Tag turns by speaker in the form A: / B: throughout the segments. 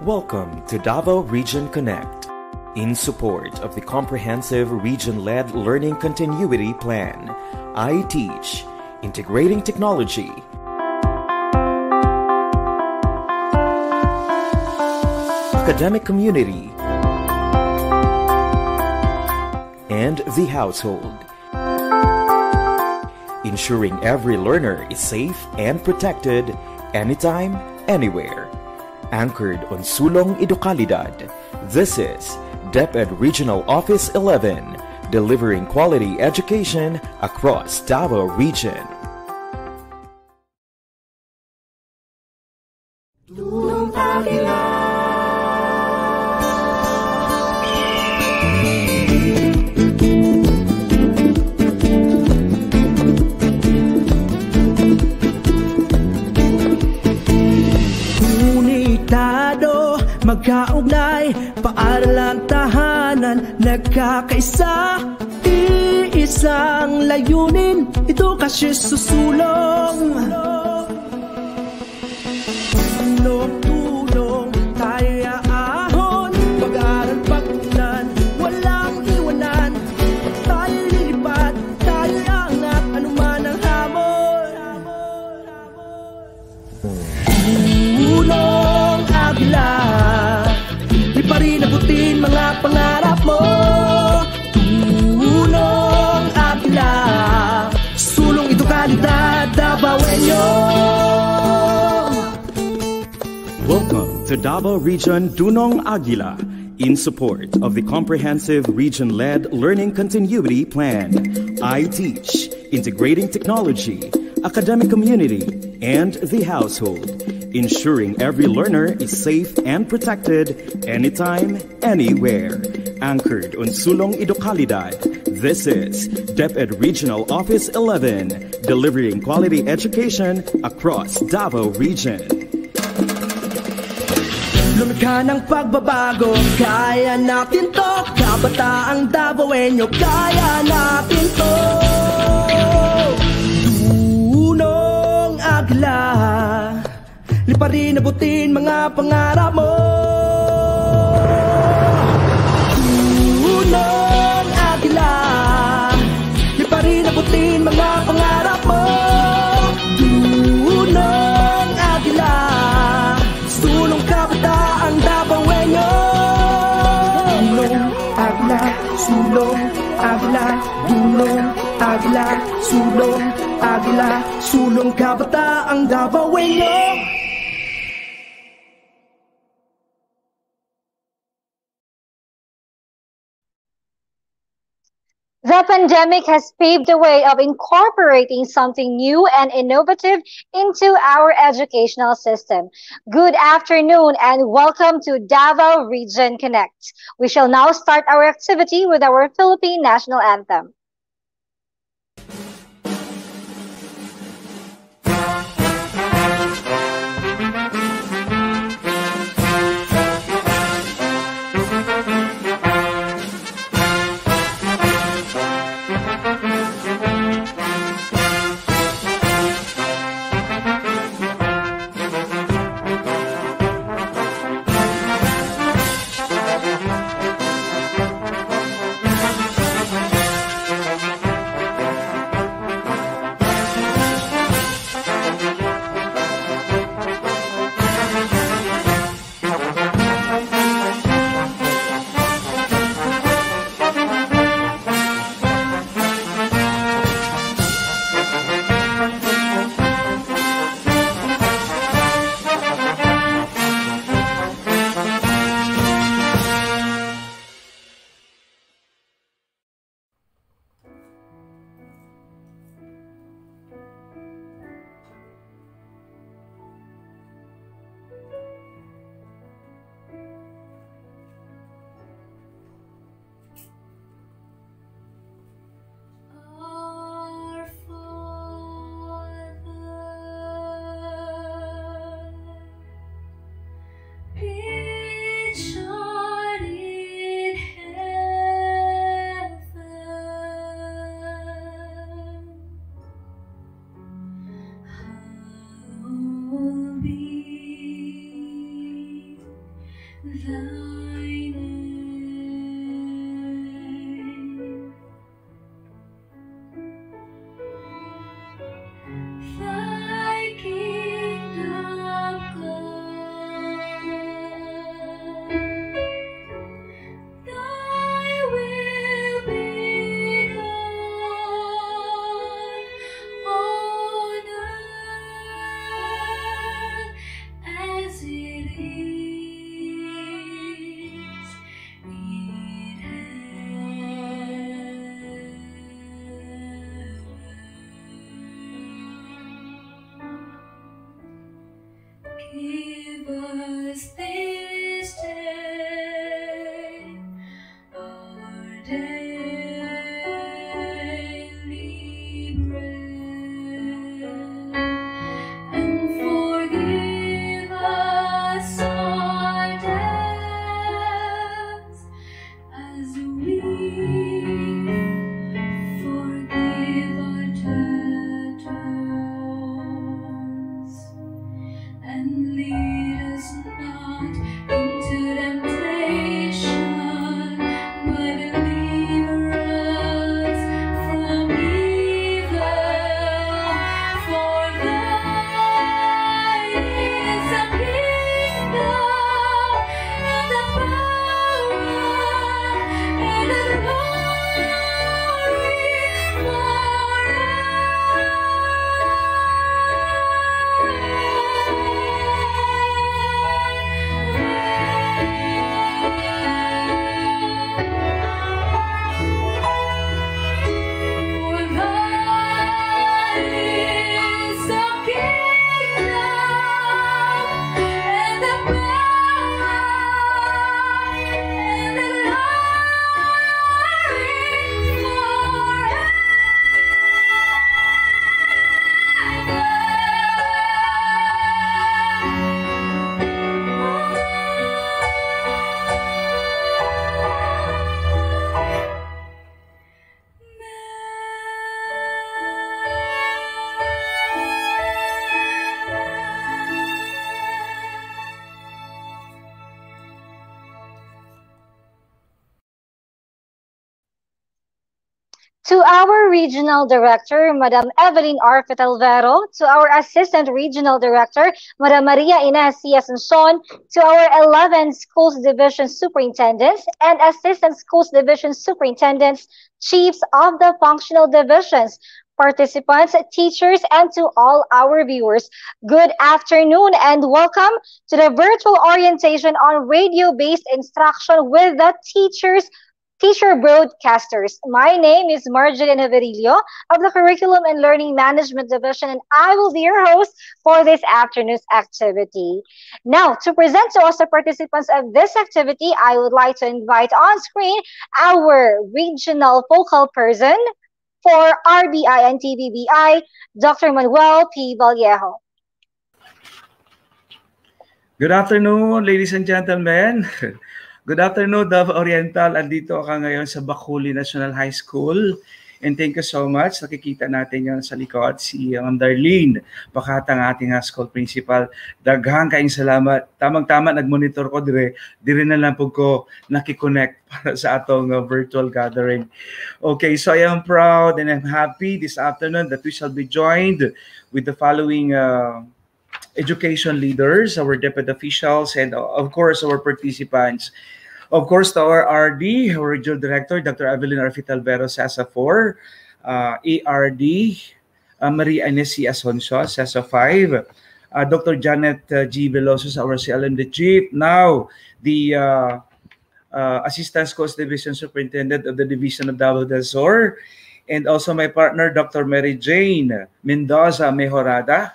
A: Welcome to Davao Region Connect. In support of the comprehensive region led learning continuity plan, I teach integrating technology, academic community, and the household. Ensuring every learner is safe and protected anytime, anywhere. Anchored on Sulong Idokalidad, this is DepEd Regional Office 11, delivering quality education across Davao Region.
B: Nagkakaisa Iisang layunin, edukasyon susulong Tulong-tulong,
A: Welcome to Davao Region Dunong Aguila in support of the comprehensive region led learning continuity plan. I teach integrating technology, academic community, and the household, ensuring every learner is safe and protected anytime, anywhere. Anchored on Sulong Idokalidad, this is DepEd Regional Office 11, delivering quality education across Davao Region.
B: Lumikha ng pagbabago Kaya natin to. Kabataang Davaoenyo Kaya natin to. Tunong agla Liparin abutin mga pangarap mo Sulong agla Tulong agla Sulong agla Sulong kabataang Davaoenyo
C: The pandemic has paved the way of incorporating something new and innovative into our educational system. Good afternoon and welcome to Davao Region Connect. We shall now start our activity with our Philippine national anthem. Regional Director, Madam Evelyn R. Fetalvero, to our Assistant Regional Director, Madam Maria Ines C. Asuncion, to our 11 Schools Division Superintendents and Assistant Schools Division Superintendents, Chiefs of the Functional Divisions, participants, teachers, and to all our viewers. Good afternoon and welcome to the virtual orientation on radio-based instruction with the teachers teacher broadcasters. My name is Marjorie Naverillo of the Curriculum and Learning Management Division, and I will be your host for this afternoon's activity. Now, to present to us the participants of this activity, I would like to invite on screen our regional focal person for RBI and TVBI, Dr. Manuel P. Vallejo.
D: Good afternoon, ladies and gentlemen. Good afternoon, Dove Oriental. Andito ka ngayon sa Bakuli National High School. And thank you so much. Nakikita natin yan sa likod, si Ma'am Darlene, pakatang ating school principal. Daghang kaing salamat. Tamang-tama, nag-monitor ko dire. Dire na lang po ko nakikonnect para sa atong uh, virtual gathering. Okay, so I am proud and I'm happy this afternoon that we shall be joined with the following uh, education leaders, our deputy officials, and of course, our participants. Of course, to our RD, our regional director, Dr. Evelyn Arfit Alvero, SASA 4, uh, ARD, uh, Maria Anesi Asuncion, SASA 5, uh, Dr. Janet uh, G. Veloso, our CLMD chief. Now, the uh, uh, Assistant Coast Division Superintendent of the Division of Davao del Sur, and also my partner, Dr. Mary Jane Mendoza Mejorada,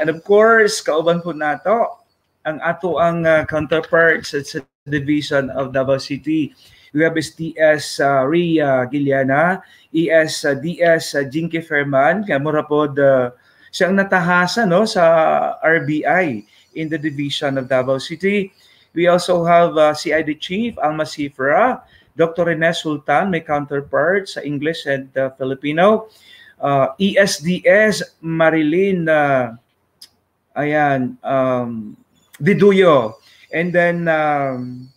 D: And of course, kauban po nato ang ato ang uh, counterparts sa division of Davao City. We have STS uh, Ria Giliana, ES uh, DS uh, Jinky Ferman, kaya mura po the, siyang natahasa no, sa RBI in the division of Davao City. We also have uh, CID Chief Alma Sifra, Dr. Rene Sultan, may counterpart sa English and uh, Filipino. Uh, ESDS Marilyn uh, Ayan, um, Diduyo. And then um,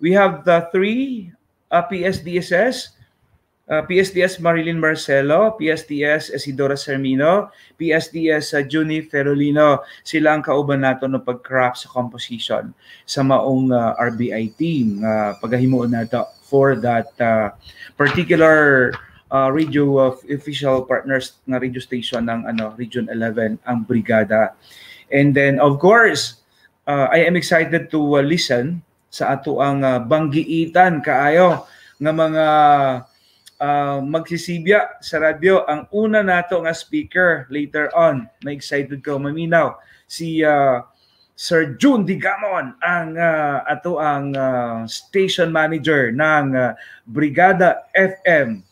D: we have the three uh, PSDSS, uh, PSDS Marilyn Marcelo, PSDS Isidora Sermino, PSDS uh, Juni Ferolino. Sila ang kauban nato no pag-craft sa composition sa maong uh, RBI team. Uh, paghahimuon nato for that uh, particular uh, radio of official partners ng radio station ng ano Region 11 ang brigada. And then of course, uh, I am excited to uh, listen sa ato ang uh, banggiitan kaayo nga mga uh, magsisibya sa radyo. Ang una nato nga speaker later on, na excited ko maminaw si uh, Sir June Digamon ang uh, ato ang uh, station manager ng uh, Brigada FM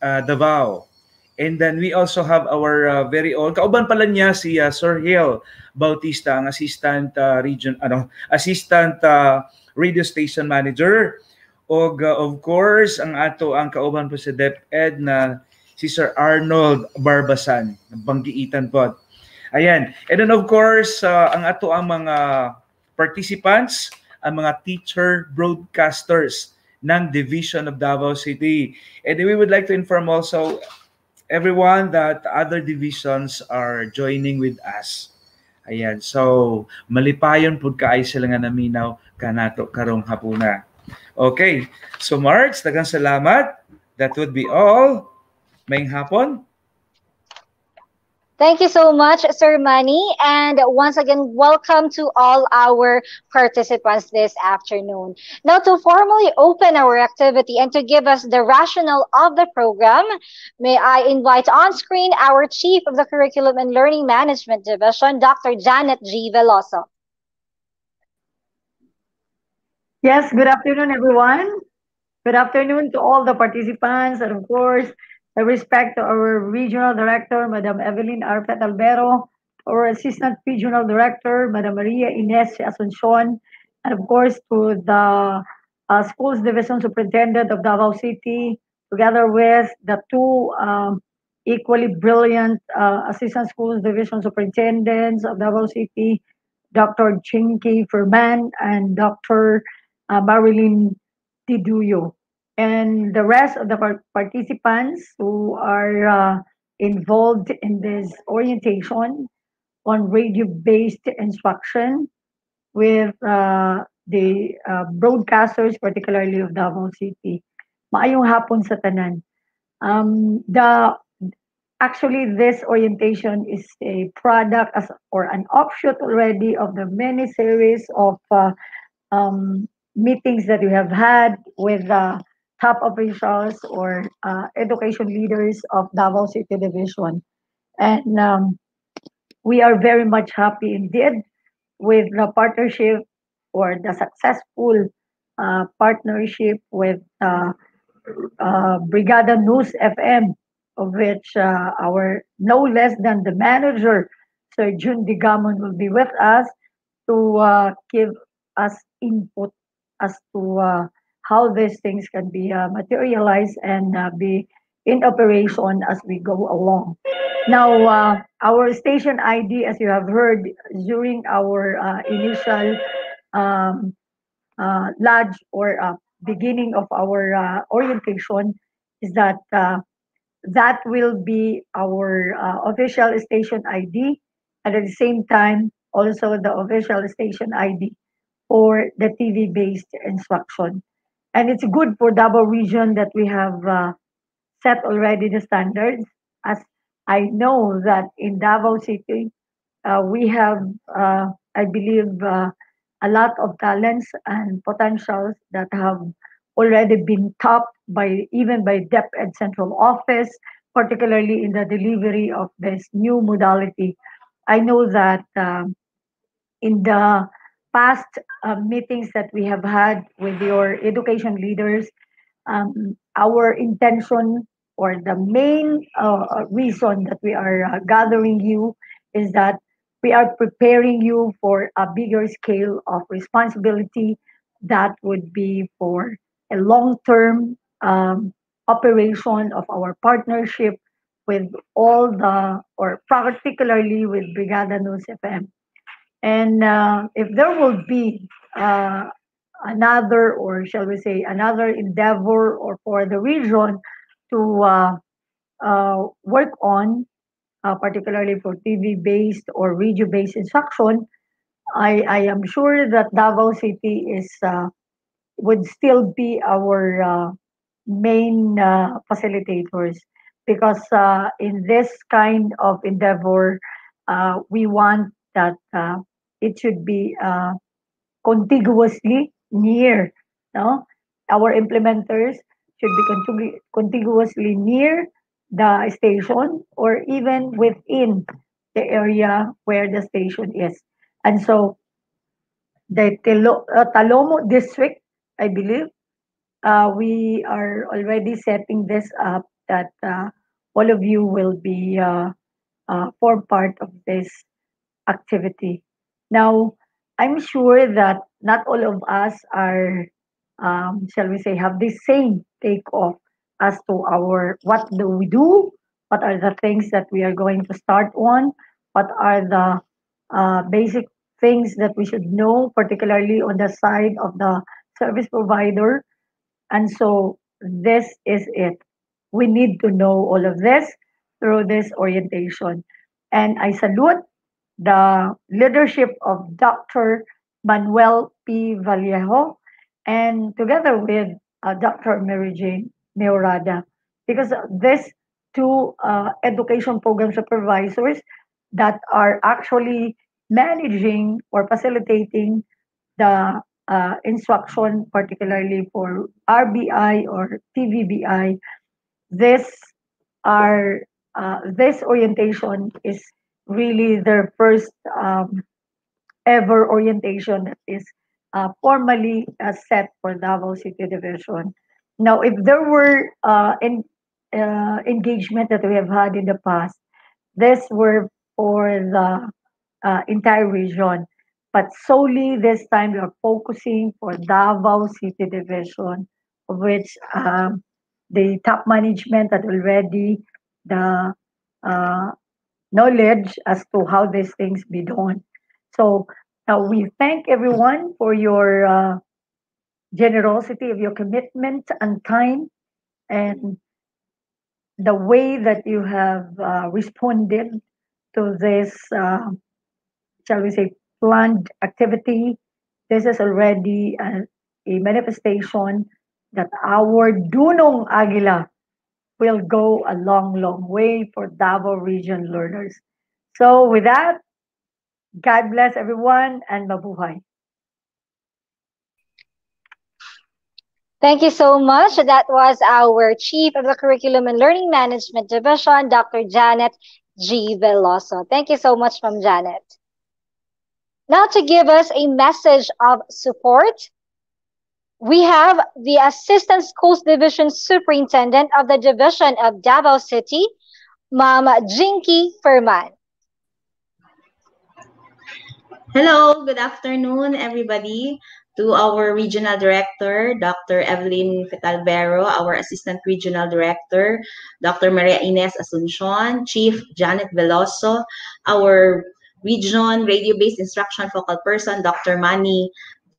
D: uh, Davao. And then we also have our uh, very own kauban pala niya si uh, Sir Hill Bautista ang assistant uh, region ano assistant uh, radio station manager og uh, of course ang ato ang kauban po sa DepEd na si Sir Arnold Barbasan banggiitan po Ayan. And then of course, uh, ang ato ang mga participants, ang mga teacher broadcasters ng Division of Davao City. And we would like to inform also everyone that other divisions are joining with us. Ayan. So, malipayon pud kaay sila nga naminaw kanato karong hapuna. Okay. So, March, dagang salamat. That would be all. Maying hapon.
C: Thank you so much, Sir Manny. And once again, welcome to all our participants this afternoon. Now, to formally open our activity and to give us the rationale of the program, may I invite on screen our Chief of the Curriculum and Learning Management Division, Dr. Janet G. Veloso.
E: Yes, good afternoon, everyone. Good afternoon to all the participants and, of course, I respect our Regional Director, Madam Evelyn Arpet Albero, our Assistant Regional Director, Madam Maria Ines Asuncion, and of course to the uh, Schools Division Superintendent of Davao City, together with the two um, equally brilliant uh, Assistant Schools Division Superintendents of Davao City, Dr. Chinky Furman and Dr. Uh, Marilyn Tiduyo and the rest of the participants who are uh, involved in this orientation on radio-based instruction with uh, the uh, broadcasters, particularly of Davao City. Maayong hapon sa tanan. Um, the actually this orientation is a product as or an offshoot already of the many series of uh, um, meetings that we have had with uh, top officials or uh, education leaders of Davao City Division. And um, we are very much happy indeed with the partnership or the successful uh, partnership with uh, uh, Brigada News FM, of which uh, our no less than the manager, Sir June Digamon, will be with us to uh, give us input as to how these things can be uh, materialized and uh, be in operation as we go along. Now, uh, our station ID, as you have heard during our uh, initial um, uh, lodge or uh, beginning of our orientation, is that that will be our official station ID, and at the same time, also the official station ID for the TV-based instruction. And it's good for Davao region that we have uh, set already the standards. As I know that in Davao City, uh, we have, uh, I believe, uh, a lot of talents and potentials that have already been tapped by even by DepEd Central Office, particularly in the delivery of this new modality. I know that um, in the past uh, meetings that we have had with your education leaders, um, our intention or the main uh, reason that we are uh, gathering you is that we are preparing you for a bigger scale of responsibility that would be for a long-term um, operation of our partnership with all the, or particularly with Brigada News FM. And uh, if there will be uh, another, or shall we say, another endeavor or for the region to uh, uh work on, uh, particularly for TV-based or radio-based instruction, I, I am sure that Davao City is uh, would still be our main facilitators. Because in this kind of endeavor, we want that it should be uh, contiguously near. No, our implementers should be contigu- contiguously near the station or even within the area where the station is. And so the uh, Talomo district, I believe. Uh, we are already setting this up that uh, all of you will be uh, uh, form part of this activity. Now, I'm sure that not all of us are, um, shall we say, have the same take off as to our what do we do, what are the things that we are going to start on, what are the uh, basic things that we should know, particularly on the side of the service provider. And so this is it. We need to know all of this through this orientation. And I salute the leadership of Dr. Manuel P. Vallejo and together with uh, Dr. Mary Jane Neorada because these two uh, education program supervisors that are actually managing or facilitating the uh, instruction, particularly for RBI or TVBI, this are uh, this orientation is really their first um, ever orientation that is uh, formally uh, set for Davao City Division. Now, if there were uh, in, uh, engagement that we have had in the past, this were for the uh, entire region. But solely this time we are focusing for Davao City Division, which um, the top management had already the uh, knowledge as to how these things be done. So uh, we thank everyone for your uh, generosity of your commitment and time and the way that you have uh, responded to this, uh, shall we say, planned activity. This is already a, a manifestation that our Dunong Aguila will go a long, long way for Davao region learners. So with that, God bless everyone and mabuhay.
C: Thank you so much. That was our Chief of the Curriculum and Learning Management Division, Dr. Janet G. Veloso. Thank you so much, from Janet. Now to give us a message of support, we have the Assistant Schools Division Superintendent of the Division of Davao City, Mama Jinky Furman.
F: Hello, good afternoon, everybody. To our Regional Director, Dr. Evelyn Fetalbero, our Assistant Regional Director, Dr. Maria Ines Asuncion, Chief Janet Veloso, our Region Radio-Based Instruction Focal Person, Dr. Manny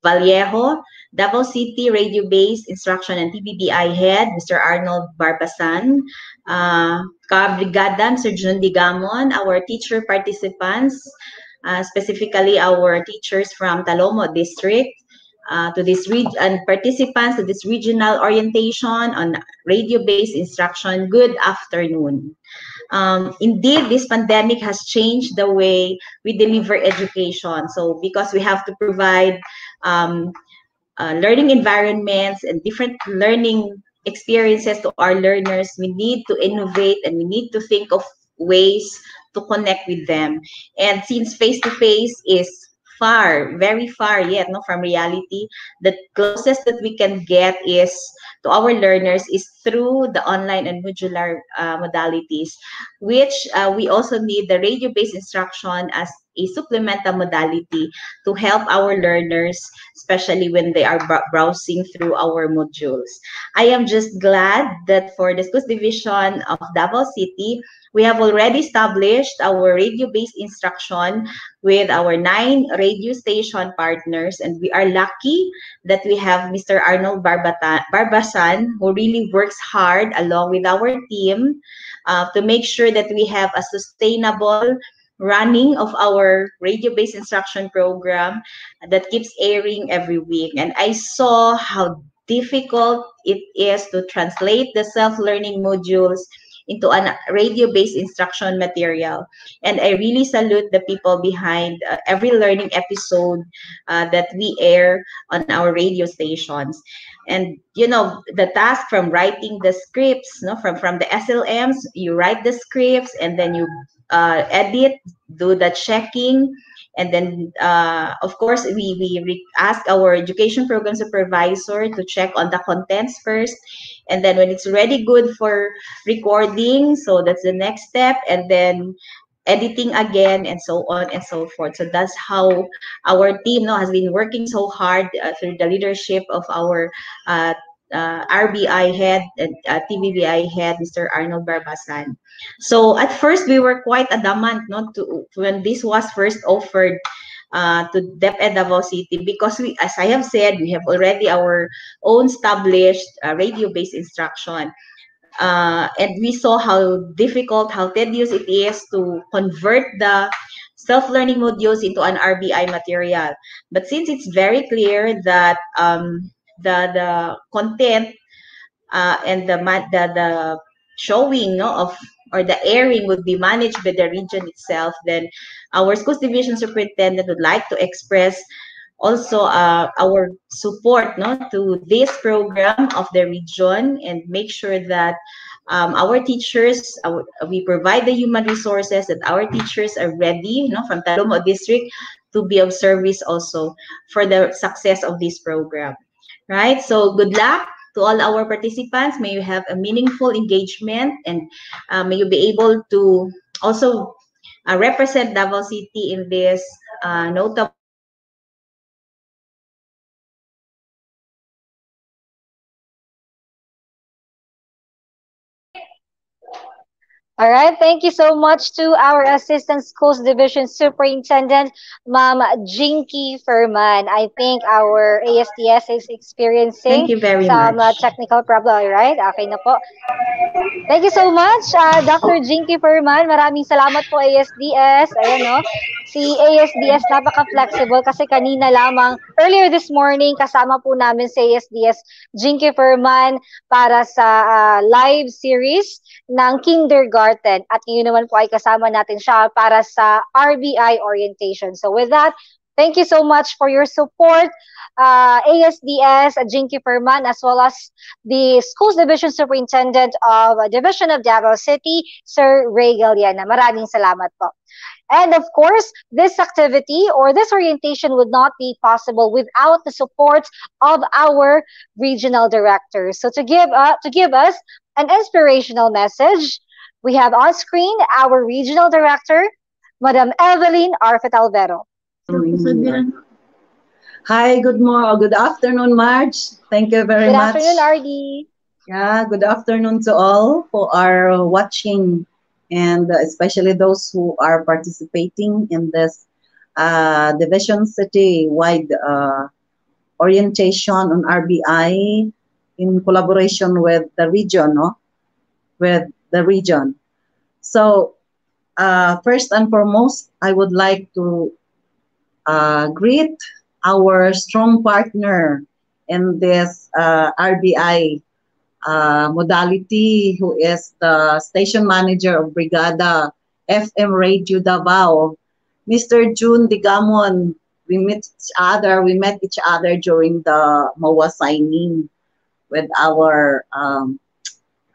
F: Vallejo, Davao City Radio-Based Instruction and TVBI Head, Mr. Arnold Barbasan, uh, Kabrigada, Mr. Jun Digamon, our teacher participants, uh, specifically our teachers from Talomo District, uh, to this and participants to this regional orientation on radio-based instruction. Good afternoon. Um, indeed, this pandemic has changed the way we deliver education. So because we have to provide um, uh, learning environments and different learning experiences to our learners, we need to innovate and we need to think of ways to connect with them. And since face-to-face -face is far, very far yet no, from reality, the closest that we can get is to our learners is through the online and modular uh, modalities, which uh, we also need the radio-based instruction as a supplemental modality to help our learners, especially when they are browsing through our modules. I am just glad that for the schools division of Davao City, we have already established our radio-based instruction with our nine radio station partners, and we are lucky that we have Mr. Arnold Barbata Barbasan, who really works hard along with our team uh, to make sure that we have a sustainable running of our radio-based instruction program that keeps airing every week. And I saw how difficult it is to translate the self-learning modules into a radio-based instruction material. And I really salute the people behind uh, every learning episode uh, that we air on our radio stations. And you know the task from writing the scripts, no, from from the SLMs, you write the scripts and then you uh, edit, do the checking, and then uh, of course we we ask our education program supervisor to check on the contents first and then when it's ready good for recording so that's the next step and then editing again and so on and so forth so that's how our team no has been working so hard uh, through the leadership of our uh, uh, RBI head, uh, TVBI head, Mr. Arnold Barbasan. So at first we were quite adamant not to when this was first offered uh, to DepEd Davao City because we, as I have said, we have already our own established uh, radio-based instruction. Uh, and we saw how difficult, how tedious it is to convert the self-learning modules into an RBI material. But since it's very clear that um, the the content uh, and the, the the showing no, of or the airing would be managed by the region itself, then our schools division superintendent would like to express also uh, our support no, to this program of the region and make sure that um, our teachers, our, we provide the human resources that our teachers are ready no, from Talomo district to be of service also for the success of this program. Right? So good luck to all our participants. May you have a meaningful engagement and uh, may you be able to also uh, represent Davao City in this uh, notable
C: All right, thank you so much to our Assistant Schools Division Superintendent, Ma'am Jinky Furman. I think our ASDS is experiencing some uh, technical problem, right? Okay na po. Thank you so much, uh, Dr. Jinky Furman. Maraming salamat po, ASDS. Ayan, no? Si ASDS napaka-flexible kasi kanina lamang, earlier this morning, kasama po namin si ASDS Jinky Furman para sa uh, live series ng kindergarten at ngayon naman po ay kasama natin siya para sa RBI orientation. So with that, thank you so much for your support, uh, ASDS, Jinky Furman, as well as the Schools Division Superintendent of Division of Davao City, Sir Ray Galiana. Maraming salamat po. And of course, this activity or this orientation would not be possible without the support of our regional directors. So to give uh, to give us an inspirational message, we have on screen our regional director, Madam Evelyn Arfet Alvero.
G: Hi, good morning, good afternoon, Marge. Thank you very
C: good
G: much.
C: Good afternoon, RD.
G: Yeah, good afternoon to all who are watching and especially those who are participating in this uh, Division City-wide uh, orientation on RBI in collaboration with the region, no? with the region. So uh, first and foremost, I would like to uh, greet our strong partner in this uh, RBI uh, modality, who is the station manager of Brigada FM Radio Davao, Mr. June Digamon. We met each other. We met each other during the MOA signing with our um,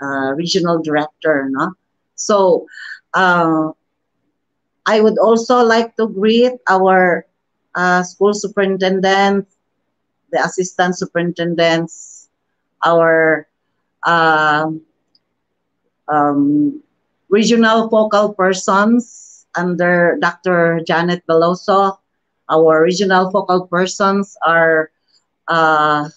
G: uh, regional director. No? So uh, I would also like to greet our uh, school superintendent, the assistant superintendents, our uh, um, regional focal persons under Dr. Janet Veloso. Our regional focal persons are uh,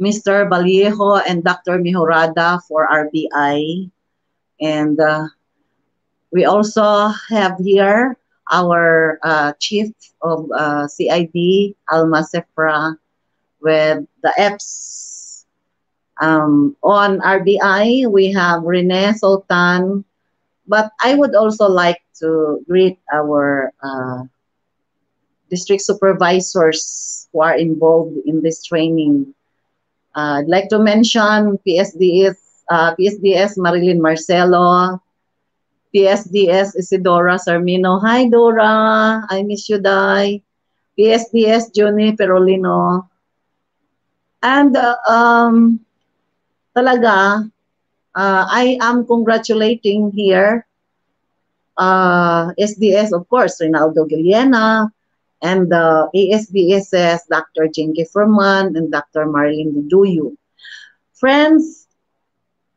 G: Mr. Vallejo and Dr. Mihorada for RBI. And uh, we also have here our uh, chief of uh, CID, Alma Sefra, with the EPS. Um, on RBI, we have Rene Sultan, but I would also like to greet our uh, district supervisors who are involved in this training. Uh, I'd like to mention PSDS, uh, PSDS Marilyn Marcelo, PSDS Isidora Sarmino. Hi, Dora. I miss you, Dai. PSDS Johnny Perolino. And uh, um, talaga, uh, I am congratulating here uh, SDS, of course, Rinaldo Giliena, and the ASBSS, Dr. Jinky Furman and Dr. Marilyn Duyu. Friends,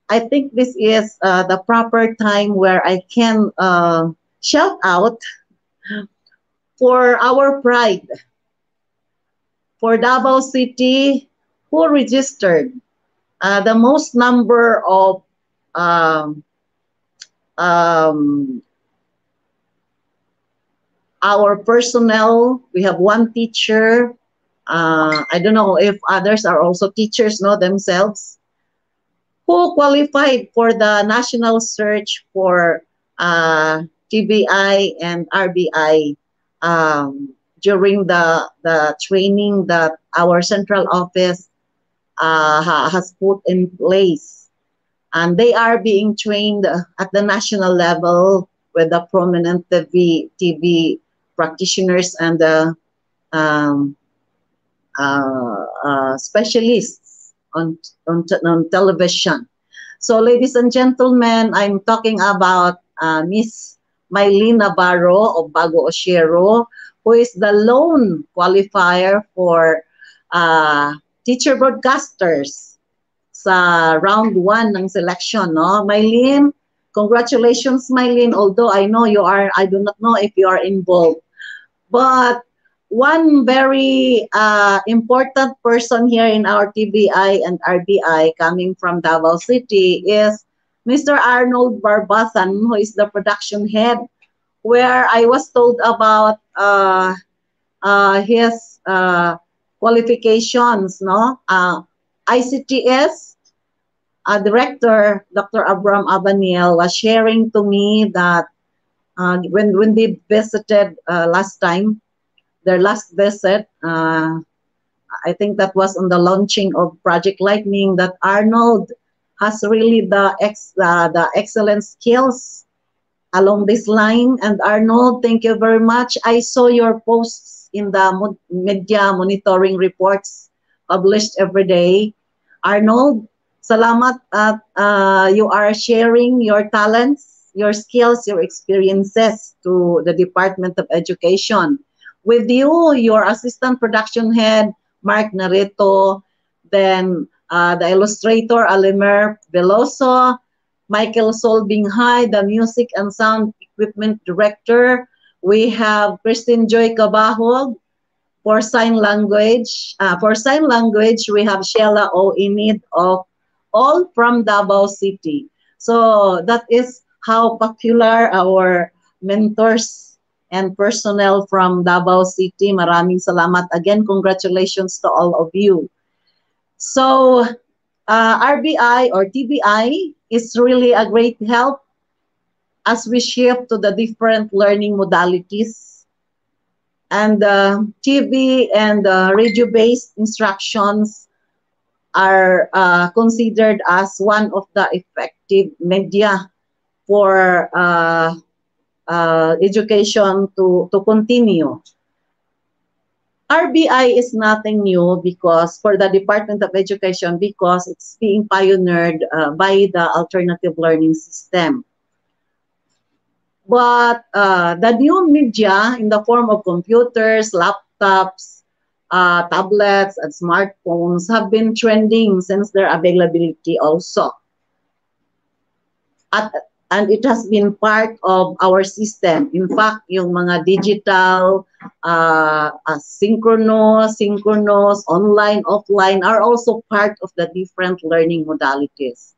G: I think this is uh, the proper time where I can uh, shout out for our pride, for Davao City, who registered uh, the most number of um, um, our personnel. We have one teacher. Uh, I don't know if others are also teachers, no, themselves, who qualified for the national search for uh, TBI and RBI um, during the the training that our central office uh, ha, has put in place, and they are being trained at the national level with the prominent TV TV practitioners and the um, uh, uh, specialists on, on, on television. So, ladies and gentlemen, I'm talking about uh, Miss Mylene Navarro of Bago Oshero, who is the lone qualifier for uh, teacher broadcasters sa round 1 ng selection. No? Mylene, congratulations, Mylene. Although I know you are, I do not know if you are involved But one very uh, important person here in our TBI and RBI coming from Davao City is Mr. Arnold Barbasan, who is the production head, where I was told about uh, uh, his uh, qualifications, no? Uh, ICTS uh, director, Dr. Abram Abaniel, was sharing to me that uh, when when they visited uh, last time, their last visit, uh, I think that was on the launching of Project Lightning. That Arnold has really the ex uh, the excellent skills along this line. And Arnold, thank you very much. I saw your posts in the media monitoring reports published every day. Arnold, salamat at uh, you are sharing your talents your skills, your experiences to the Department of Education. With you, your assistant production head, Mark Narito, then uh, the illustrator, Alimer Veloso, Michael Solbinghai, the music and sound equipment director. We have Christine Joy Cabahog for sign language. Uh, for sign language, we have Sheila O. Inid of all from Davao City. So that is how popular our mentors and personnel from Davao City. Maraming salamat again. Congratulations to all of you. So, uh, RBI or TBI is really a great help as we shift to the different learning modalities. And uh, TV and uh, radio-based instructions are uh, considered as one of the effective media for uh, uh, education to, to continue. RBI is nothing new because for the Department of Education because it's being pioneered uh, by the alternative learning system. But uh, the new media in the form of computers, laptops, uh, tablets, and smartphones have been trending since their availability also. At and it has been part of our system. In fact, yung mga digital, uh, uh, synchronous, synchronous, online, offline are also part of the different learning modalities.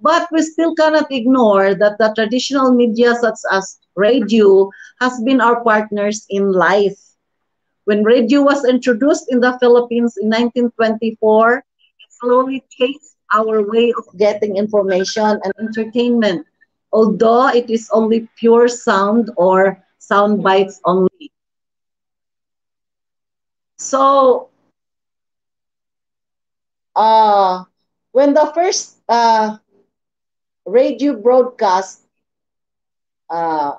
G: But we still cannot ignore that the traditional media such as radio has been our partners in life. When radio was introduced in the Philippines in 1924, it slowly changed our way of getting information and entertainment although it is only pure sound or sound bites only. So, uh, when the first uh, radio broadcast, uh,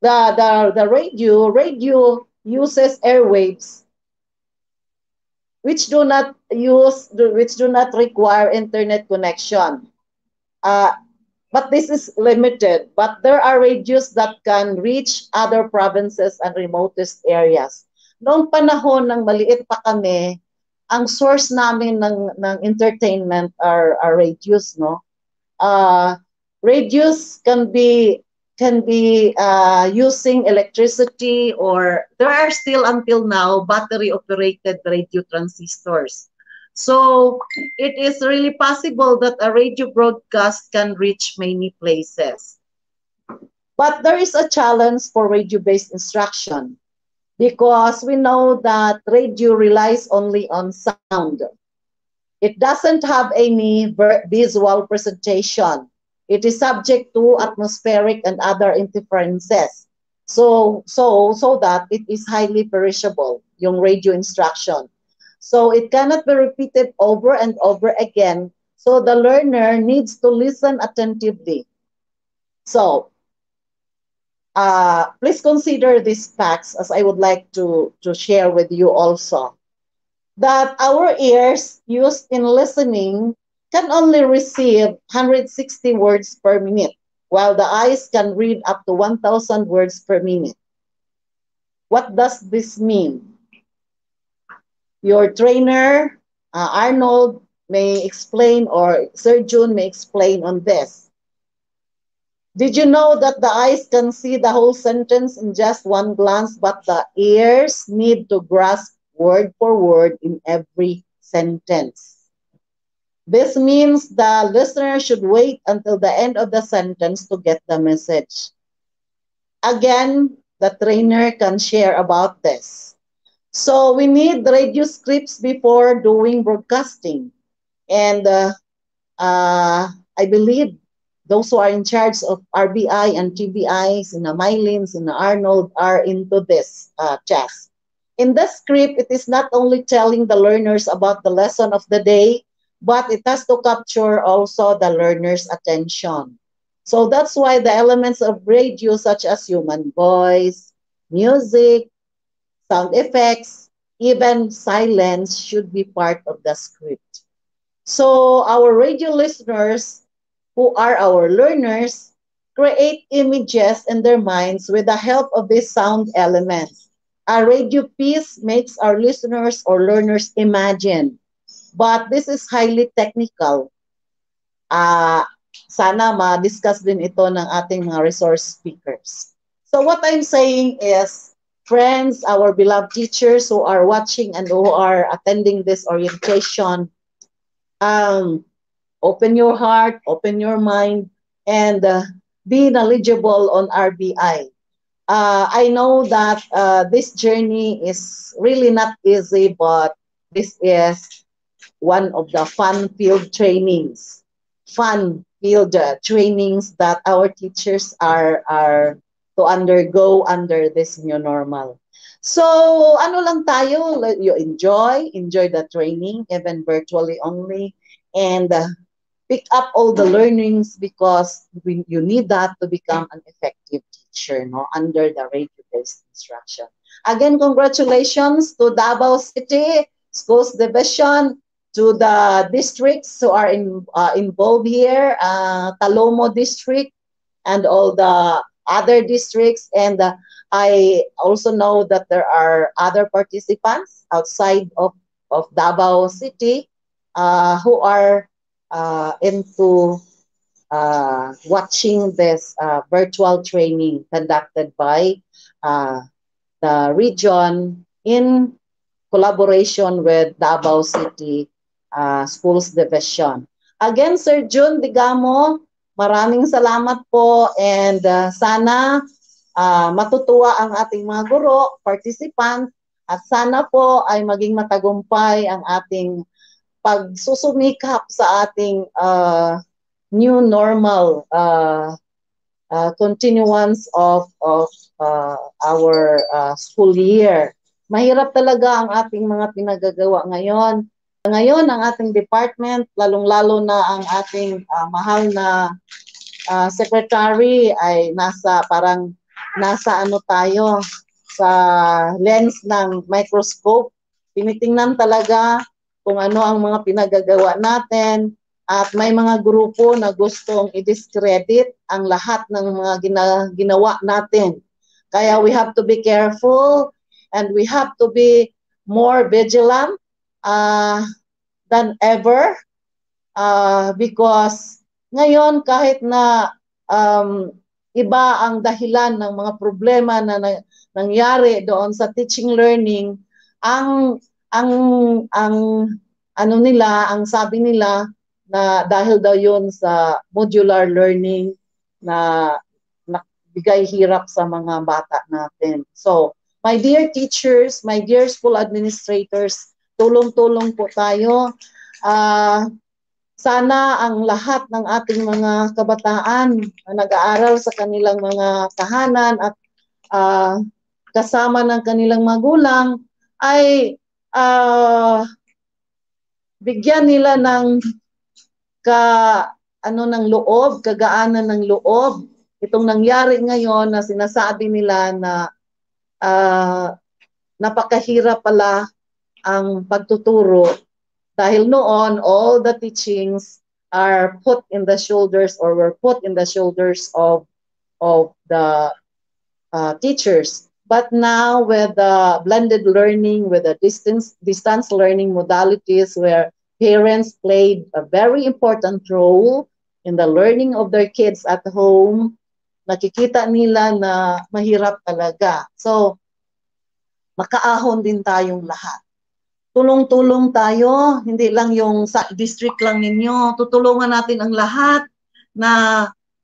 G: the, the, the radio, radio uses airwaves which do not use, which do not require internet connection uh, but this is limited. But there are radios that can reach other provinces and remotest areas. Noong panahon ng maliit pa kami, ang source namin ng, ng entertainment are, are radios, no? Uh, radios can be can be uh, using electricity or there are still until now battery operated radio transistors. So it is really possible that a radio broadcast can reach many places. But there is a challenge for radio-based instruction because we know that radio relies only on sound. It doesn't have any visual presentation. It is subject to atmospheric and other interferences. So, so, so that it is highly perishable, yung radio instruction. So it cannot be repeated over and over again. So the learner needs to listen attentively. So uh, please consider these facts as I would like to, to share with you also. That our ears used in listening can only receive 160 words per minute, while the eyes can read up to 1,000 words per minute. What does this mean? Your trainer, uh, Arnold, may explain, or Sir June may explain on this. Did you know that the eyes can see the whole sentence in just one glance, but the ears need to grasp word for word in every sentence? This means the listener should wait until the end of the sentence to get the message. Again, the trainer can share about this. So we need radio scripts before doing broadcasting. And uh, uh, I believe those who are in charge of RBI and TBIs in the Mylins, in the Arnold are into this uh. In the script, it is not only telling the learners about the lesson of the day, but it has to capture also the learner's attention. So that's why the elements of radio, such as human voice, music, sound effects, even silence, should be part of the script. So our radio listeners, who are our learners, create images in their minds with the help of these sound elements. A radio piece makes our listeners or learners imagine But this is highly technical. Uh, sana ma-discuss din ito ng ating mga resource speakers. So what I'm saying is, friends, our beloved teachers who are watching and who are attending this orientation, um, open your heart, open your mind, and uh, be knowledgeable on RBI. Uh, I know that uh, this journey is really not easy, but this is one of the fun field trainings, fun field uh, trainings that our teachers are are to undergo under this new normal. So, ano lang tayo, you enjoy, enjoy the training, even virtually only, and uh, pick up all the learnings because we, you need that to become an effective teacher no, under the radio-based instruction. Again, congratulations to Davao City Schools Division to the districts who are in, uh, involved here, uh, Talomo district and all the other districts. And uh, I also know that there are other participants outside of, of Davao City uh, who are uh, into uh, watching this uh, virtual training conducted by uh, the region in collaboration with Davao City uh, Schools Division. Again, Sir June Digamo, maraming salamat po and uh, sana uh, matutuwa ang ating mga guro, participants, at sana po ay maging matagumpay ang ating pagsusumikap sa ating uh, new normal uh, uh, continuance of of uh, our uh, school year. Mahirap talaga ang ating mga pinagagawa ngayon ngayon, ang ating department, lalong-lalo na ang ating uh, mahal na uh, secretary ay nasa parang nasa ano tayo sa lens ng microscope. Tinitingnan talaga kung ano ang mga pinagagawa natin at may mga grupo na gustong i-discredit ang lahat ng mga gina, ginawa natin. Kaya we have to be careful and we have to be more vigilant uh, than ever uh, because ngayon kahit na um, iba ang dahilan ng mga problema na, na nangyari doon sa teaching learning ang ang ang ano nila ang sabi nila na dahil daw yun sa modular learning na nagbigay hirap sa mga bata natin. So, my dear teachers, my dear school administrators, tulong-tulong po tayo. Uh, sana ang lahat ng ating mga kabataan na nag-aaral sa kanilang mga tahanan at uh, kasama ng kanilang magulang ay uh, bigyan nila ng ka ano ng loob, kagaanan ng loob. Itong nangyari ngayon na sinasabi nila na uh, napakahirap pala ang pagtuturo dahil noon all the teachings are put in the shoulders or were put in the shoulders of of the uh, teachers. But now with the blended learning, with the distance distance learning modalities where parents played a very important role in the learning of their kids at home. Nakikita nila na mahirap talaga. So, makaahon din tayong lahat. Tulong-tulong tayo, hindi lang yung sa district lang ninyo. Tutulungan natin ang lahat na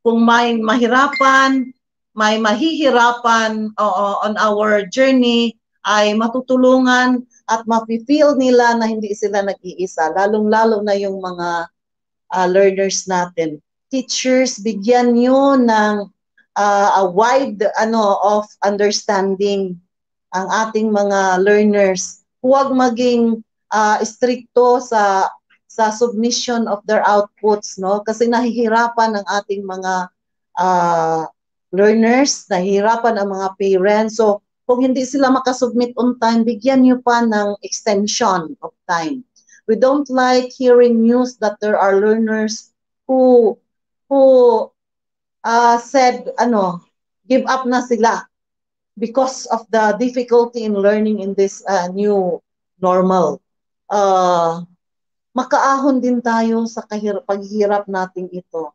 G: kung may mahirapan, may mahihirapan uh, on our journey, ay matutulungan at mafe-feel nila na hindi sila nag-iisa, lalong-lalo na yung mga uh, learners natin. Teachers, bigyan nyo ng uh, a wide ano of understanding ang ating mga learners. Huwag maging uh, stricto sa sa submission of their outputs, no? Kasi nahihirapan ang ating mga uh, learners, nahihirapan ang mga parents. So, kung hindi sila makasubmit on time, bigyan nyo pa ng extension of time. We don't like hearing news that there are learners who who uh, said, ano, give up na sila because of the difficulty in learning in this uh, new normal. Uh, makaahon din tayo sa kahir- paghihirap natin ito.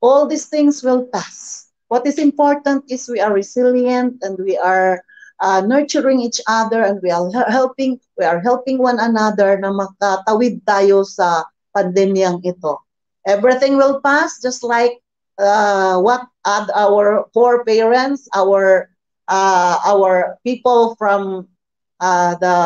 G: All these things will pass. What is important is we are resilient and we are uh, nurturing each other and we are helping we are helping one another na makatawid tayo sa pandemyang ito. Everything will pass just like uh, what our poor parents, our uh, our people from uh, the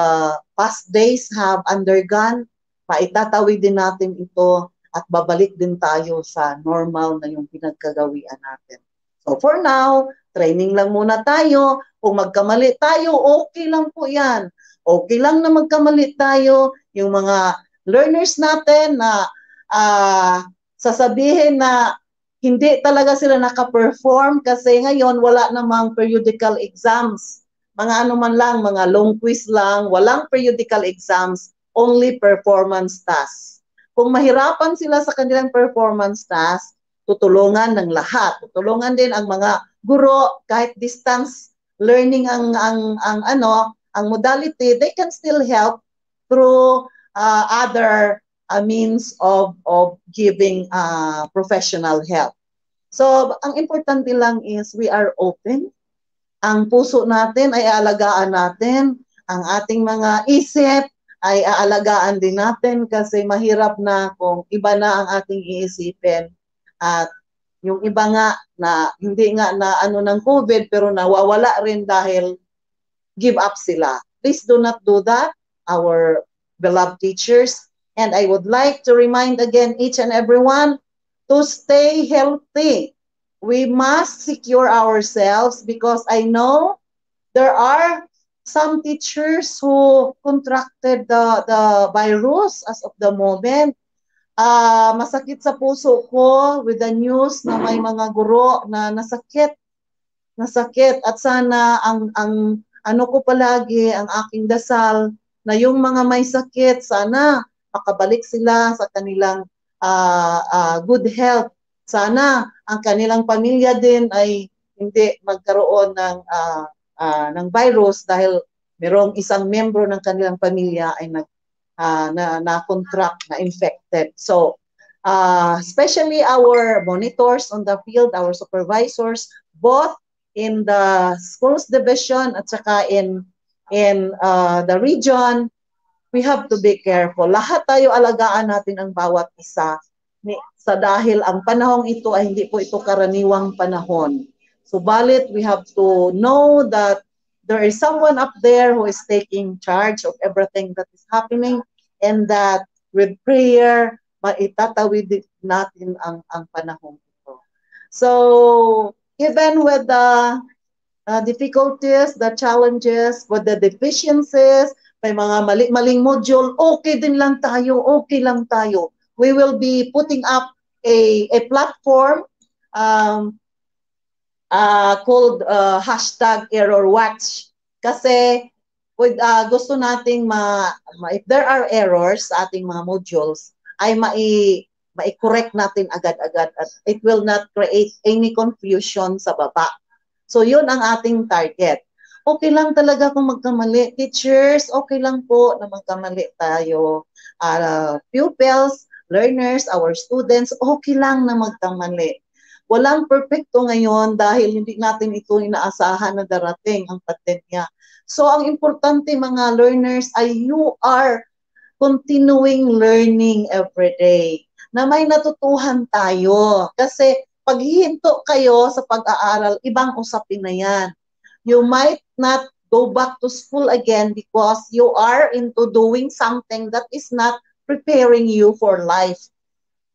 G: past days have undergone. Maitatawid din natin ito at babalik din tayo sa normal na yung pinagkagawian natin. So for now, training lang muna tayo. Kung magkamali tayo, okay lang po yan. Okay lang na magkamali tayo. Yung mga learners natin na uh, sasabihin na hindi talaga sila naka-perform kasi ngayon wala namang periodical exams. Mga ano man lang, mga long quiz lang, walang periodical exams, only performance tasks. Kung mahirapan sila sa kanilang performance tasks, tutulungan ng lahat. Tutulungan din ang mga guro kahit distance learning ang ang ang ano, ang modality, they can still help through uh, other uh, means of of giving uh, professional help. So, ang importante lang is we are open. Ang puso natin ay aalagaan natin. Ang ating mga isip ay aalagaan din natin kasi mahirap na kung iba na ang ating iisipin at yung iba nga na hindi nga na ano ng COVID pero nawawala rin dahil give up sila. Please do not do that, our beloved teachers. And I would like to remind again each and everyone to stay healthy. We must secure ourselves because I know there are some teachers who contracted the, the virus as of the moment uh, masakit sa puso ko with the news na may mga guro na nasakit nasakit at sana ang ang ano ko palagi ang aking dasal na yung mga may sakit sana makabalik sila sa kanilang uh, uh, good health. Sana ang kanilang pamilya din ay hindi magkaroon ng uh, uh, ng virus dahil merong isang membro ng kanilang pamilya ay nag uh, na na contract na infected. So uh, especially our monitors on the field, our supervisors, both in the schools division at saka in in uh, the region, we have to be careful. Lahat tayo alagaan natin ang bawat isa ni, sa dahil ang panahong ito ay hindi po ito karaniwang panahon. Subalit, we have to know that there is someone up there who is taking charge of everything that is happening and that with prayer, maitatawid natin ang, ang panahon ito. So, even with the uh, difficulties, the challenges, with the deficiencies, may mga mali-maling module, okay din lang tayo, okay lang tayo. We will be putting up a, a platform um, uh, called uh, hashtag error watch. Kasi with, uh, gusto nating ma, ma, if there are errors sa ating mga modules, ay mai, mai-correct natin agad-agad at it will not create any confusion sa baba. So yun ang ating target okay lang talaga kung magkamali. Teachers, okay lang po na magkamali tayo. Uh, pupils, learners, our students, okay lang na magkamali. Walang perfecto ngayon dahil hindi natin ito inaasahan na darating ang pandemya. So ang importante mga learners ay you are continuing learning every day na may natutuhan tayo. Kasi pag hihinto kayo sa pag-aaral, ibang usapin na yan you might not go back to school again because you are into doing something that is not preparing you for life.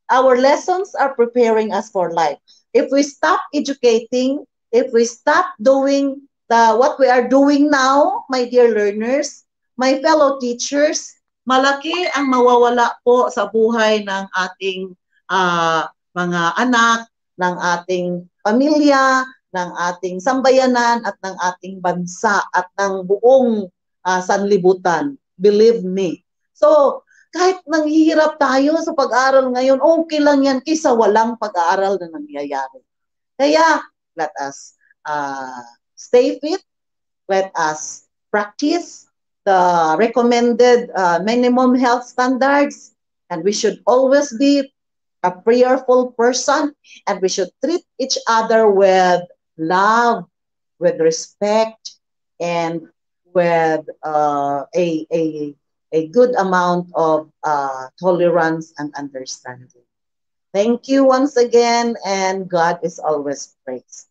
G: Our lessons are preparing us for life. If we stop educating, if we stop doing the what we are doing now, my dear learners, my fellow teachers, malaki ang mawawala po sa buhay ng ating uh, mga anak, ng ating pamilya, ng ating sambayanan at ng ating bansa at ng buong uh, sanlibutan. Believe me. So, kahit nanghihirap tayo sa pag-aaral ngayon, okay lang yan kaysa walang pag-aaral na nangyayari. Kaya, let us uh, stay fit, let us practice the recommended uh, minimum health standards, and we should always be a prayerful person, and we should treat each other with love, with respect, and with uh, a, a, a good amount of uh, tolerance and understanding. Thank you once again, and God is always praised.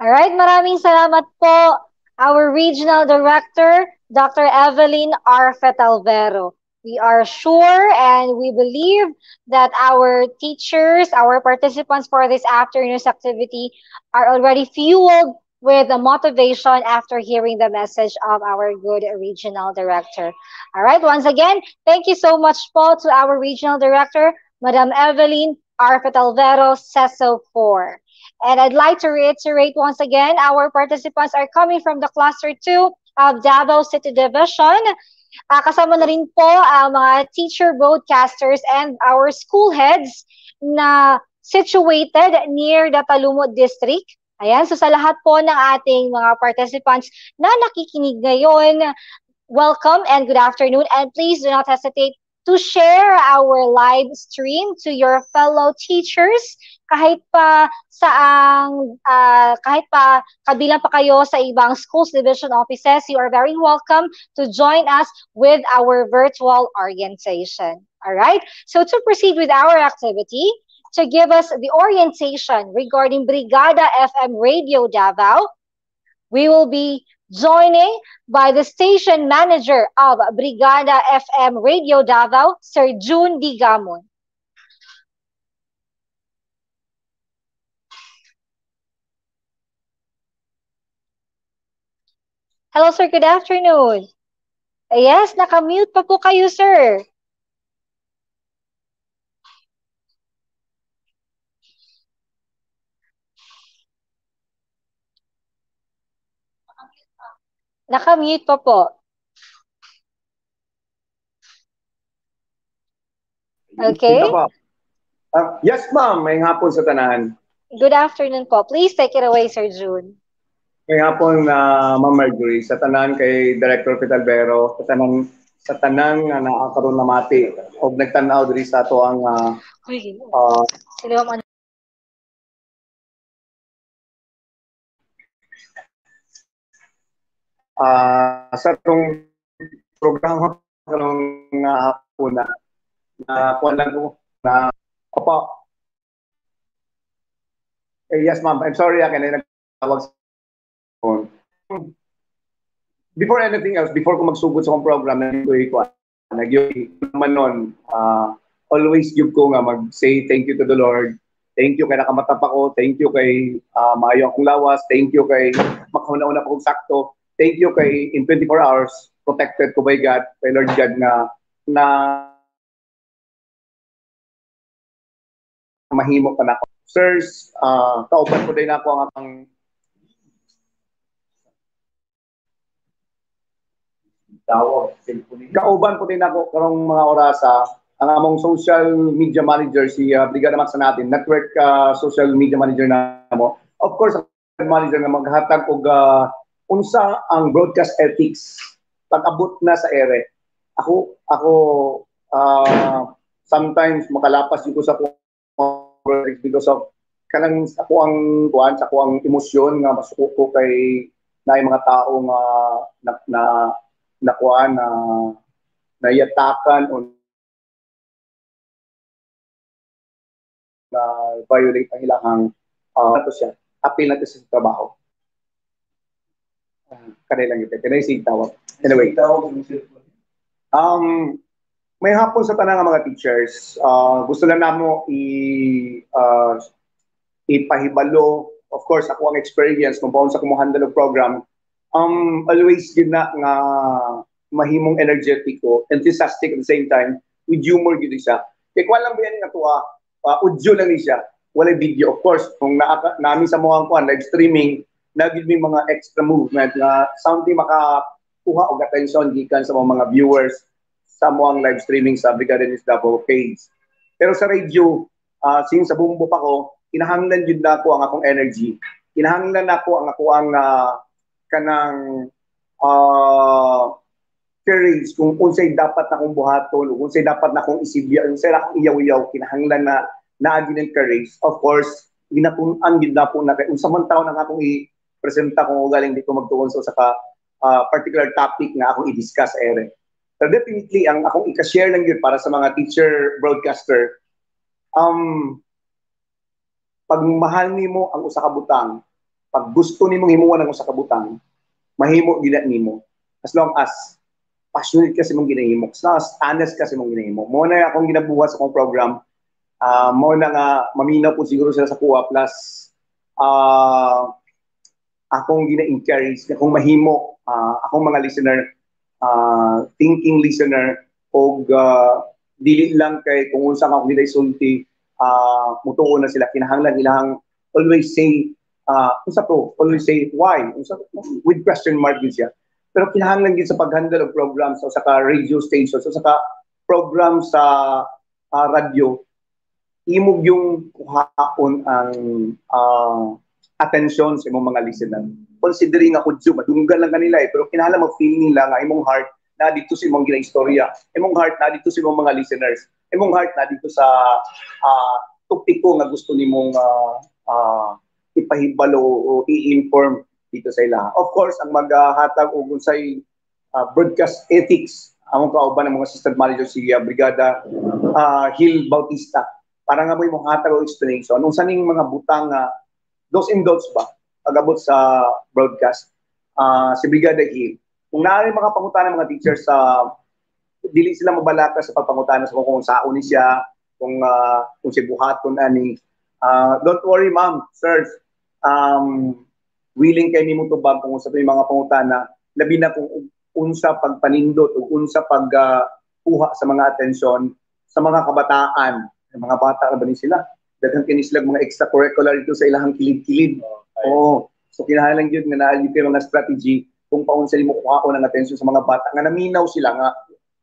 C: All right, maraming salamat po, our Regional Director, Dr. Evelyn R. Fetalvero. We are sure and we believe that our teachers, our participants for this afternoon's activity are already fueled with the motivation after hearing the message of our good regional director. All right, once again, thank you so much Paul, to our regional director, Madam Evelyn Arpetalvero Ceso 4. And I'd like to reiterate once again, our participants are coming from the cluster 2 of Davao City Division. Uh, kasama na rin po ang uh, mga teacher broadcasters and our school heads na situated near the Talumod District. Ayan, so sa lahat po ng ating mga participants na nakikinig ngayon, welcome and good afternoon. And please do not hesitate to share our live stream to your fellow teachers kahit pa sa ang uh, kahit pa kabilang pa kayo sa ibang schools division offices you are very welcome to join us with our virtual orientation. All right? So to proceed with our activity to give us the orientation regarding Brigada FM Radio Davao we will be joining by the station manager of Brigada FM Radio Davao, Sir June Digamon. Hello, sir. Good afternoon. Yes, nakamute pa po kayo, sir. Naka-mute pa po. Okay.
H: Uh, yes, ma'am. May hapon sa tanahan.
C: Good afternoon po. Please take it away, Sir June.
H: May hapon, uh, Ma'am Marjorie, sa tanan kay Director Pitalbero, sa tanan sa tanan nga nakakaroon na mati o nagtanaw diri sa ato ang uh, uh, uh, sa itong programa karong nga hapon na na kuan lang ko na opo. Eh, yes ma'am. I'm sorry akin ah, ay nagtawag before anything else before ko magsugod sa akong program na ko ko nagyo naman nun uh, always give ko nga mag say thank you to the Lord. Thank you kay nakamatap ako. Thank you kay uh, maayo akong lawas. Thank you kay makahuna-una pa kong sakto thank you kay in 24 hours protected ko by God, by Lord God na na mahimo pa na ako. Sirs, uh, kauban ko din ako ang akong tawag Kauban ko din ako karong mga orasa ang among social media manager si uh, Brigada Max natin, network uh, social media manager na mo. Of course, manager na maghatag og uh, unsa ang broadcast ethics pag-abot na sa ere. Ako ako uh, sometimes makalapas ko sa project because of kanang ako ang kuan sa ako ang emosyon nga masuko ko kay na mga tao nga na na na kuan na nayatakan o na violate ang ilang uh, siya appeal natin sa trabaho kanilang ito. Kanay sig tawag. Anyway. Um, may hapon sa tanang mga teachers, uh, gusto lang namo i uh, ipahibalo. Of course ako ang experience. Kung paano sa kumuhandle og program. Um always gid na nga mahimong energetic ko enthusiastic at the same time with humor gid siya. Kay kwa lang biyan nga tuwa uh, audio lang ni siya. Wala video. Of course kung na, namin sa mga kuan live streaming nagid mi mga extra movement na something makakuha og attention gikan sa mga viewers sa moang live streaming sa Brigada News Davao page. Pero sa radio, uh, since sa bumbo pa ko, kinahanglan jud na ako ang akong energy. Kinahanglan na ako ang ako ang uh, kanang uh, courage kung unsay dapat na akong buhaton, kung unsay dapat na akong isibya, unsay na akong iyaw-iyaw, kinahanglan na naagi ng courage. Of course, ginatunan gid na po na kay unsa man taon ang akong i presenta kung galing di ko magtuon sa saka uh, particular topic nga akong i-discuss ere. So definitely ang akong i-share lang yun para sa mga teacher broadcaster um pag mahal nimo ang usa ka butang, pag gusto nimo himuon ang usa ka butang, mahimo gid nimo as long as passionate kasi mong ginahimo, as long as honest kasi mong ginahimo. Mo na akong ginabuhat sa akong program, uh, mo na nga maminaw po siguro sila sa kuha plus uh, akong gina-encourage na kung mahimo uh, akong mga listener uh, thinking listener og uh, dili lang kay kung unsa ka nila isulti uh, mutuo na sila. Kinahanglan ilang always say uh, unsa to? Always say why? Unsa with question mark din siya. Pero kinahanglan gid sa paghandle og program sa ka radio station sa ka program sa uh, radio imog yung kuhaon ang uh, attention sa imong mga listener. Considering ako Diyo, madunggan lang kanila eh, pero kinahanglan mag-feel nila nga imong heart na dito sa imong istorya. Imong heart na dito sa imong mga listeners. Imong heart na dito sa uh, tupiko nga gusto nimong uh, uh, ipahibalo o i-inform dito sa ila. Of course, ang maghatag og unsay uh, broadcast ethics among kauban ng mga assistant manager si uh, Brigada uh, Hill Bautista para nga mo imong hatag og explanation unsa ning mga butang uh, dos in dos ba pagabot sa broadcast uh, si Brigada Hill. Kung naari mga pangutana mga teachers sa uh, dili sila mabalaka sa pagpangutana sa kung, kung saan ni siya, kung uh, kung si buhaton ani. Uh, don't worry ma'am, sirs. Um, willing kay nimo tubag kung sa yung mga pangutana labi na kung unsa pagpanindot o unsa pag uh, sa mga atensyon sa mga kabataan, mga bata ba ni sila? Daghang kini sila mga extracurricular ito sa ilahang kilid-kilid. Oo. So kinahanglan gyud nga naa gyud nga strategy kung paun sila mo kuha ng atensyon sa mga bata nga naminaw sila nga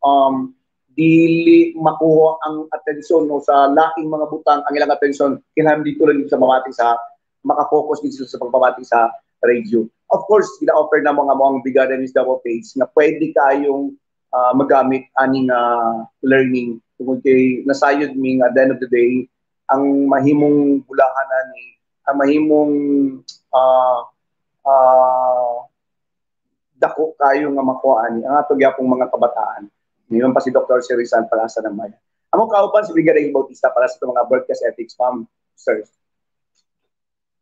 H: um, dili makuha ang atensyon no sa laking mga butang ang ilang atensyon kinahanglan dito lang sa mamati sa maka-focus dito sa pagpamati sa radio. Of course, gina-offer na mga mga bigadan is double page na pwede kayong uh, magamit aning uh, learning tungod kay nasayod ming at the end of the day ang mahimong bulahan ni ang mahimong uh, uh, dako kayo nga makuha ni ang ato gyapong mga kabataan. Ngayon pa si Dr. Serisan Palasa ng Maya. Amo kauban si Brigadier Bautista para sa mga broadcast ethics, ma'am, sir.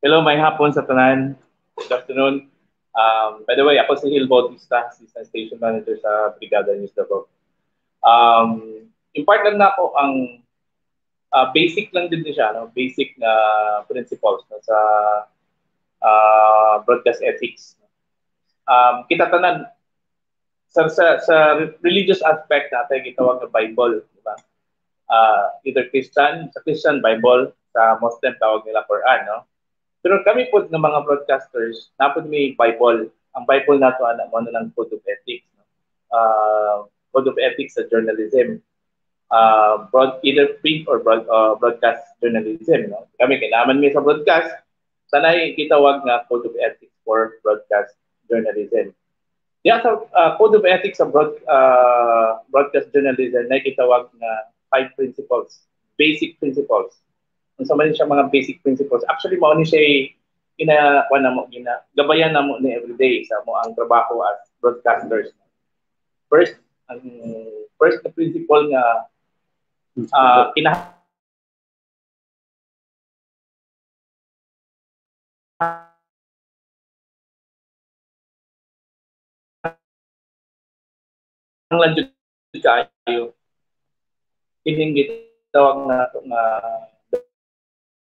I: Hello, may hapon sa tanan. Good afternoon. Um, by the way, ako si Hil Bautista, Assistant Station Manager sa Brigada News Davao. Um, impart lang na ako ang uh, basic lang din siya, no? basic na principles no? sa uh, broadcast ethics. Um, kita tanan sa, sa, sa religious aspect natin gitawag na Bible, di ba? Uh, either Christian, sa Christian Bible, sa Muslim tawag nila Quran, no? Pero kami po ng mga broadcasters, napod may Bible. Ang Bible na to, ano, ano lang Code of Ethics. No? Uh, Code of Ethics sa journalism. Uh, broad, either print or broad, uh, broadcast journalism. No? Kami, kailangan mi sa broadcast, sanay kitawag nga Code of Ethics for broadcast journalism. Yeah, sa uh, Code of Ethics sa broad, uh, broadcast journalism na kitawag na five principles, basic principles unsa man siya mga basic principles. Actually mao ni siya ina na mo gina gabayan na mo ni everyday sa mo ang trabaho as broadcasters. First, ang first na principle nga uh, ina ang lanjut kayo kining gitawag na nga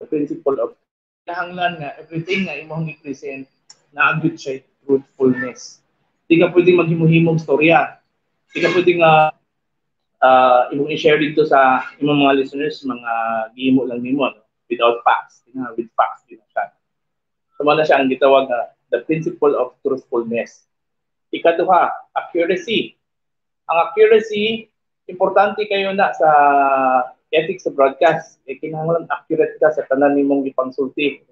I: the principle of kinahanglan nga everything nga imong i-present na agud siya truthfulness. Di ka pwedeng maghimuhimong storya. Di ka pwedeng uh, uh, imong i-share dito sa imong mga listeners, mga gihimo lang nimo no? without facts. Tina, with facts din siya. So na siya ang gitawag na the principle of truthfulness. Ikaduha, accuracy. Ang accuracy, importante kayo na sa ethics sa broadcast, eh, kinahanglan accurate ka sa tanan nimong gipangsulti.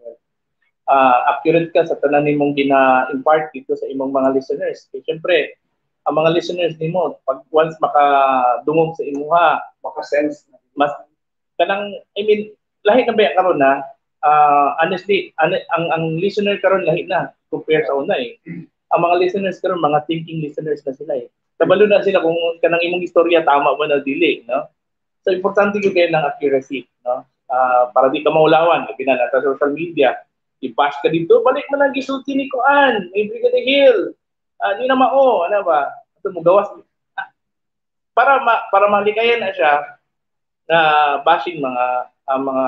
I: Uh, accurate ka sa tanan nimong gina-impart dito sa imong mga listeners. Eh, Siyempre, ang mga listeners nimo pag once makadungog sa imuha, maka-sense mas kanang I mean lahi na ba karon na uh, honestly an, ang ang listener karon lahi na compare sa una eh. Ang mga listeners karon mga thinking listeners na sila eh. Tabalo na sila kung kanang imong istorya tama ba na dili, no? So, importante yung kaya ng accuracy. No? Uh, para di ka maulawan. Na sa social media. I-bash ka dito, balik mo lang gisulti ni Kuan, may Brigadier Hill. Uh, di na mao, ano ba? Ito mo gawas. Uh, para ma, para malikayan na siya na bashing mga uh, mga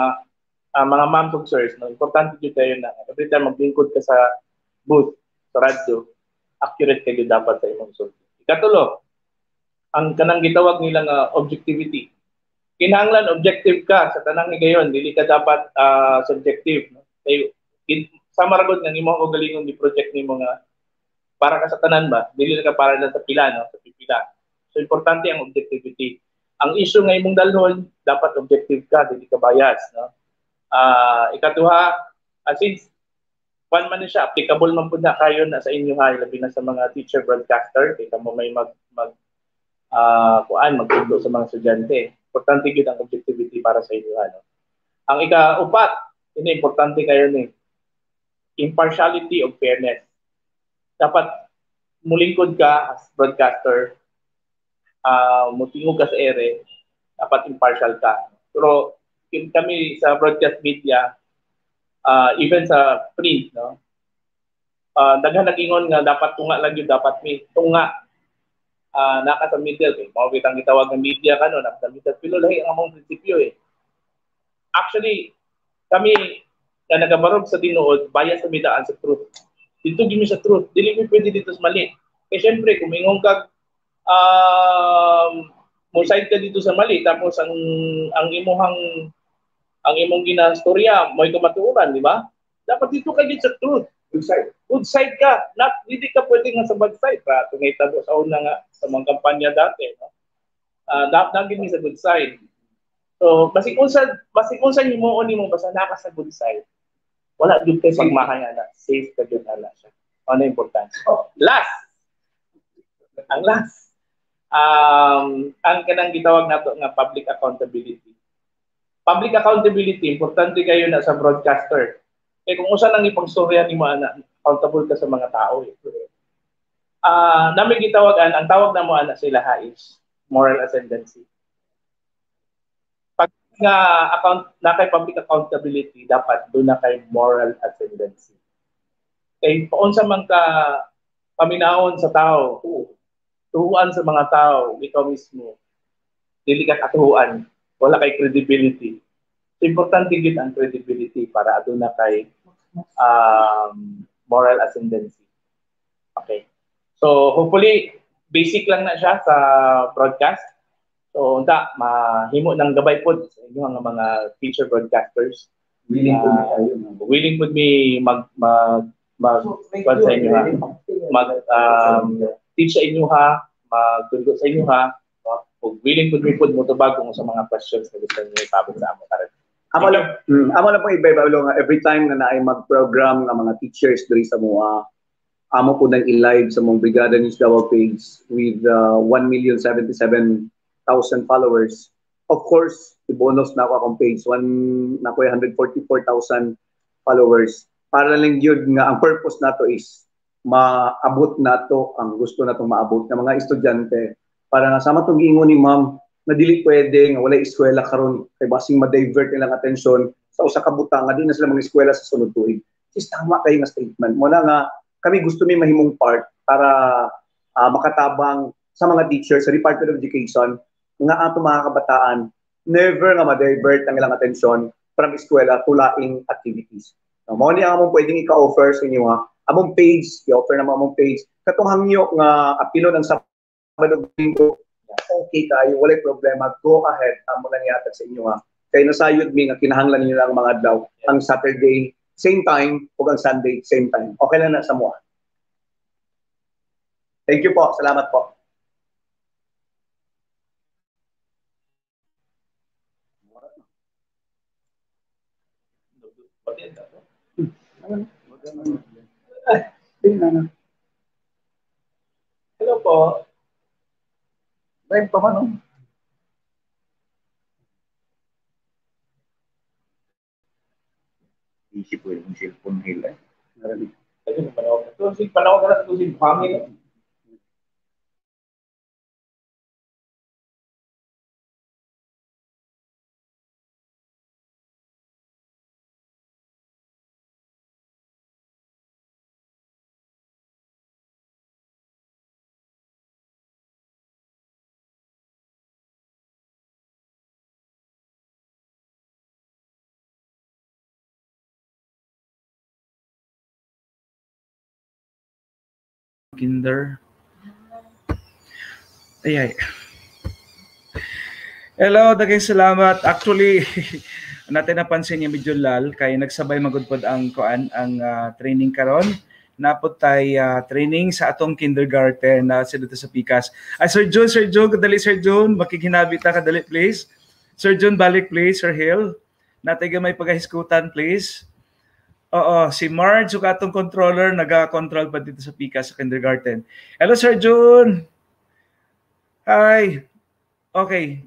I: uh, mga ma'am sirs, no? Importante yung kayo na every time maglingkod ka sa booth, sa radyo, accurate kayo dapat sa imong sulti. Ikatulo, ang kanang gitawag nilang uh, objectivity kinahanglan objective ka sa tanang gayon dili ka dapat uh, subjective no kay sa maragod nga nimo og galingon ni project nimo nga para ka sa tanan ba dili ka para sa pila no sa pipila so importante ang objectivity ang issue nga imong dalhon dapat objective ka dili ka bias no uh, ikaduha uh, since pan man siya applicable man pud na kayo na sa inyo ha labi na sa mga teacher broadcaster kay kamo may mag mag uh, kuan magtudlo sa mga estudyante Importante yun ang objectivity para sa inyo. Ano? Ang ika-upat, ini importante kayo ni impartiality of fairness. Dapat mulingkod ka as broadcaster, uh, mutingog ka sa ere, dapat impartial ka. Pero kami sa broadcast media, uh, even sa print, no, uh, daghan nag-ingon nga dapat tunga lang yun, dapat may tunga uh, naka sa middle eh. Mao kitang gitawag ng media kano naka sa middle pilo lahi ang among prinsipyo eh. Actually kami na nagabarog sa tinuod bias sa midaan sa truth. Dito gimi sa truth, dili mi pwede dito sa mali. Kaya syempre kung mingon kag um mo side ka dito sa mali tapos ang ang imuhang ang imong ginastorya mo'y kamatuoran, di ba? Dapat dito ka sa truth.
H: Good side.
I: Good side ka. Not, hindi ka pwede nga sa bad side. Para tungitabo sa una nga sa mga kampanya dati. No? Uh, dapat naging sa good side. So, basig unsa basig unsa himuon nimo basta naka sa good side. Wala jud kay pagmahay ana. Safe ka jud ana siya. Ano importante? Oh, last. Ang last. Um, ang kanang gitawag nato nga public accountability. Public accountability importante kayo na sa broadcaster. Eh kung usa nang ipagstorya nimo ana, accountable ka sa mga tao. Eh. Ah, uh, namin gitawagan ang tawag na mo ana sila ha is moral ascendancy. Nga account na kay public accountability, dapat doon na kay moral ascendancy. Kay paon sa man ka paminaon sa tao, tuhuan sa mga tao, ikaw mismo, dili ka katuhuan, wala kay credibility. Importante gid ang credibility para aduna na kay um, moral ascendancy. Okay. So, hopefully, basic lang na siya sa broadcast. So, unta, mahimo ng gabay po sa inyo ang mga teacher broadcasters.
H: Willing po uh,
I: willing po mi mag mag mag mag sa inyo ha. Mag um, teach sa inyo ha, magtundo sa inyo ha. Ug willing po mi pud mo tubag kung sa mga questions na gusto niyo itabog sa amo karon.
H: Amo lang, mm, amo lang po iba-iba nga every time na naay mag-program nga mga teachers diri sa mga amo po nang i-live sa mong Brigada News Davao page with uh, 1,077,000 followers. Of course, i-bonus na ako akong page. One, na ko 144,000 followers. Para lang yun nga, ang purpose nato is maabot nato ang gusto nato maabot ng mga estudyante para nga sama tong giingon ni ma'am na dili pwede nga wala eskwela karon kay basing ma-divert nilang atensyon sa usa ka butang nga di na sila mga eskwela sa sunod tuig. Sis tama kay nga statement. Muna nga kami gusto may mahimong part para uh, makatabang sa mga teachers sa Department of Education nga ato mga kabataan never nga ma-divert ang ilang atensyon from eskwela to laing activities. No, mao ni among pwedeng ika-offer sa inyo ha. Among page, i-offer na among page katong hangyo nga apilo ng Sabado Linggo okay kayo, walay problema, go ahead, amo lang yata sa inyo ha. Kay nasayod mi nga kinahanglan niyo lang mga daw ang Saturday same time, ug ang Sunday, same time. Okay lang na sa mo. Thank you po. Salamat po.
I: Hello po.
H: Live pa man, no?
J: isip ko yung cellphone nila.
H: Narinig.
I: Kasi panawag na to. Sige, panawag ka na to. Sige, pangin.
D: Kinder. Ay, ay. Hello, daghang salamat. Actually, natin napansin yung medyo lal kay nagsabay magudpod ang kuan ang uh, training karon. Napot tay uh, training sa atong kindergarten na uh, dito sa Pikas. Ay Sir John, Sir John, kadali Sir John, makikinabi ta kadali please. Sir John, balik please, Sir Hill. Natay may pagahiskutan please. Oo, si Marge, yung katong controller, nag-control pa dito sa Pika sa kindergarten. Hello, Sir June! Hi! Okay.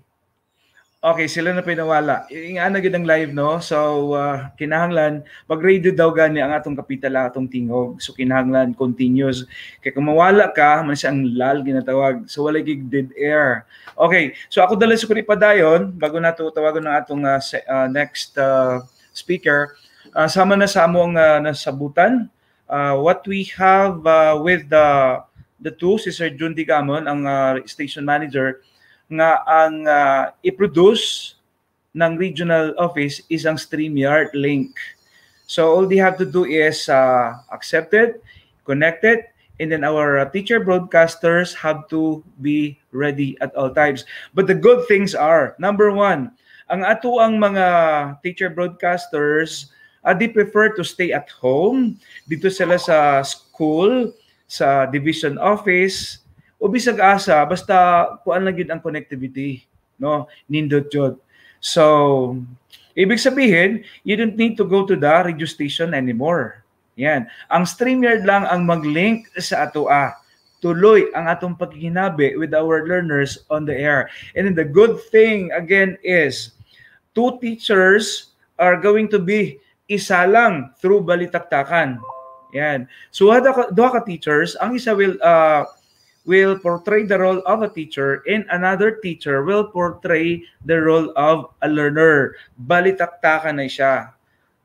D: Okay, sila na pinawala. Ingaan na ang live, no? So, uh, kinahanglan, pag radio daw gani ang atong kapital atong tingog. So, kinahanglan continuous. Kaya kung mawala ka, man siya ang lal ginatawag. So, wala gig dead air. Okay, so ako dala sa padayon, bago na tawagon ng atong uh, uh, next uh, speaker, Uh, sama na sa among uh, nasabutan. Uh, what we have uh, with the the two, si Sir Jun Digamon, ang uh, station manager, nga ang uh, i-produce ng regional office is ang StreamYard link. So all they have to do is uh, accept it, connect it, and then our uh, teacher broadcasters have to be ready at all times. But the good things are, number one, ang ato ang mga teacher broadcasters uh, they prefer to stay at home. Dito sila sa school, sa division office, o bisag asa, basta kuan lang yun ang connectivity. No? Nindot yun. So, ibig sabihin, you don't need to go to the radio station anymore. Yan. Ang StreamYard lang ang mag-link sa ato a. Tuloy ang atong pagkikinabi with our learners on the air. And then the good thing again is two teachers are going to be isa lang through balitaktakan. Yan. So duha ka teachers, ang isa will uh, will portray the role of a teacher and another teacher will portray the role of a learner. Balitaktakan na siya.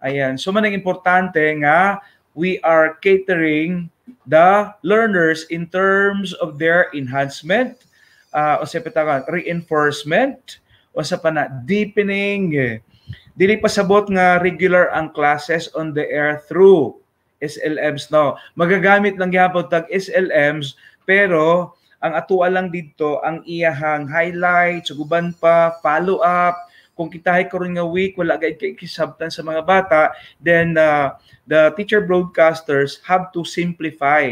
D: Ayan. So manang importante nga we are catering the learners in terms of their enhancement, uh, o sa reinforcement, o sa pana, deepening. Dili pasabot nga regular ang classes on the air through SLMs no. Magagamit lang gyapon tag SLMs pero ang atuwa lang dito ang iyahang highlight, suguban pa, follow up, kung kitahay karon nga week wala gay kisabtan sa mga bata, then uh, the teacher broadcasters have to simplify.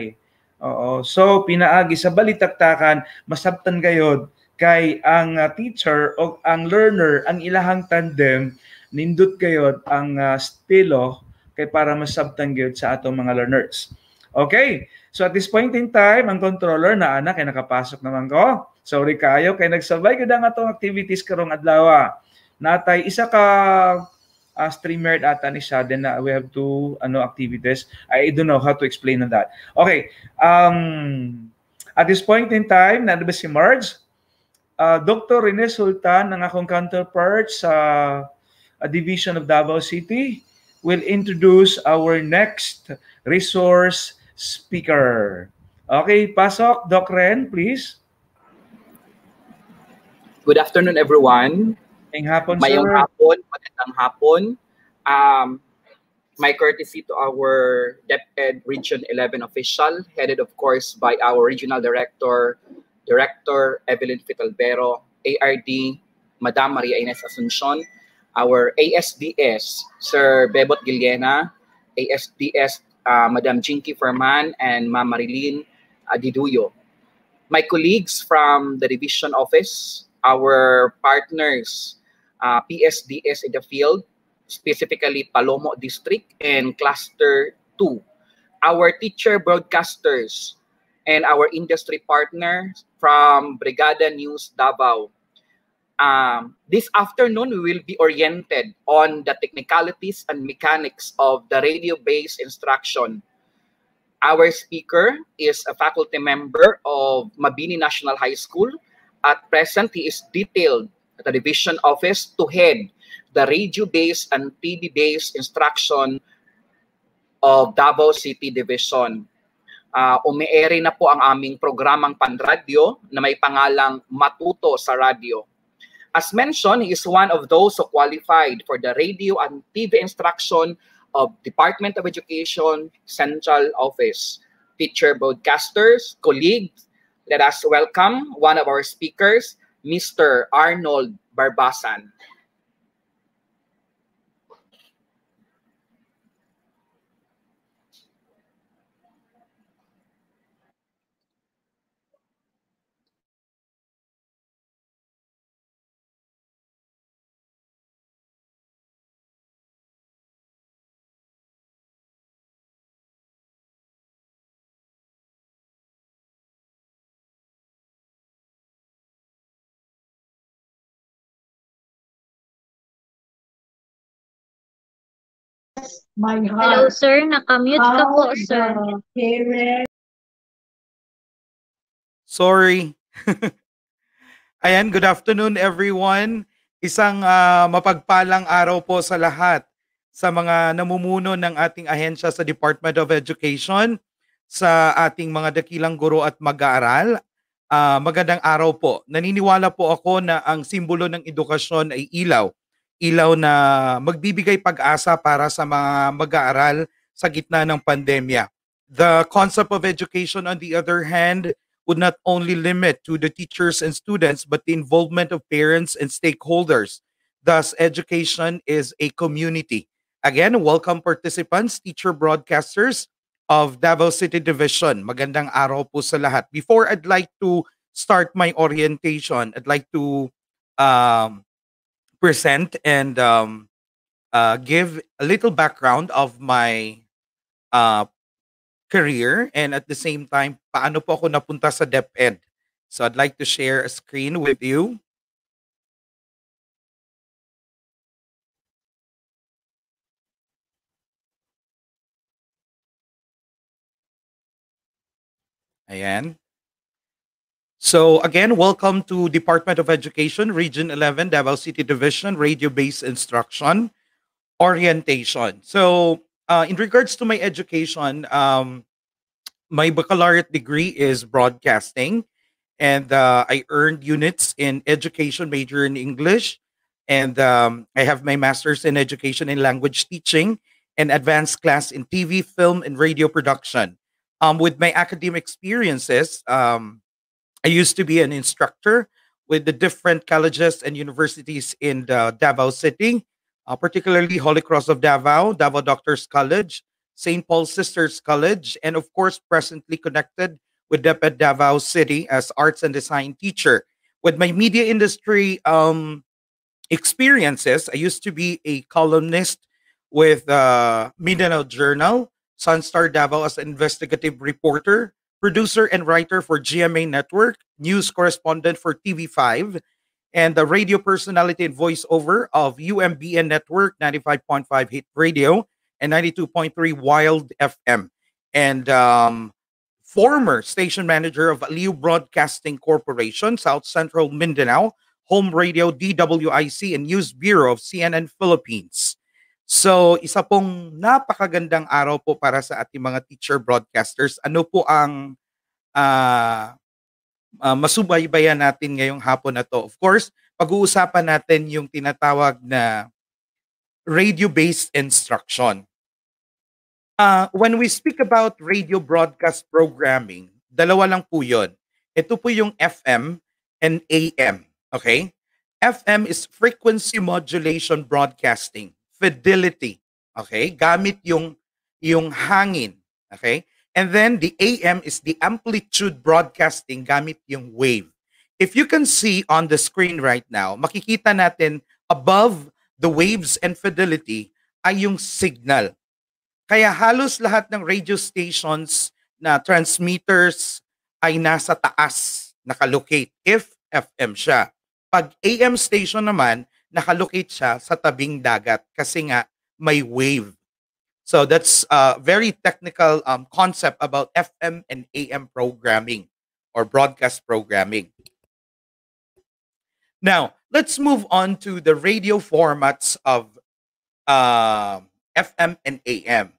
D: Oo. So pinaagi sa balitaktakan masabtan gayod kay ang uh, teacher o ang learner ang ilahang tandem nindot gayod ang uh, stilo kay para masabtan gyud sa atong mga learners. Okay. So at this point in time, ang controller na anak ay nakapasok naman ko. Sorry kayo kay nagsabay gud ang atong activities karong adlaw. Natay isa ka uh, streamer ata ni siya, then uh, we have two ano activities. I don't know how to explain on that. Okay. Um, at this point in time, na ba si Marge? Uh, Dr. Rene Sultan, ng akong counterpart sa uh, Division of Davao City, will introduce our next resource speaker. Okay, pasok. Doc Ren, please.
K: Good afternoon, everyone.
D: Ngayong hapon,
K: Mayong
D: sir.
K: hapon, magandang hapon. Um, my courtesy to our DepEd Region 11 official, headed of course by our Regional Director, Director Evelyn Fitalbero, ARD, Madam Maria Ines Asuncion, our ASDS, Sir Bebot Giliena, ASDS, uh, Madam Jinky Ferman, and Ma'am Marilyn Adiduyo. My colleagues from the division office, our partners, uh, PSDS in the field, specifically Palomo District and Cluster 2. Our teacher broadcasters and our industry partners from Brigada News Davao. Um, this afternoon, we will be oriented on the technicalities and mechanics of the radio-based instruction. Our speaker is a faculty member of Mabini National High School. At present, he is detailed at the division office to head the radio-based and TV-based instruction of Davao City Division. Uh, umiere na po ang aming programang panradyo na may pangalang Matuto sa Radio. As mentioned, he is one of those who qualified for the radio and TV instruction of Department of Education Central Office. Teacher broadcasters, colleagues, let us welcome one of our speakers, Mr. Arnold Barbasan.
E: My
C: Hello,
E: heart.
C: sir. Nakamute ka po, sir.
E: the parent
L: Sorry. Ayan, good afternoon everyone. Isang ah, mapagpalang araw po sa lahat sa mga namumuno ng ating ahensya sa Department of Education, sa ating mga dakilang guro at mag-aaral. Ah, magandang araw po. Naniniwala po ako na ang simbolo ng edukasyon ay ilaw. Ilaw na magbibigay pag-asa para sa mga mag-aaral sa gitna ng pandemya. The concept of education, on the other hand, would not only limit to the teachers and students, but the involvement of parents and stakeholders. Thus, education is a community. Again, welcome participants, teacher broadcasters of Davao City Division. Magandang araw po sa lahat. Before I'd like to start my orientation, I'd like to um, present and um, uh, give a little background of my uh, career and at the same time, paano po ako napunta sa DepEd. So I'd like to share a screen with you. Ayan. So again, welcome to Department of Education, Region 11, Davao City Division, Radio-Based Instruction, Orientation. So uh, in regards to my education, um, my baccalaureate degree is broadcasting, and uh, I earned units in education, major in English, and um, I have my master's in education in language teaching and advanced class in TV, film, and radio production. Um, with my academic experiences, um, I used to be an instructor with the different colleges and universities in the Davao City, uh, particularly Holy Cross of Davao, Davao Doctors College, St. Paul Sisters College, and of course, presently connected with DepEd Davao City as arts and design teacher. With my media industry um, experiences, I used to be a columnist with uh, Mindanao Journal, Sunstar Davao as an investigative reporter, producer and writer for GMA Network, news correspondent for TV5, and the radio personality and voiceover of UMBN Network 95.5 Hit Radio and 92.3 Wild FM. And um, former station manager of Aliu Broadcasting Corporation, South Central Mindanao, Home Radio DWIC, and News Bureau of CNN Philippines. So, isa pong napakagandang araw po para sa ating mga teacher broadcasters. Ano po ang uh, uh, masubaybayan natin ngayong hapon na to? Of course, pag-uusapan natin yung tinatawag na radio-based instruction. Uh, when we speak about radio broadcast programming, dalawa lang po yun. Ito po yung FM and AM. Okay? FM is frequency modulation broadcasting fidelity. Okay? Gamit yung yung hangin. Okay? And then the AM is the amplitude broadcasting gamit yung wave. If you can see on the screen right now, makikita natin above the waves and fidelity ay yung signal. Kaya halos lahat ng radio stations na transmitters ay nasa taas nakalocate if FM siya. Pag AM station naman, nakalocate siya sa tabing dagat kasi nga may wave. So that's a very technical um, concept about FM and AM programming or broadcast programming. Now, let's move on to the radio formats of uh, FM and AM.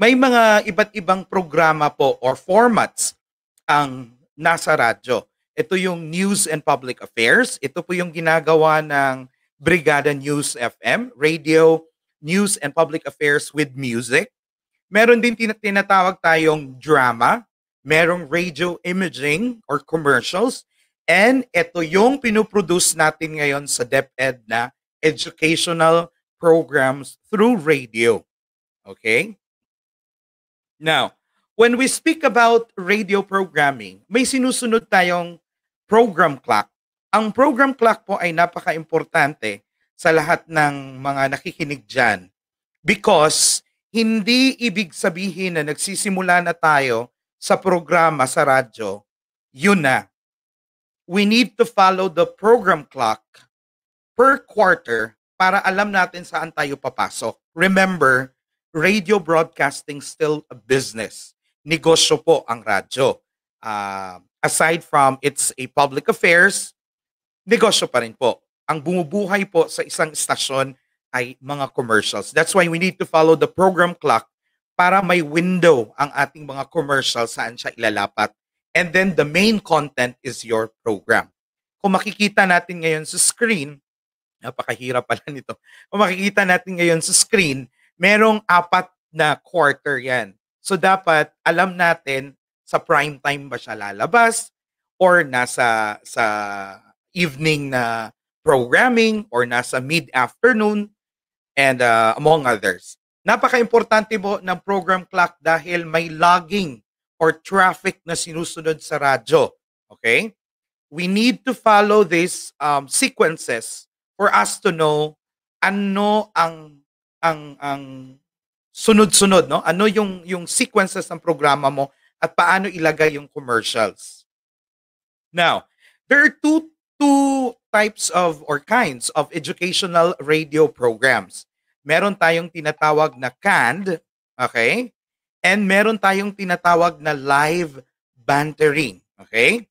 L: May mga iba't ibang programa po or formats ang nasa radyo. Ito yung news and public affairs. Ito po yung ginagawa ng Brigada News FM, radio, news and public affairs with music. Meron din tin- tinatawag tayong drama, merong radio imaging or commercials, and ito yung pinuproduce natin ngayon sa DepEd na educational programs through radio. Okay? Now, when we speak about radio programming, may sinusunod tayong program clock ang program clock po ay napaka-importante sa lahat ng mga nakikinig dyan because hindi ibig sabihin na nagsisimula na tayo sa programa sa radyo, yun na. We need to follow the program clock per quarter para alam natin saan tayo papasok. Remember, radio broadcasting still a business. Negosyo po ang radyo. Uh, aside from it's a public affairs, negosyo pa rin po. Ang bumubuhay po sa isang istasyon ay mga commercials. That's why we need to follow the program clock para may window ang ating mga commercials saan siya ilalapat. And then the main content is your program. Kung makikita natin ngayon sa screen, napakahirap pala nito. Kung makikita natin ngayon sa screen, merong apat na quarter yan. So dapat alam natin sa prime time ba siya lalabas or nasa sa evening na programming or nasa mid-afternoon and uh, among others. Napaka-importante mo ng program clock dahil may logging or traffic na sinusunod sa radyo. Okay? We need to follow these um, sequences for us to know ano ang ang ang sunod-sunod, no? Ano yung yung sequences ng programa mo at paano ilagay yung commercials. Now, there are two two types of or kinds of educational radio programs meron tayong tinatawag na canned, okay? And meron tayong tinatawag na live bantering, okay?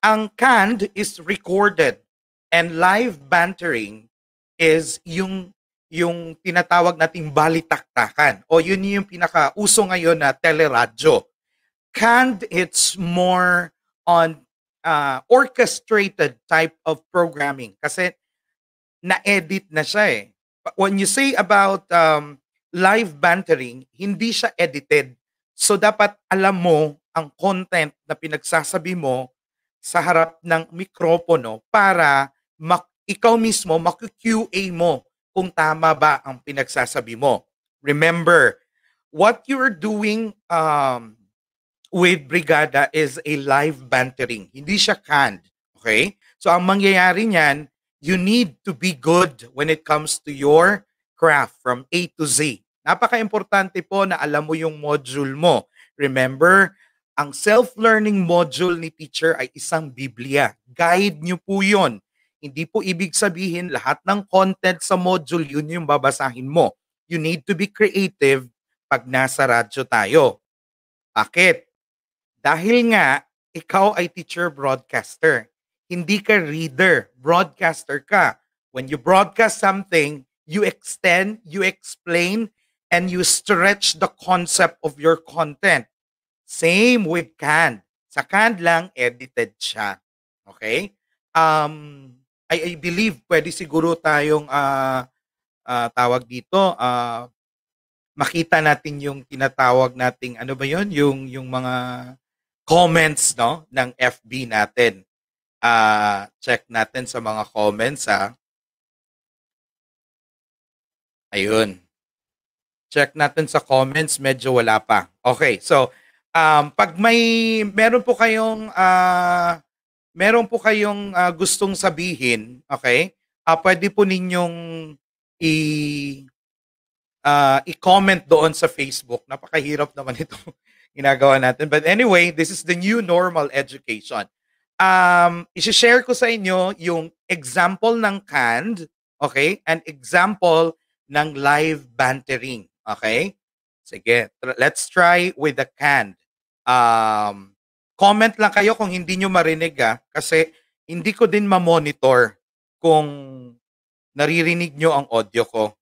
L: Ang canned is recorded and live bantering is yung yung tinatawag nating balitaktakan o yun yung pinakauso ngayon na teleradyo. Canned, it's more on uh, orchestrated type of programming kasi na-edit na siya eh when you say about um, live bantering, hindi siya edited. So dapat alam mo ang content na pinagsasabi mo sa harap ng mikropono para mak- ikaw mismo maku-QA mo kung tama ba ang pinagsasabi mo. Remember, what you're doing um, with Brigada is a live bantering. Hindi siya canned. Okay? So ang mangyayari niyan, you need to be good when it comes to your craft from A to Z. Napaka-importante po na alam mo yung module mo. Remember, ang self-learning module ni teacher ay isang Biblia. Guide nyo po yon. Hindi po ibig sabihin lahat ng content sa module, yun yung babasahin mo. You need to be creative pag nasa radyo tayo. Bakit? Dahil nga, ikaw ay teacher broadcaster hindi ka reader, broadcaster ka. When you broadcast something, you extend, you explain, and you stretch the concept of your content. Same with canned. Sa canned lang, edited siya. Okay? Um, I, I believe pwede siguro tayong uh, uh, tawag dito, uh, makita natin yung tinatawag nating ano ba yon yung yung mga comments no ng FB natin uh, check natin sa mga comments ha. Ayun. Check natin sa comments, medyo wala pa. Okay, so um, pag may meron po kayong uh, meron po kayong uh, gustong sabihin, okay? Uh, pwede po ninyong i uh, i-comment doon sa Facebook. Napakahirap naman ito ginagawa natin. But anyway, this is the new normal education um, isi-share ko sa inyo yung example ng canned, okay? And example ng live bantering, okay? Sige, let's try with the canned. Um, comment lang kayo kung hindi nyo marinig ah, kasi hindi ko din ma-monitor kung naririnig nyo ang audio ko.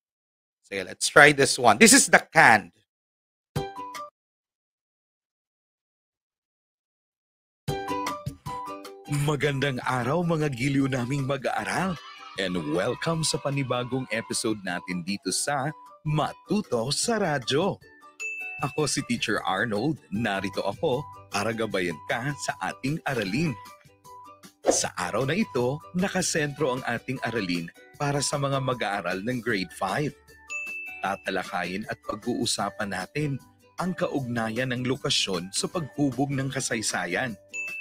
L: Sige, let's try this one. This is the canned.
M: Magandang araw mga giliw naming mag-aaral and welcome sa panibagong episode natin dito sa Matuto sa Radyo. Ako si Teacher Arnold, narito ako para gabayan ka sa ating aralin. Sa araw na ito, nakasentro ang ating aralin para sa mga mag-aaral ng grade 5. Tatalakayin at pag-uusapan natin ang kaugnayan ng lokasyon sa paghubog ng kasaysayan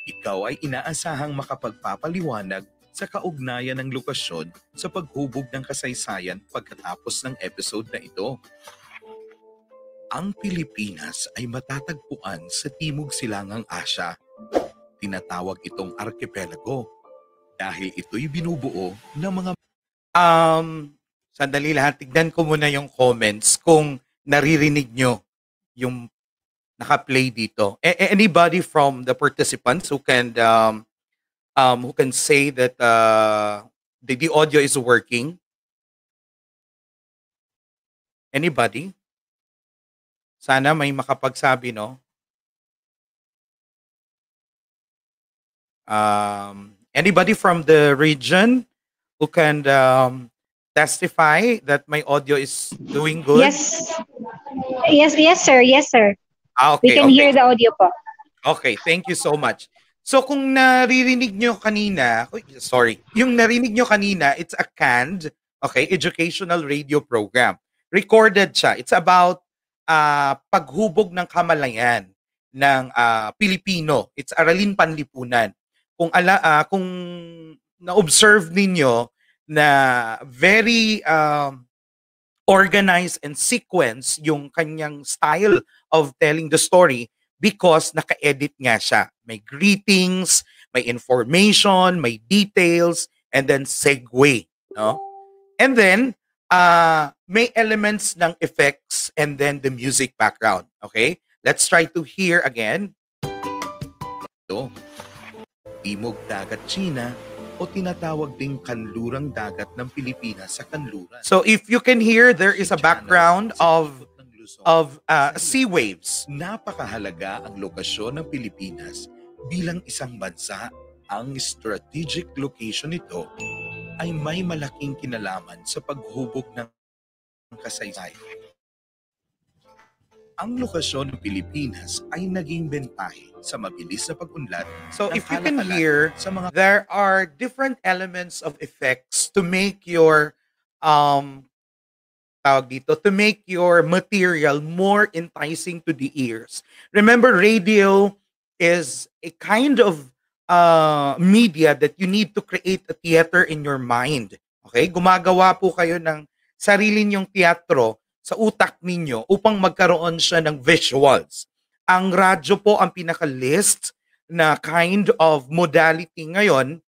M: ikaw ay inaasahang makapagpapaliwanag sa kaugnayan ng lokasyon sa paghubog ng kasaysayan pagkatapos ng episode na ito. Ang Pilipinas ay matatagpuan sa Timog Silangang Asya. Tinatawag itong arkipelago dahil ito'y binubuo ng mga...
L: Um, sandali lahat, tignan ko muna yung comments kung naririnig nyo yung naka-play dito. A- anybody from the participants who can um, um, who can say that uh, the, the audio is working? Anybody? Sana may makapagsabi, no? Um, anybody from the region who can um, testify that my audio is doing good?
C: Yes. Yes, yes, sir. Yes, sir.
L: Ah, okay,
C: We can
L: okay.
C: hear the audio po.
L: Okay, thank you so much. So kung naririnig nyo kanina, sorry, yung narinig nyo kanina, it's a canned, okay, educational radio program. recorded siya. It's about uh, paghubog ng kamalayan ng uh, Pilipino. It's Aralin Panlipunan. Kung ala uh, kung na-observe ninyo na very um, organized and sequence yung kanyang style of telling the story because naka-edit nga siya. May greetings, may information, may details, and then segue. No? And then, uh, may elements ng effects and then the music background. Okay? Let's try to hear again.
M: Ito, Timog Dagat China o tinatawag ding kanlurang dagat ng Pilipinas sa kanluran.
L: So if you can hear, there is a background of of uh, sea waves.
M: Napakahalaga ang lokasyon ng Pilipinas bilang isang bansa. Ang strategic location nito ay may malaking kinalaman sa paghubog ng kasaysayan. Ang lokasyon ng Pilipinas ay naging bentahe sa mabilis na pag-unlad.
L: So if you can hear, there are different elements of effects to make your um tawag dito, to make your material more enticing to the ears. Remember, radio is a kind of uh, media that you need to create a theater in your mind. Okay? Gumagawa po kayo ng sarili niyong teatro sa utak ninyo upang magkaroon siya ng visuals. Ang radyo po ang pinaka-list na kind of modality ngayon,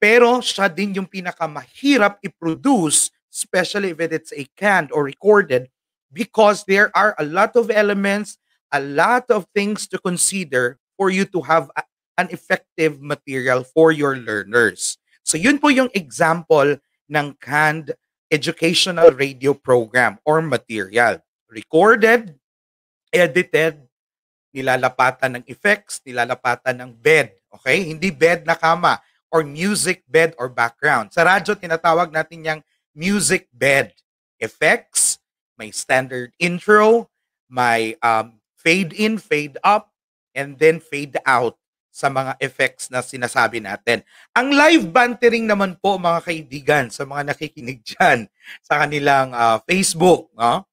L: pero siya din yung pinakamahirap i-produce, especially if it's a canned or recorded, because there are a lot of elements, a lot of things to consider for you to have an effective material for your learners. So yun po yung example ng canned educational radio program or material. Recorded, edited, nilalapatan ng effects, nilalapatan ng bed. Okay? Hindi bed na kama or music bed or background. Sa radyo, tinatawag natin yung music bed. Effects, may standard intro, may um, fade in, fade up, and then fade out sa mga effects na sinasabi natin. Ang live bantering naman po mga kaibigan sa mga nakikinig dyan sa kanilang uh, Facebook. No?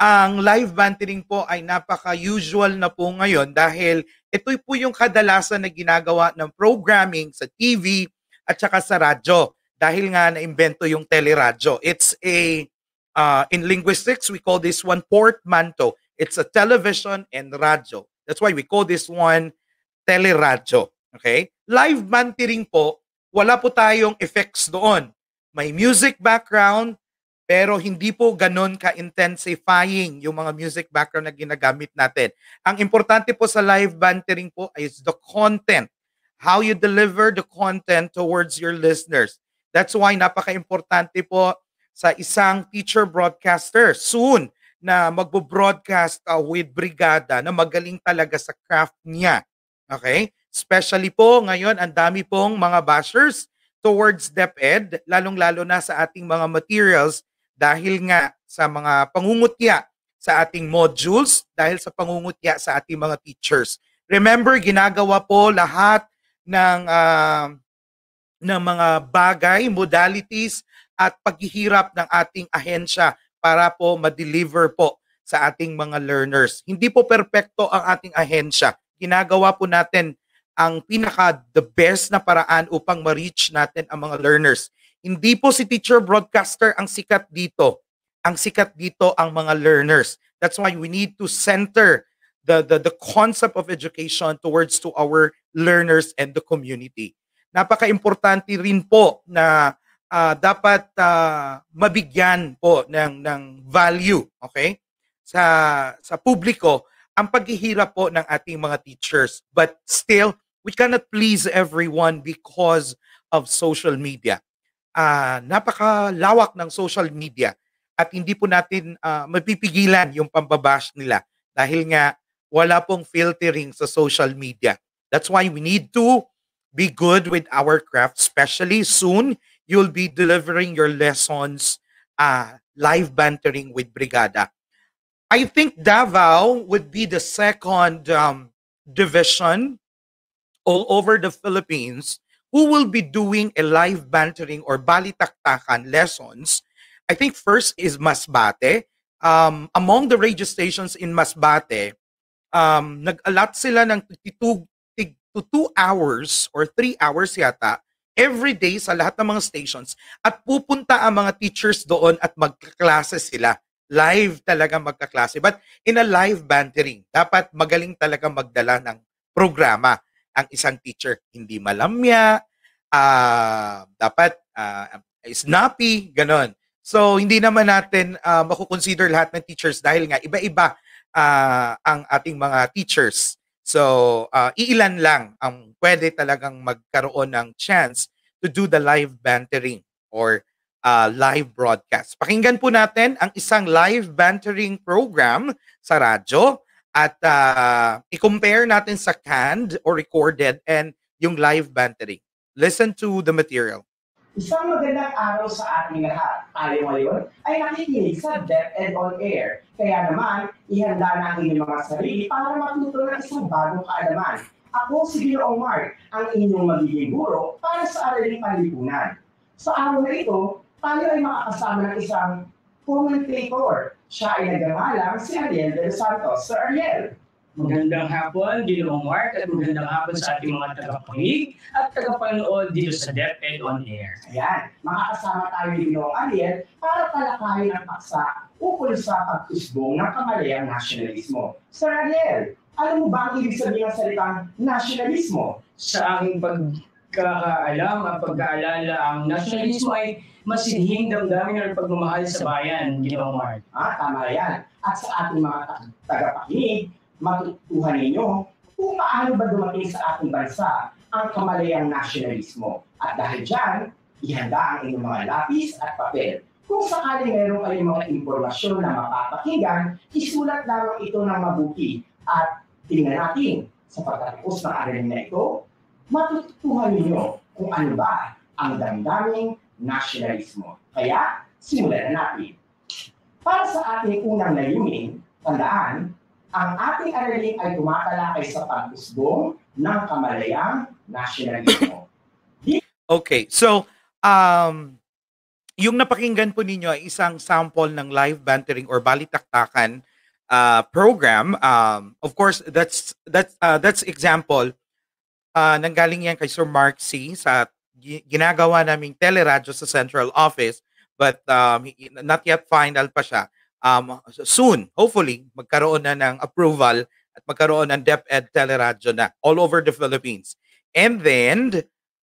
L: Ang live bantering po ay napaka-usual na po ngayon dahil ito po yung kadalasan na ginagawa ng programming sa TV at saka sa radyo dahil nga na-invento yung teleradyo. It's a, uh, in linguistics, we call this one portmanteau. It's a television and radio. That's why we call this one teleradyo. Okay? Live monitoring po, wala po tayong effects doon. May music background, pero hindi po ganun ka-intensifying yung mga music background na ginagamit natin. Ang importante po sa live bantering po is the content. How you deliver the content towards your listeners. That's why napaka-importante po sa isang teacher broadcaster soon na magbo-broadcast uh, with Brigada na magaling talaga sa craft niya. Okay? Especially po ngayon, ang dami pong mga bashers towards DepEd, lalong-lalo na sa ating mga materials dahil nga sa mga pangungutya sa ating modules, dahil sa pangungutya sa ating mga teachers. Remember, ginagawa po lahat ng uh, ng mga bagay, modalities at paghihirap ng ating ahensya para po ma-deliver po sa ating mga learners. Hindi po perpekto ang ating ahensya ginagawa po natin ang pinaka the best na paraan upang ma-reach natin ang mga learners. Hindi po si teacher broadcaster ang sikat dito. Ang sikat dito ang mga learners. That's why we need to center the the the concept of education towards to our learners and the community. Napaka-importante rin po na uh, dapat uh, mabigyan po ng ng value, okay? Sa sa publiko ang paghihirap po ng ating mga teachers. But still, we cannot please everyone because of social media. Uh, napakalawak ng social media at hindi po natin uh, mapipigilan yung pambabash nila dahil nga wala pong filtering sa social media. That's why we need to be good with our craft, especially soon you'll be delivering your lessons uh, live bantering with Brigada. I think Davao would be the second um, division all over the Philippines who will be doing a live bantering or balitaktakan lessons. I think first is Masbate. um, among the radio stations in Masbate, um, nag-allot sila ng to, to two hours or three hours yata every day sa lahat ng mga stations at pupunta ang mga teachers doon at magkaklase sila. Live talaga magkaklase. But in a live bantering, dapat magaling talaga magdala ng programa ang isang teacher. Hindi malamya, uh, dapat uh, snappy, ganon. So, hindi naman natin uh, makukonsider lahat ng teachers dahil nga iba-iba uh, ang ating mga teachers. So, uh, iilan lang ang pwede talagang magkaroon ng chance to do the live bantering or uh, live broadcast. Pakinggan po natin ang isang live bantering program sa radyo at uh, i-compare natin sa canned or recorded and yung live bantering. Listen to the material.
N: Isang magandang araw sa ating lahat. Tayo ngayon ay nakikinig sa DepEd On Air. Kaya naman, ihanda na ang mga sarili para matuto ng isang bagong kaalaman. Ako si Ginoong Mark, ang inyong magiging guro para sa Araling Panlipunan. Sa araw na ito, tayo ay makakasama ng isang commentator. Siya ay nagangalang si Ariel de los Santos. Sir Ariel,
O: Magandang hapon, Ginoong Mark, at magandang hapon sa ating mga tagapakinig at tagapanood dito sa DepEd On Air.
N: Ayan, makakasama tayo ni Ginoong Ariel para talakayin ang paksa ukol sa pagtusbong ng kamalayang nasyonalismo. Sir Ariel, alam mo ba ang ibig sabihin ng salitang nasyonalismo?
O: Sa aking pagkakaalam at pagkaalala, ang nasyonalismo ay masinhing damdamin ng pagmamahal sa bayan, Ginoong Mark.
N: Ah, tama yan. At sa ating mga tagapakinig, matutuhan ninyo kung paano ba dumating sa ating bansa ang kamalayang nasyonalismo. At dahil dyan, ihanda ang inyong mga lapis at papel. Kung sakaling meron kayong mga impormasyon na mapapakinggan, isulat lamang ito ng mabuti at tingnan natin sa pagkatapos ng aralin na ito, matutuhan ninyo kung ano ba ang damdaming nasyonalismo. Kaya, simulan na natin. Para sa ating unang layunin, tandaan, ang ating aralin ay tumatalakay sa pag-usbong ng kamalayang nasyonalismo.
L: Okay, so um, yung napakinggan po ninyo ay isang sample ng live bantering or balitaktakan uh, program. Um, of course, that's that's uh, that's example. Uh, nanggaling yan kay Sir Mark C. sa ginagawa naming teleradyo sa central office but um, not yet final pa siya um, soon, hopefully, magkaroon na ng approval at magkaroon ng DepEd teleradyo na all over the Philippines. And then,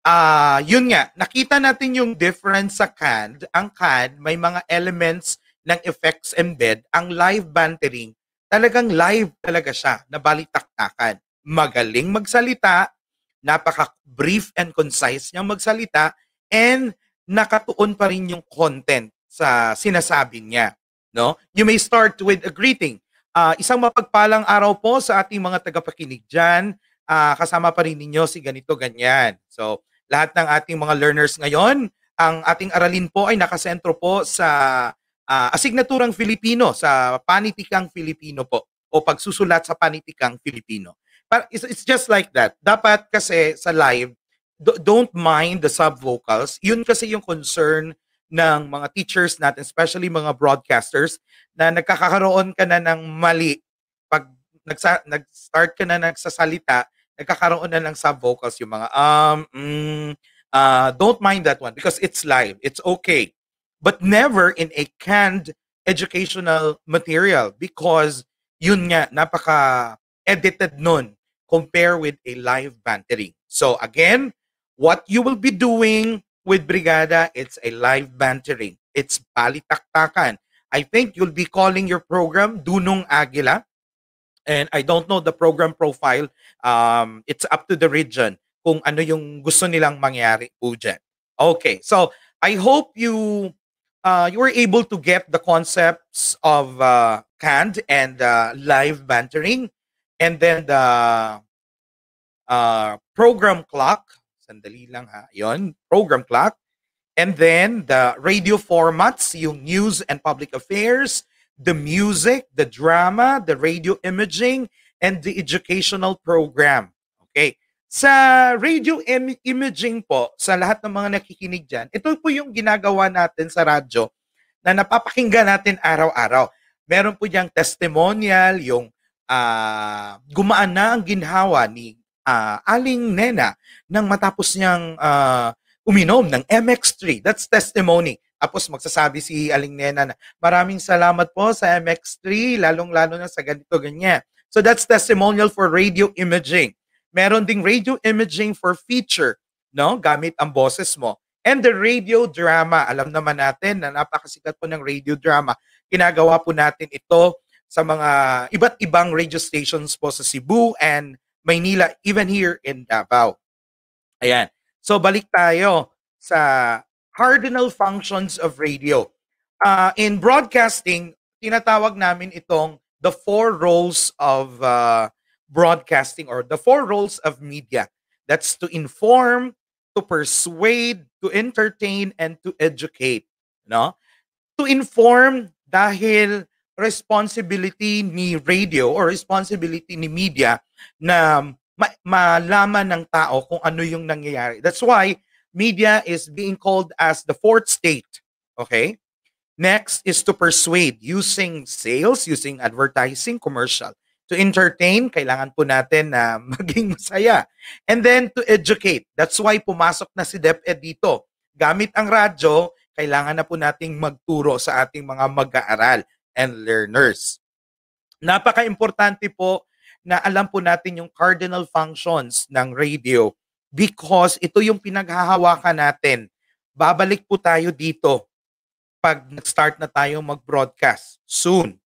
L: uh, yun nga, nakita natin yung difference sa CAD. Ang CAD, may mga elements ng effects embed. Ang live bantering, talagang live talaga siya, na balitaktakan. Magaling magsalita, napaka-brief and concise niyang magsalita, and nakatuon pa rin yung content sa sinasabi niya no? You may start with a greeting. Uh, isang mapagpalang araw po sa ating mga tagapakinig dyan. Uh, kasama pa rin ninyo si ganito ganyan. So, lahat ng ating mga learners ngayon, ang ating aralin po ay nakasentro po sa uh, asignaturang Filipino, sa panitikang Filipino po o pagsusulat sa panitikang Filipino. It's, it's just like that. Dapat kasi sa live, don't mind the subvocals. Yun kasi yung concern ng mga teachers natin, especially mga broadcasters, na nagkakaroon ka na ng mali pag nagsa, nag-start ka na nagsasalita, nagkakaroon na ng subvocals yung mga um, mm, uh, don't mind that one because it's live. It's okay. But never in a canned educational material because yun nga, napaka edited nun compare with a live bantering. So again, what you will be doing with Brigada, it's a live bantering. It's balitaktakan. I think you'll be calling your program Dunong Agila. And I don't know the program profile. Um, it's up to the region kung ano yung gusto nilang mangyari po dyan. Okay, so I hope you uh, you were able to get the concepts of uh, canned and uh, live bantering and then the uh, program clock Sandali lang ha. Yon, program clock. And then the radio formats, yung news and public affairs, the music, the drama, the radio imaging, and the educational program. Okay. Sa radio im- imaging po, sa lahat ng mga nakikinig dyan, ito po yung ginagawa natin sa radyo na napapakinggan natin araw-araw. Meron po diyang testimonial, yung uh, gumaan na ang ginhawa ni uh, Aling Nena nang matapos niyang uh, uminom ng MX3. That's testimony. Tapos magsasabi si Aling Nena na maraming salamat po sa MX3, lalong-lalo na sa ganito ganyan. So that's testimonial for radio imaging. Meron ding radio imaging for feature, no? Gamit ang boses mo. And the radio drama, alam naman natin na napakasikat po ng radio drama. Ginagawa po natin ito sa mga iba't ibang radio stations po sa Cebu and Maynila, even here in Davao. Ayan. So balik tayo sa cardinal functions of radio. Uh, in broadcasting, tinatawag namin itong the four roles of uh, broadcasting or the four roles of media. That's to inform, to persuade, to entertain, and to educate. No? To inform dahil responsibility ni radio or responsibility ni media na ma- malaman ng tao kung ano yung nangyayari. That's why media is being called as the fourth state. Okay? Next is to persuade using sales, using advertising, commercial. To entertain, kailangan po natin na maging masaya. And then to educate. That's why pumasok na si DepEd dito. Gamit ang radyo, kailangan na po nating magturo sa ating mga mag-aaral and learners. Napaka-importante po na alam po natin yung cardinal functions ng radio because ito yung pinaghahawakan natin. Babalik po tayo dito pag nag-start na tayo mag-broadcast soon.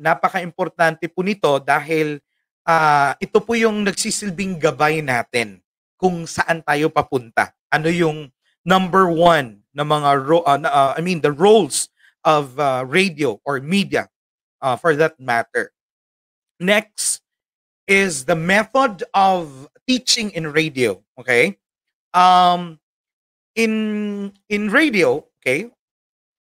L: Napaka-importante po nito dahil uh, ito po yung nagsisilbing gabay natin kung saan tayo papunta. Ano yung number one na mga, ro- uh, uh, I mean, the roles of uh, radio or media uh, for that matter. Next is the method of teaching in radio. Okay, um, in in radio, okay,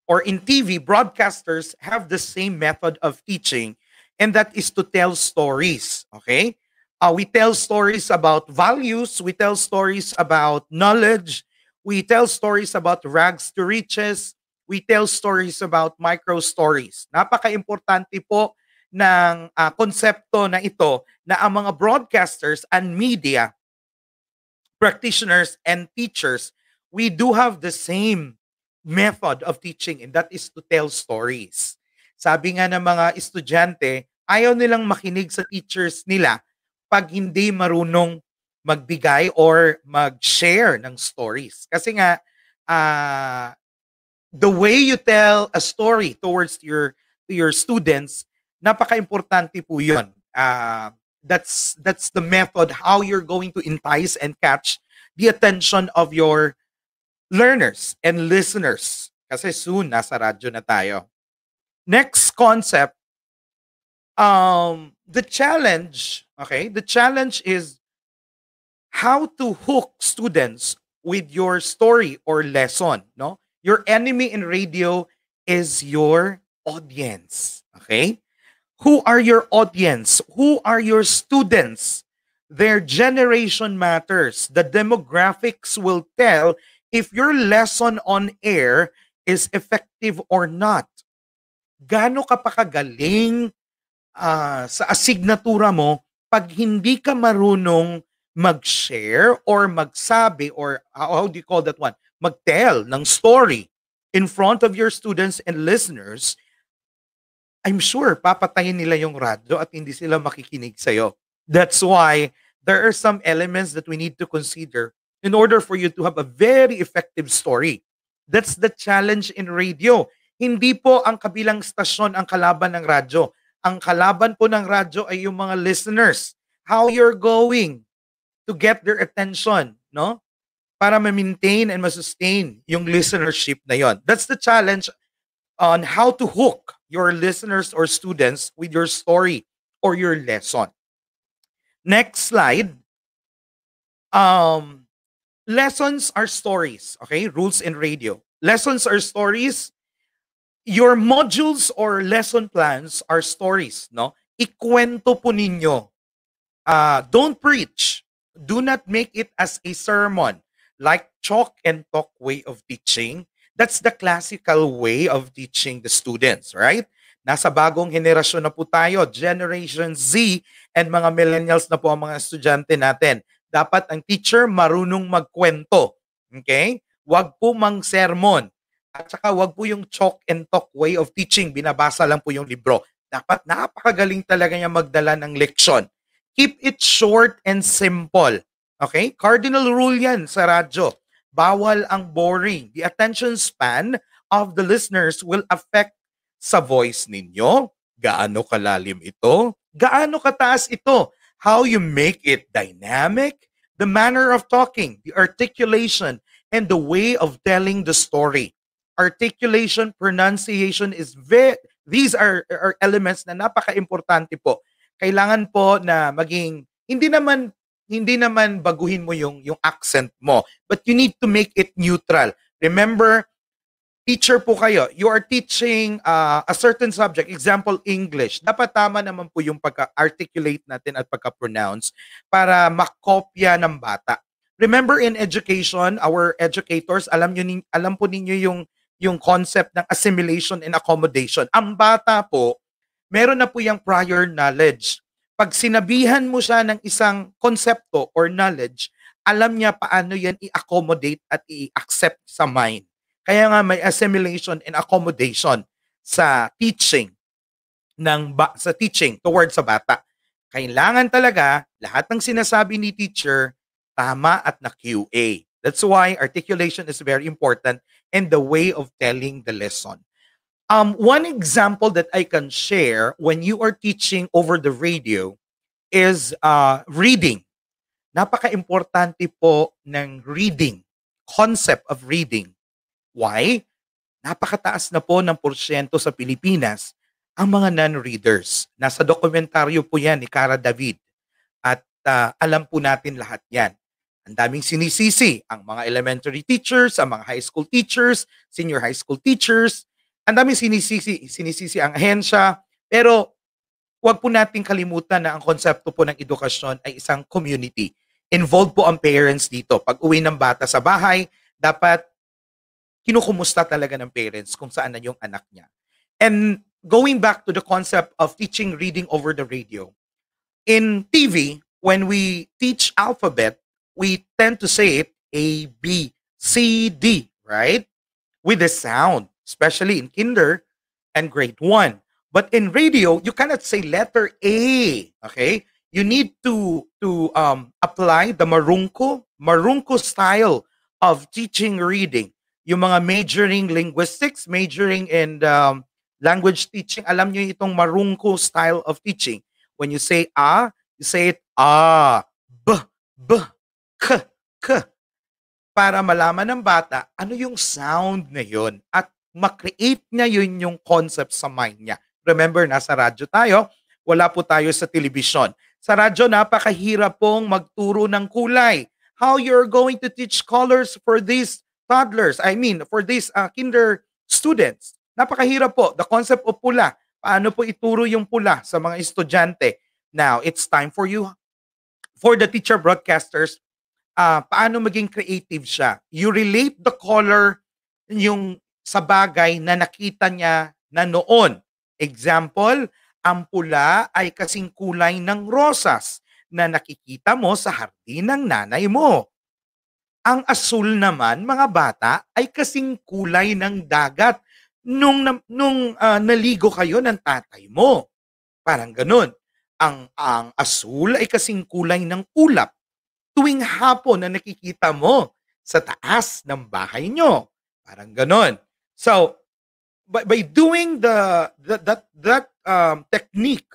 L: or in TV, broadcasters have the same method of teaching, and that is to tell stories. Okay? Uh, we tell stories about values, we tell stories about knowledge, we tell stories about rags to riches, we tell stories about micro stories. Napaka-importante po ng uh, konsepto na ito na ang mga broadcasters and media practitioners and teachers, we do have the same method of teaching and that is to tell stories. Sabi nga ng mga estudyante, ayaw nilang makinig sa teachers nila pag hindi marunong magbigay or mag-share ng stories. Kasi nga, uh, the way you tell a story towards your to your students, napaka-importante po yun. Uh, that's that's the method how you're going to entice and catch the attention of your learners and listeners. Kasi soon, nasa radyo na tayo. Next concept, um, the challenge, okay, the challenge is how to hook students with your story or lesson, no? Your enemy in radio is your audience, okay? Who are your audience? Who are your students? Their generation matters. The demographics will tell if your lesson on air is effective or not. Gaano ka pa kagaling uh, sa asignatura mo pag hindi ka marunong mag-share or magsabi or how do you call that one? Mag-tell ng story in front of your students and listeners, I'm sure papatayin nila yung radyo at hindi sila makikinig sa'yo. That's why there are some elements that we need to consider in order for you to have a very effective story. That's the challenge in radio. Hindi po ang kabilang stasyon ang kalaban ng radyo. Ang kalaban po ng radyo ay yung mga listeners. How you're going to get their attention, no? Para ma-maintain and ma-sustain yung listenership na yon. That's the challenge on how to hook your listeners or students with your story or your lesson. Next slide. Um, lessons are stories, okay? Rules in radio. Lessons are stories. Your modules or lesson plans are stories, no? Ikwento po ninyo. Uh, don't preach. Do not make it as a sermon, like chalk and talk way of teaching. That's the classical way of teaching the students, right? Nasa bagong henerasyon na po tayo, Generation Z and mga millennials na po ang mga estudyante natin. Dapat ang teacher marunong magkwento. Okay? Huwag po mang sermon. At saka huwag po yung chalk and talk way of teaching. Binabasa lang po yung libro. Dapat napakagaling talaga niya magdala ng leksyon. Keep it short and simple. Okay? Cardinal rule yan sa radyo. Bawal ang boring. The attention span of the listeners will affect sa voice ninyo. Gaano kalalim ito? Gaano kataas ito? How you make it dynamic? The manner of talking, the articulation, and the way of telling the story. Articulation, pronunciation is very, these are, are elements na napaka-importante po. Kailangan po na maging, hindi naman hindi naman baguhin mo yung yung accent mo, but you need to make it neutral. Remember, teacher po kayo, you are teaching uh, a certain subject, example English, dapat tama naman po yung pagka-articulate natin at pagka-pronounce para makopya ng bata. Remember in education, our educators, alam niyo alam po ninyo yung yung concept ng assimilation and accommodation. Ang bata po, meron na po yung prior knowledge. Pag sinabihan mo siya ng isang konsepto or knowledge, alam niya paano yan i-accommodate at i-accept sa mind. Kaya nga may assimilation and accommodation sa teaching ng ba, sa teaching towards sa bata. Kailangan talaga lahat ng sinasabi ni teacher tama at na QA. That's why articulation is very important and the way of telling the lesson. Um, one example that I can share when you are teaching over the radio is uh, reading. Napaka-importante po ng reading, concept of reading. Why? Napakataas na po ng porsyento sa Pilipinas ang mga non-readers. Nasa dokumentaryo po yan ni Cara David. At uh, alam po natin lahat yan. Ang daming sinisisi ang mga elementary teachers, ang mga high school teachers, senior high school teachers. Ang daming sinisisi, sinisisi ang ahensya. Pero huwag po nating kalimutan na ang konsepto po ng edukasyon ay isang community. Involved po ang parents dito. Pag uwi ng bata sa bahay, dapat kinukumusta talaga ng parents kung saan na yung anak niya. And going back to the concept of teaching reading over the radio, in TV, when we teach alphabet, we tend to say it A, B, C, D, right? With the sound, especially in kinder and grade one. But in radio, you cannot say letter A, okay? You need to to um, apply the marunko, marunko style of teaching reading yung mga majoring linguistics, majoring in um, language teaching, alam nyo itong marungko style of teaching. When you say a, you say it a, b, b, k, k. Para malaman ng bata, ano yung sound na yun at makreate niya yun yung concept sa mind niya. Remember, nasa radyo tayo, wala po tayo sa television. Sa radyo, napakahirap pong magturo ng kulay. How you're going to teach colors for this toddlers, I mean, for these uh, kinder students, napakahirap po. The concept of pula, paano po ituro yung pula sa mga estudyante. Now, it's time for you, for the teacher broadcasters, uh, paano maging creative siya. You relate the color yung sa bagay na nakita niya na noon. Example, ang pula ay kasing kulay ng rosas na nakikita mo sa hardin ng nanay mo. Ang asul naman, mga bata, ay kasing kulay ng dagat nung, nung uh, naligo kayo ng tatay mo. Parang ganun. Ang, ang asul ay kasing kulay ng ulap tuwing hapon na nakikita mo sa taas ng bahay nyo. Parang ganun. So, by, by doing the, the that that um, technique,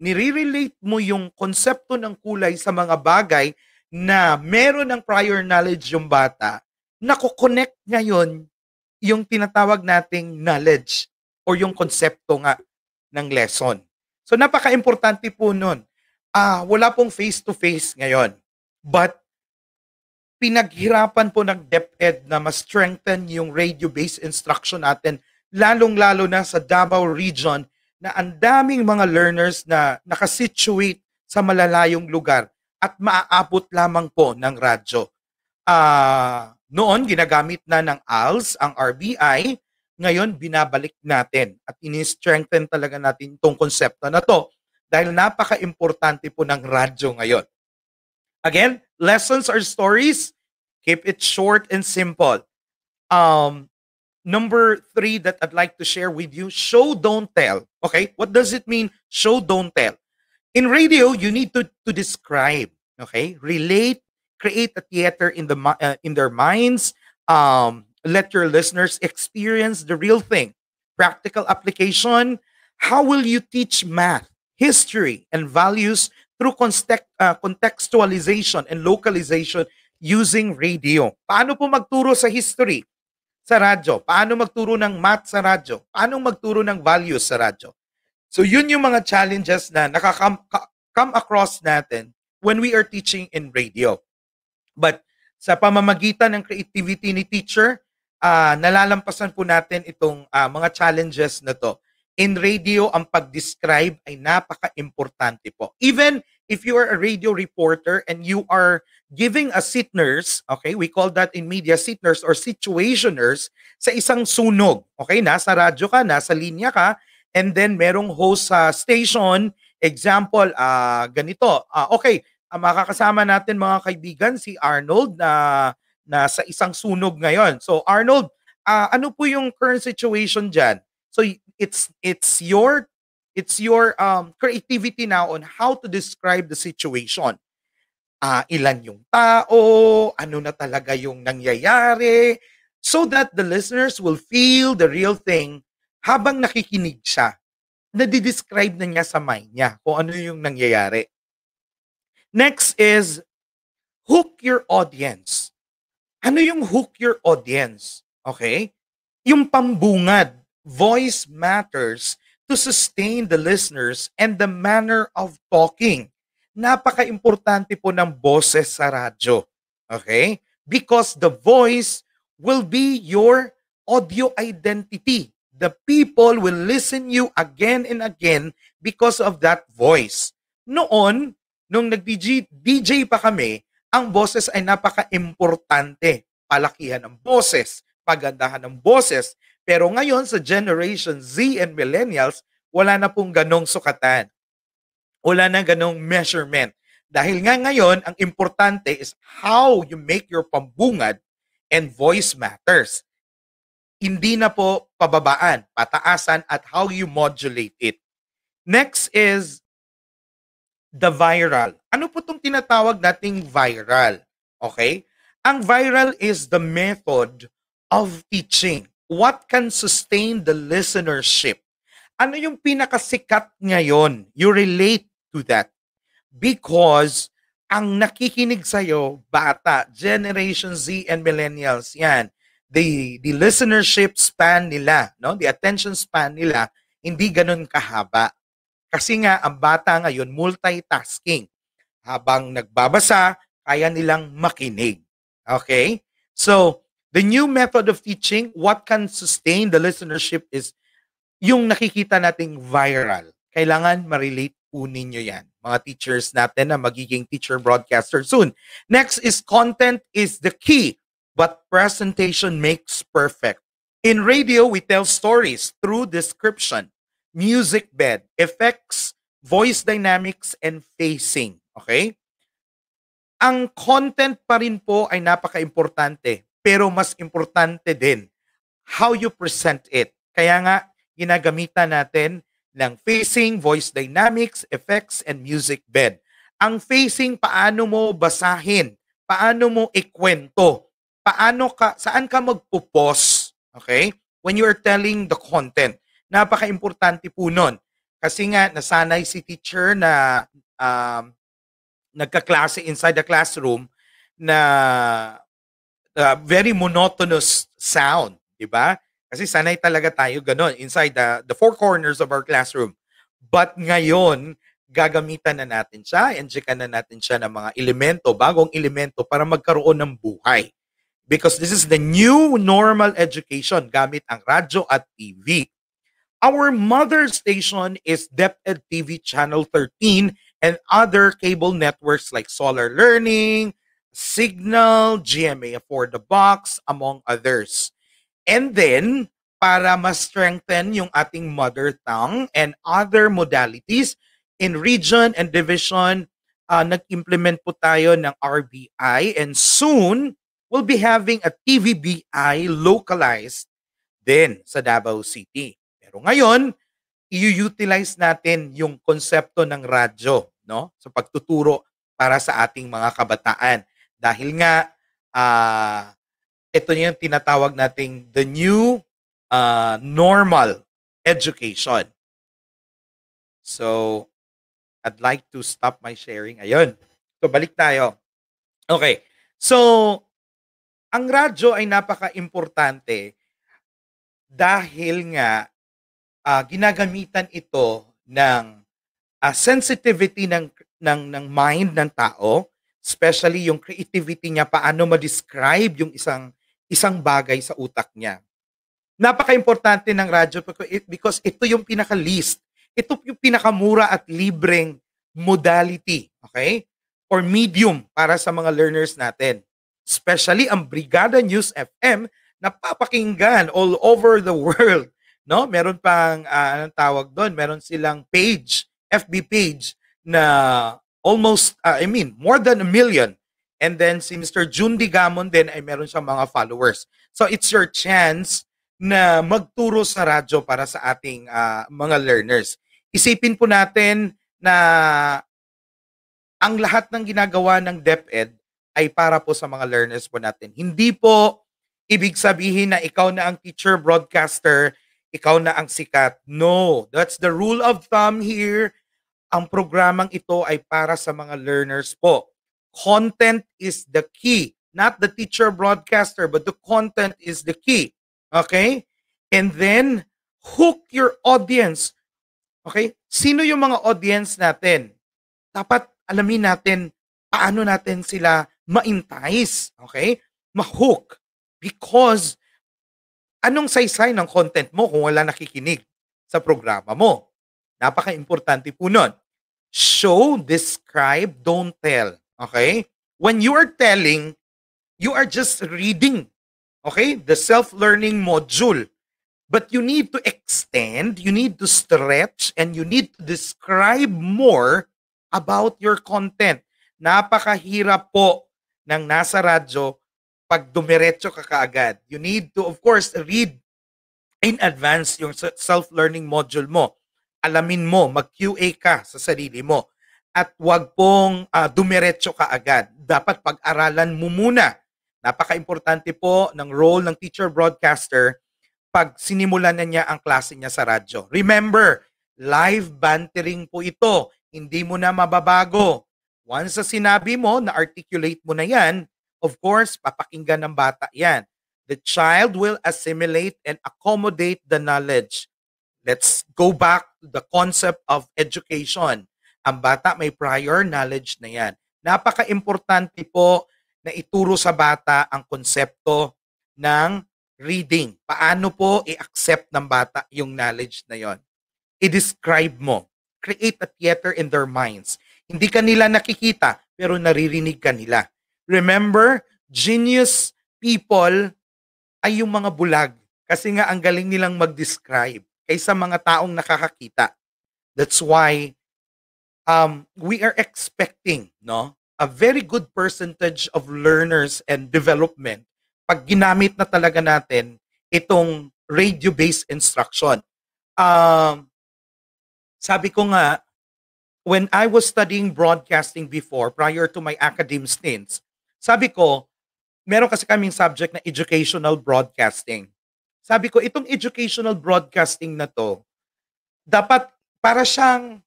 L: nire-relate mo yung konsepto ng kulay sa mga bagay na meron ng prior knowledge yung bata, nako-connect ngayon yung tinatawag nating knowledge or yung konsepto nga ng lesson. So napaka-importante po nun. Ah, wala pong face-to-face ngayon. But pinaghirapan po ng DepEd na ma-strengthen yung radio-based instruction natin, lalong-lalo na sa Davao region na ang daming mga learners na nakasituate sa malalayong lugar at maaabot lamang po ng radyo. Uh, noon, ginagamit na ng ALS, ang RBI, ngayon binabalik natin at ini-strengthen talaga natin itong konsepto na to dahil napaka-importante po ng radyo ngayon. Again, lessons are stories. Keep it short and simple. Um, number three that I'd like to share with you, show, don't tell. Okay, what does it mean, show, don't tell? In radio, you need to, to describe, okay, relate, create a theater in the uh, in their minds. Um, let your listeners experience the real thing. Practical application. How will you teach math, history, and values through context, uh, contextualization and localization using radio? Paano po magturo sa history? sa radyo? Paano magturo ng math sa radyo? Paano magturo ng values sa radyo? So yun yung mga challenges na nakakam come across natin when we are teaching in radio. But sa pamamagitan ng creativity ni teacher, uh, nalalampasan po natin itong uh, mga challenges na to. In radio, ang pag-describe ay napaka-importante po. Even if you are a radio reporter and you are giving a nurse, okay, we call that in media nurse or situationers sa isang sunog. Okay, nasa radyo ka, nasa linya ka, and then merong host sa station, example, uh, ganito. Uh, okay, uh, makakasama natin mga kaibigan si Arnold na na sa isang sunog ngayon. So Arnold, uh, ano po yung current situation diyan? So it's it's your it's your um, creativity now on how to describe the situation. Uh, ilan yung tao, ano na talaga yung nangyayari, so that the listeners will feel the real thing habang nakikinig siya. Nadi-describe na niya sa mind niya kung ano yung nangyayari. Next is hook your audience. Ano yung hook your audience? Okay? Yung pambungad voice matters to sustain the listeners and the manner of talking. Napaka-importante po ng boses sa radyo. Okay? Because the voice will be your audio identity. The people will listen you again and again because of that voice. Noon, nung nag-DJ DJ pa kami, ang boses ay napaka-importante. Palakihan ng boses, pagandahan ng boses, pero ngayon sa Generation Z and Millennials, wala na pong ganong sukatan. Wala na ganong measurement. Dahil nga ngayon, ang importante is how you make your pambungad and voice matters. Hindi na po pababaan, pataasan at how you modulate it. Next is the viral. Ano po itong tinatawag nating viral? Okay? Ang viral is the method of teaching what can sustain the listenership? Ano yung pinakasikat ngayon? You relate to that. Because ang nakikinig sa'yo, bata, Generation Z and Millennials, yan, the, the listenership span nila, no? the attention span nila, hindi ganun kahaba. Kasi nga, ang bata ngayon, multitasking. Habang nagbabasa, kaya nilang makinig. Okay? So, The new method of teaching, what can sustain the listenership is yung nakikita nating viral. Kailangan ma-relate po ninyo yan. Mga teachers natin na magiging teacher broadcaster soon. Next is content is the key, but presentation makes perfect. In radio, we tell stories through description, music bed, effects, voice dynamics, and facing. Okay? Ang content pa rin po ay napaka-importante pero mas importante din how you present it. Kaya nga, ginagamitan natin ng facing, voice dynamics, effects, and music bed. Ang facing, paano mo basahin? Paano mo ikwento? Paano ka, saan ka magpupos? Okay? When you are telling the content. Napaka-importante po nun. Kasi nga, nasanay si teacher na um, nagkaklase inside the classroom na uh, very monotonous sound, di ba? Kasi sanay talaga tayo ganun inside the, the four corners of our classroom. But ngayon, gagamitan na natin siya, injectan na natin siya ng mga elemento, bagong elemento para magkaroon ng buhay. Because this is the new normal education gamit ang radyo at TV. Our mother station is DepEd TV Channel 13 and other cable networks like Solar Learning, Signal, GMA for the Box, among others. And then, para ma-strengthen yung ating mother tongue and other modalities in region and division. Uh, nag-implement po tayo ng RBI and soon we'll be having a TVBI localized din sa Davao City. Pero ngayon, i-utilize natin yung konsepto ng radyo no sa pagtuturo para sa ating mga kabataan dahil nga uh, ito yung tinatawag nating the new uh, normal education. So, I'd like to stop my sharing. Ayun. So, balik tayo. Okay. So, ang radyo ay napaka-importante dahil nga uh, ginagamitan ito ng uh, sensitivity ng ng ng mind ng tao, especially yung creativity niya paano ma-describe yung isang isang bagay sa utak niya. Napaka-importante ng radyo because ito yung pinaka-least. Ito yung pinakamura at libreng modality, okay? Or medium para sa mga learners natin. Especially ang Brigada News FM napapakinggan all over the world. No? Meron pang, uh, anong tawag doon? Meron silang page, FB page, na almost, uh, I mean, more than a million. And then si Mr. Jundi Gamon din ay meron siyang mga followers. So it's your chance na magturo sa radyo para sa ating uh, mga learners. Isipin po natin na ang lahat ng ginagawa ng DepEd ay para po sa mga learners po natin. Hindi po ibig sabihin na ikaw na ang teacher broadcaster, ikaw na ang sikat. No, that's the rule of thumb here. Ang programang ito ay para sa mga learners po. Content is the key. Not the teacher broadcaster, but the content is the key. Okay? And then, hook your audience. Okay? Sino yung mga audience natin? Dapat alamin natin paano natin sila ma-entice. Okay? Ma-hook. Because anong saysay ng content mo kung wala nakikinig sa programa mo? Napaka-importante po nun. Show, describe, don't tell. Okay? When you are telling, you are just reading. Okay? The self-learning module. But you need to extend, you need to stretch, and you need to describe more about your content. Napakahirap po ng nasa radyo pag dumiretso ka kaagad. You need to, of course, read in advance yung self-learning module mo. Alamin mo, mag-QA ka sa sarili mo. At wag pong uh, dumiretso ka agad. Dapat pag-aralan mo muna. Napaka-importante po ng role ng teacher broadcaster pag sinimulan na niya ang klase niya sa radyo. Remember, live bantering po ito. Hindi mo na mababago. Once sa sinabi mo, na-articulate mo na yan, Of course, papakinggan ng bata yan. The child will assimilate and accommodate the knowledge. Let's go back to the concept of education. Ang bata may prior knowledge na yan. Napaka-importante po na ituro sa bata ang konsepto ng reading. Paano po i-accept ng bata yung knowledge na yon? I-describe mo. Create a theater in their minds. Hindi ka nila nakikita, pero naririnig ka nila. Remember, genius people ay yung mga bulag. Kasi nga ang galing nilang mag-describe kaysa mga taong nakakakita. That's why um, we are expecting no, a very good percentage of learners and development pag ginamit na talaga natin itong radio-based instruction. Um, sabi ko nga, when I was studying broadcasting before, prior to my academic stints, sabi ko, meron kasi kaming subject na educational broadcasting. Sabi ko, itong educational broadcasting na to, dapat para siyang,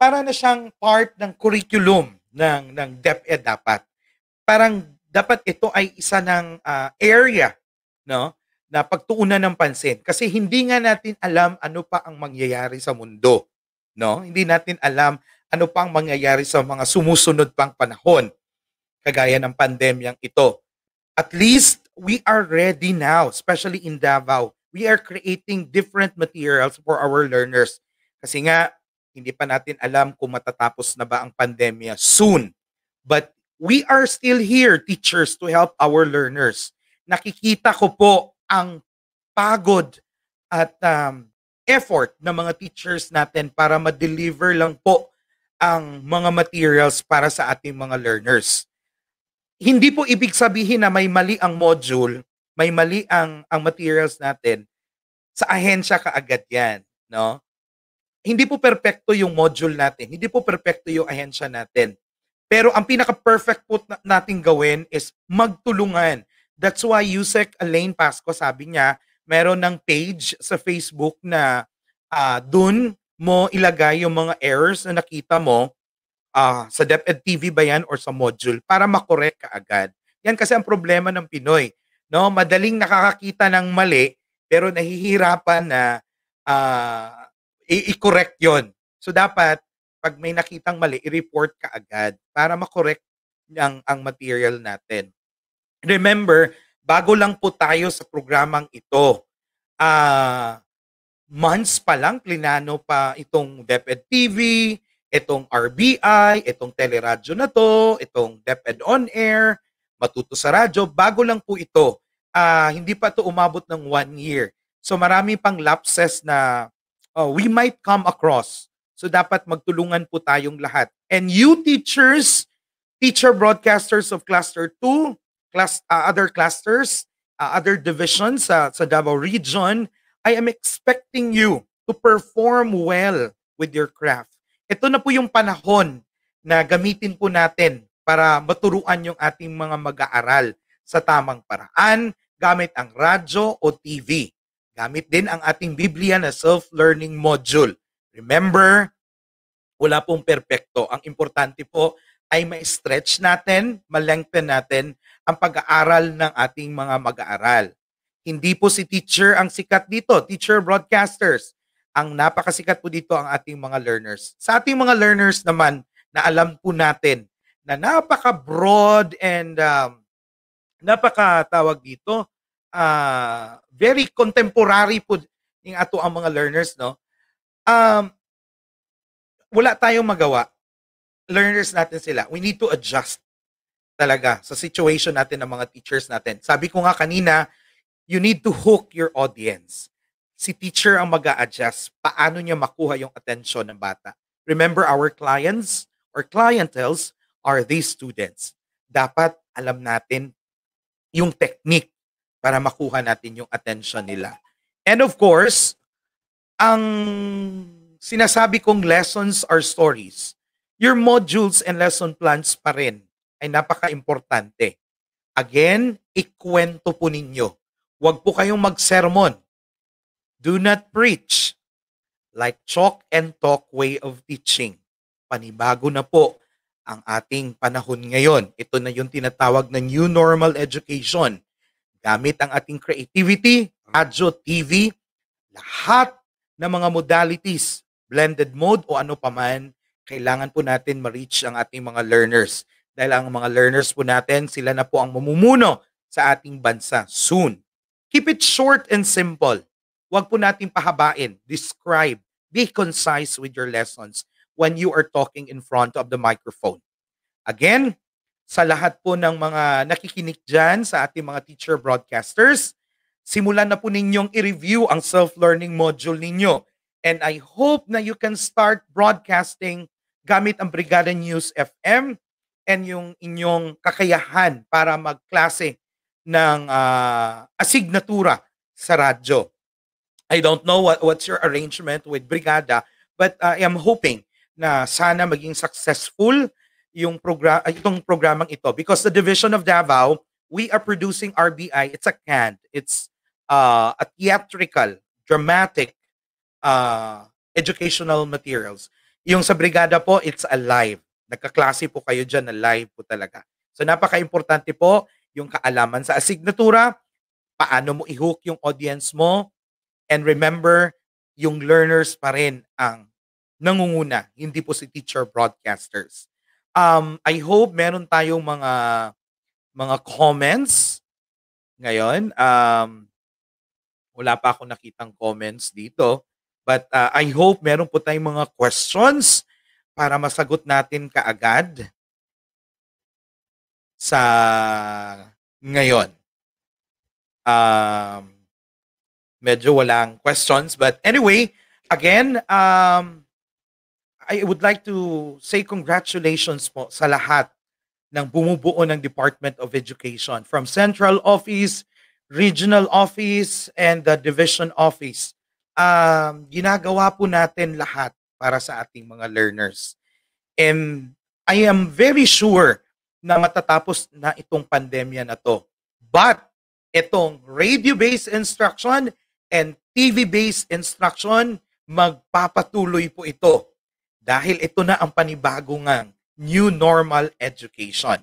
L: para na siyang part ng curriculum ng, ng DepEd dapat. Parang dapat ito ay isa ng uh, area no na pagtuunan ng pansin kasi hindi nga natin alam ano pa ang mangyayari sa mundo no hindi natin alam ano pa ang mangyayari sa mga sumusunod pang panahon kagaya ng pandemyang ito. At least we are ready now, especially in Davao. We are creating different materials for our learners. Kasi nga, hindi pa natin alam kung matatapos na ba ang pandemya soon. But we are still here, teachers, to help our learners. Nakikita ko po ang pagod at um, effort ng mga teachers natin para ma-deliver lang po ang mga materials para sa ating mga learners. Hindi po ibig sabihin na may mali ang module, may mali ang ang materials natin sa ahensya kaagad 'yan, no? Hindi po perpekto yung module natin, hindi po perpekto yung ahensya natin. Pero ang pinaka-perfect po nating gawin is magtulungan. That's why Yusek Elaine Pasco sabi niya, meron ng page sa Facebook na uh, dun mo ilagay yung mga errors na nakita mo uh, sa DepEd TV ba yan or sa module para makorek ka agad. Yan kasi ang problema ng Pinoy. No, madaling nakakakita ng mali pero nahihirapan na uh, i-correct 'yon. So dapat pag may nakitang mali, i-report ka agad para makorek ang ang material natin. Remember, bago lang po tayo sa programang ito. Ah, uh, months pa lang, plinano pa itong DepEd TV, itong RBI, itong teleradyo na to, itong DepEd On Air, matuto sa radyo, bago lang po ito. Uh, hindi pa to umabot ng one year. So marami pang lapses na uh, we might come across. So dapat magtulungan po tayong lahat. And you teachers, teacher broadcasters of cluster 2, class, uh, other clusters, uh, other divisions uh, sa Davao region, I am expecting you to perform well with your craft. Ito na po yung panahon na gamitin po natin para maturuan yung ating mga mag-aaral sa tamang paraan gamit ang radyo o TV. Gamit din ang ating Biblia na self-learning module. Remember, wala pong perpekto. Ang importante po ay ma-stretch natin, ma-lengthen natin ang pag-aaral ng ating mga mag-aaral. Hindi po si teacher ang sikat dito, teacher broadcasters. Ang napakasikat po dito ang ating mga learners. Sa ating mga learners naman na alam po natin na napaka-broad and um, napaka tawag dito, uh, very contemporary po yung ato ang mga learners, no? Um, wala tayong magawa. Learners natin sila. We need to adjust talaga sa situation natin ng mga teachers natin. Sabi ko nga kanina, you need to hook your audience. Si teacher ang mag adjust paano niya makuha yung attention ng bata. Remember, our clients or clientels are these students. Dapat alam natin yung technique para makuha natin yung attention nila. And of course, ang sinasabi kong lessons are stories. Your modules and lesson plans pa rin ay napaka-importante. Again, ikwento po ninyo Huwag po kayong magsermon. Do not preach like chalk and talk way of teaching. Panibago na po ang ating panahon ngayon. Ito na yung tinatawag na new normal education. Gamit ang ating creativity, radyo, TV, lahat ng mga modalities, blended mode o ano paman, kailangan po natin ma-reach ang ating mga learners. Dahil ang mga learners po natin, sila na po ang mamumuno sa ating bansa soon. Keep it short and simple. Huwag po natin pahabain. Describe. Be concise with your lessons when you are talking in front of the microphone. Again, sa lahat po ng mga nakikinig dyan sa ating mga teacher broadcasters, simulan na po ninyong i-review ang self-learning module ninyo. And I hope na you can start broadcasting gamit ang Brigada News FM and yung inyong kakayahan para magklase ng uh, asignatura sa radyo. I don't know what what's your arrangement with Brigada, but uh, I am hoping na sana maging successful yung program itong programang ito. Because the division of Davao we are producing RBI it's a canned. It's uh, a theatrical dramatic uh, educational materials. Yung sa brigada po it's a live nagkaklase po kayo diyan na live po talaga. So napaka-importante po yung kaalaman sa asignatura, paano mo i-hook yung audience mo, and remember, yung learners pa rin ang nangunguna, hindi po si teacher broadcasters. Um, I hope meron tayong mga mga comments ngayon. Um, wala pa ako nakitang comments dito. But uh, I hope meron po tayong mga questions para masagot natin kaagad sa ngayon. Um, medyo walang questions. But anyway, again, um, I would like to say congratulations po sa lahat ng bumubuo ng Department of Education from Central Office, Regional Office, and the Division Office. Um, ginagawa po natin lahat para sa ating mga learners. And I am very sure na matatapos na itong pandemya na to. But itong radio-based instruction and TV-based instruction, magpapatuloy po ito. Dahil ito na ang panibagong new normal education.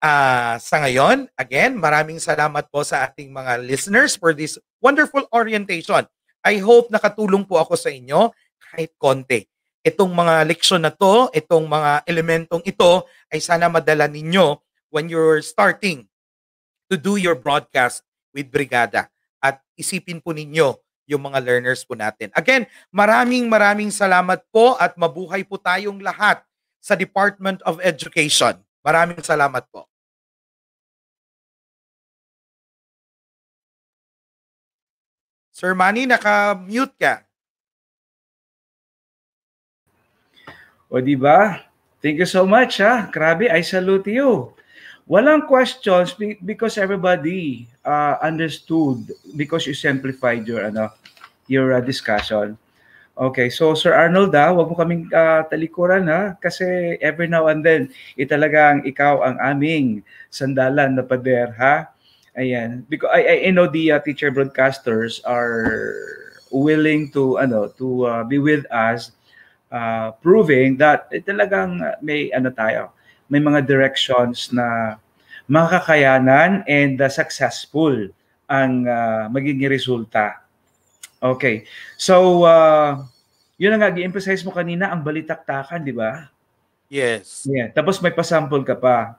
L: Uh, sa ngayon, again, maraming salamat po sa ating mga listeners for this wonderful orientation. I hope nakatulong po ako sa inyo kahit konti. Itong mga leksyon na to, itong mga elementong ito ay sana madala ninyo when you're starting to do your broadcast with Brigada. At isipin po ninyo yung mga learners po natin. Again, maraming maraming salamat po at mabuhay po tayong lahat sa Department of Education. Maraming salamat po. Sir Manny, naka-mute ka.
D: O di ba? Thank you so much ha. Grabe, I salute you. Walang questions because everybody uh, understood because you simplified your ano your uh, discussion. Okay, so Sir Arnold, ah, wag mo kaming uh, talikuran ha kasi every now and then italagang ikaw ang aming sandalan na pader ha. Ayan, because I I, know the uh, teacher broadcasters are willing to ano to uh, be with us uh, proving that eh, talagang may ano tayo may mga directions na makakayanan and uh, successful ang uh, magiging resulta. Okay. So, uh, yun ang nga, emphasize mo kanina, ang balitaktakan, di ba?
L: Yes.
D: Yeah. Tapos may pasample ka pa.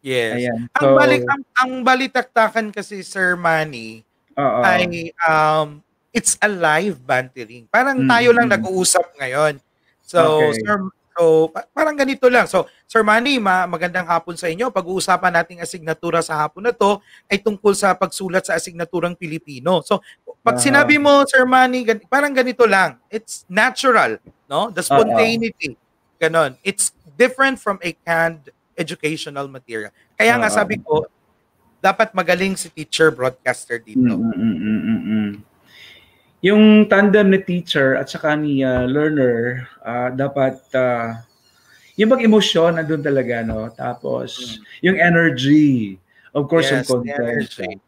L: Yes. Ayan. So, ang, balik, ang, ang balitaktakan kasi, Sir Manny, Uh-oh. ay um, it's a live bantering. Parang mm-hmm. tayo lang nag-uusap ngayon. So, okay. Sir, So, parang ganito lang. So, Sir Manny, ma- magandang hapon sa inyo. Pag-uusapan nating asignatura sa hapon na to ay tungkol sa pagsulat sa asignaturang Pilipino. So, pag sinabi mo, Sir Manny, gan- parang ganito lang. It's natural, no? The spontaneity. Uh-huh. Ganon. It's different from a canned educational material. Kaya nga sabi ko, dapat magaling si teacher broadcaster dito.
D: Mm-mm-mm-mm-mm yung tandem ni teacher at saka ni uh, learner uh, dapat uh, yung mag-emosyon nandun talaga no? Tapos mm. yung energy of course yes, yung content.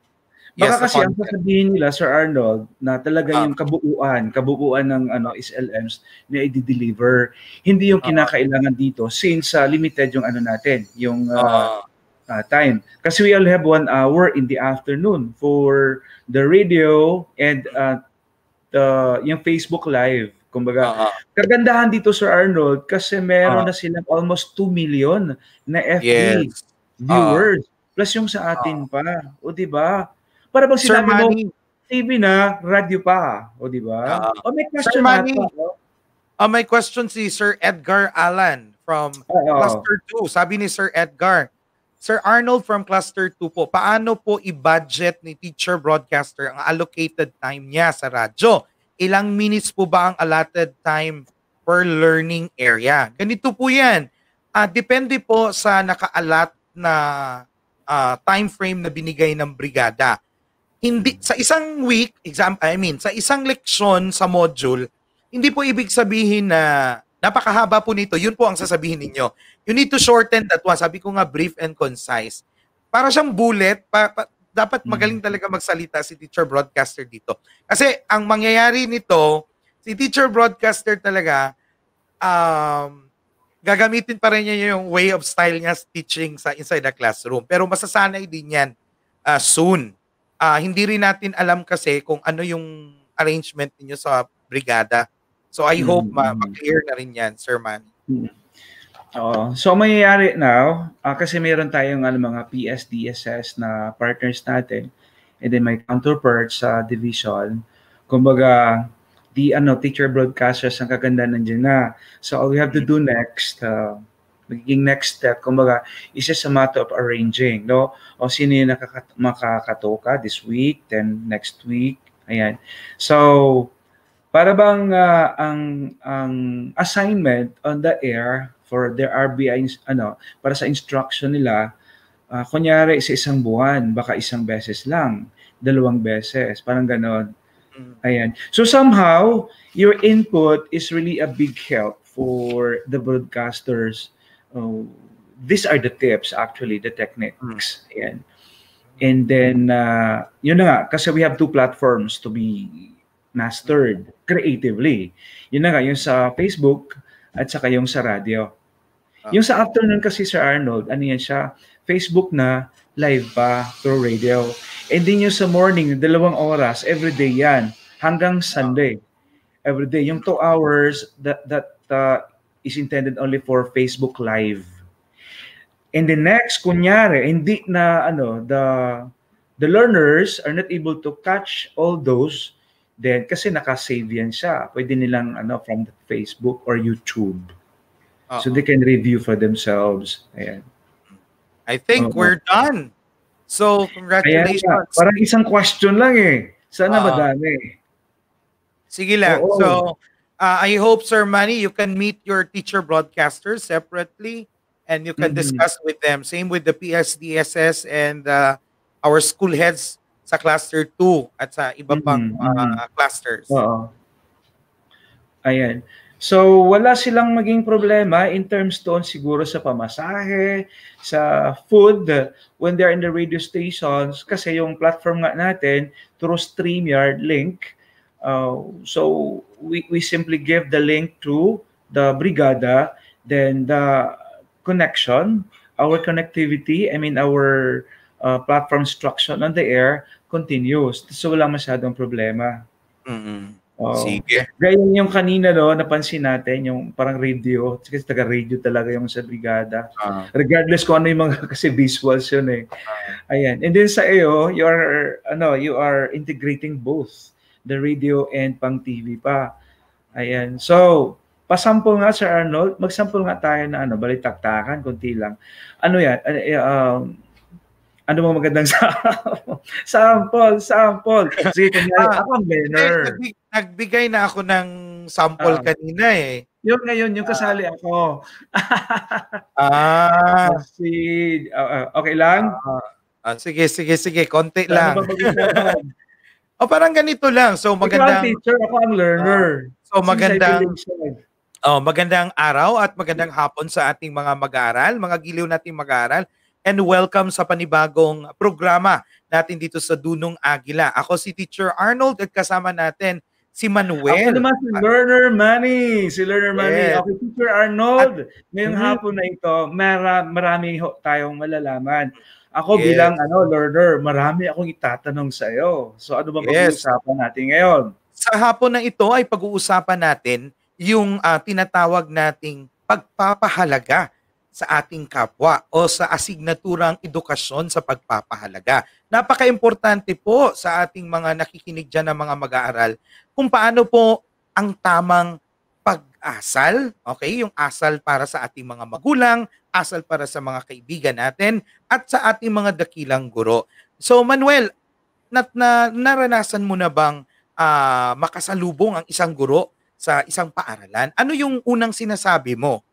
D: Baka yes, kasi ang sasabihin nila Sir Arnold na talaga uh, yung kabuuan, kabuuan ng ano SLMs na i-deliver. Hindi yung kinakailangan dito since uh, limited yung ano natin, yung uh, uh, time. Kasi we only have one hour in the afternoon for the radio and uh, uh, yung Facebook Live. Kumbaga, uh-huh. kagandahan dito Sir Arnold kasi meron uh-huh. na silang almost 2 million na FB yes. viewers. Uh-huh. Plus yung sa atin uh-huh. pa. O di ba? Para bang sinabi mo, TV na, radio pa. O di ba? Uh-huh. O may question Sir Manny, pa,
L: uh, may question si Sir Edgar Allen from uh-huh. Cluster 2. Sabi ni Sir Edgar, Sir Arnold from Cluster 2 po, paano po i-budget ni teacher broadcaster ang allocated time niya sa radyo? Ilang minutes po ba ang allotted time per learning area? Ganito po yan. Uh, depende po sa naka-allot na uh, time frame na binigay ng brigada. Hindi sa isang week, example, I mean, sa isang leksyon sa module, hindi po ibig sabihin na Napakahaba po nito. Yun po ang sasabihin ninyo. You need to shorten that one. Sabi ko nga brief and concise. Para siyang bullet, pa, pa, dapat hmm. magaling talaga magsalita si teacher broadcaster dito. Kasi ang mangyayari nito, si teacher broadcaster talaga, um, gagamitin pa rin niya yung way of style niya teaching sa inside the classroom. Pero masasanay din yan uh, soon. Uh, hindi rin natin alam kasi kung ano yung arrangement niyo sa brigada So I hope ma- mm. ma-clear na rin yan, Sir Man.
D: Mm. Oo. So mangyayari now, uh, kasi meron tayong ano, mga PSDSS na partners natin and then may counterparts sa division. Kumbaga, the ano, teacher broadcasters ang kaganda nandiyan na. So all we have to do next, uh, magiging next step, kumbaga, is just a matter of arranging, no? O sino yung nakaka- makakatoka this week, then next week, Ayan. So, para bang uh, ang ang assignment on the air for their RBI ano para sa instruction nila uh, kunyari sa isang buwan baka isang beses lang dalawang beses parang ganon. Ayan. So somehow your input is really a big help for the broadcasters. Uh, these are the tips actually the techniques. Ayan. And then uh, yun na nga kasi we have two platforms to be mastered creatively. Yun na nga, yung sa Facebook at saka yung sa radio. Yung sa afternoon kasi Sir Arnold, ano yan siya? Facebook na, live pa, through radio. And then yung sa morning, dalawang oras, everyday yan, hanggang Sunday. Everyday. Yung two hours, that, that uh, is intended only for Facebook Live. And the next, kunyari, hindi na, ano, the, the learners are not able to catch all those Then, kasi naka-save yan siya. Pwede nilang ano, from the Facebook or YouTube. Uh-huh. So they can review for themselves. Ayan.
L: I think uh-huh. we're done. So, congratulations. Ayan,
D: parang isang question lang eh. Sana uh, madami.
L: Sige lang. Oo. So, uh, I hope, Sir Manny, you can meet your teacher broadcasters separately and you can mm-hmm. discuss with them. Same with the PSDSS and uh, our school heads sa cluster 2 at sa iba pang mm-hmm. uh, clusters.
D: Oo. Ayan. So, wala silang maging problema in terms doon siguro sa pamasahe, sa food, when they're in the radio stations, kasi yung platform nga natin, through StreamYard link, uh, so we, we simply give the link to the brigada, then the connection, our connectivity, I mean our uh, platform instruction on the air continuous. So wala masyadong problema.
L: Mm-hmm. Oh. Sige.
D: Ganyan yung kanina no, napansin natin yung parang radio, kasi taga radio talaga yung sa brigada. Uh-huh. Regardless kung ano yung mga kasi visuals yun eh. Uh-huh. Ayan. And then sa iyo, you are ano, you are integrating both the radio and pang TV pa. Ayan. So, pasample nga Sir Arnold, magsample nga tayo na ano, balitaktakan konti lang. Ano yan? Uh, um, ano bang magandang sample? Sample, Sige, kunyari, ah, ako ang winner.
L: Nagbigay, nagbigay na ako ng sample uh, kanina eh.
D: Yung ngayon, yung kasali uh, ako.
L: ah.
D: Si, uh, okay lang?
L: Uh, uh, sige, sige, sige. Konti ano lang. o parang ganito lang. So magandang...
D: Ikaw ang teacher, ako ang learner.
L: Uh, so magandang... Oh, magandang araw at magandang hapon sa ating mga mag-aaral, mga giliw nating mag-aaral and welcome sa panibagong programa natin dito sa Dunong Agila. Ako si Teacher Arnold at kasama natin si Manuel.
D: Ako naman si Learner Manny. Si Learner Manny. Yes. Okay, Teacher Arnold. At, ngayong mm-hmm. hapon na ito, mara, marami tayong malalaman. Ako yes. bilang ano learner, marami akong itatanong sa iyo. So ano ba yes. pag-uusapan natin ngayon?
L: Sa hapon na ito ay pag-uusapan natin yung uh, tinatawag nating pagpapahalaga sa ating kapwa o sa asignaturang edukasyon sa pagpapahalaga. Napaka-importante po sa ating mga nakikinig dyan ng mga mag-aaral kung paano po ang tamang pag-asal, okay? Yung asal para sa ating mga magulang, asal para sa mga kaibigan natin, at sa ating mga dakilang guro. So Manuel, nat na naranasan mo na bang uh, makasalubong ang isang guro sa isang paaralan? Ano yung unang sinasabi mo?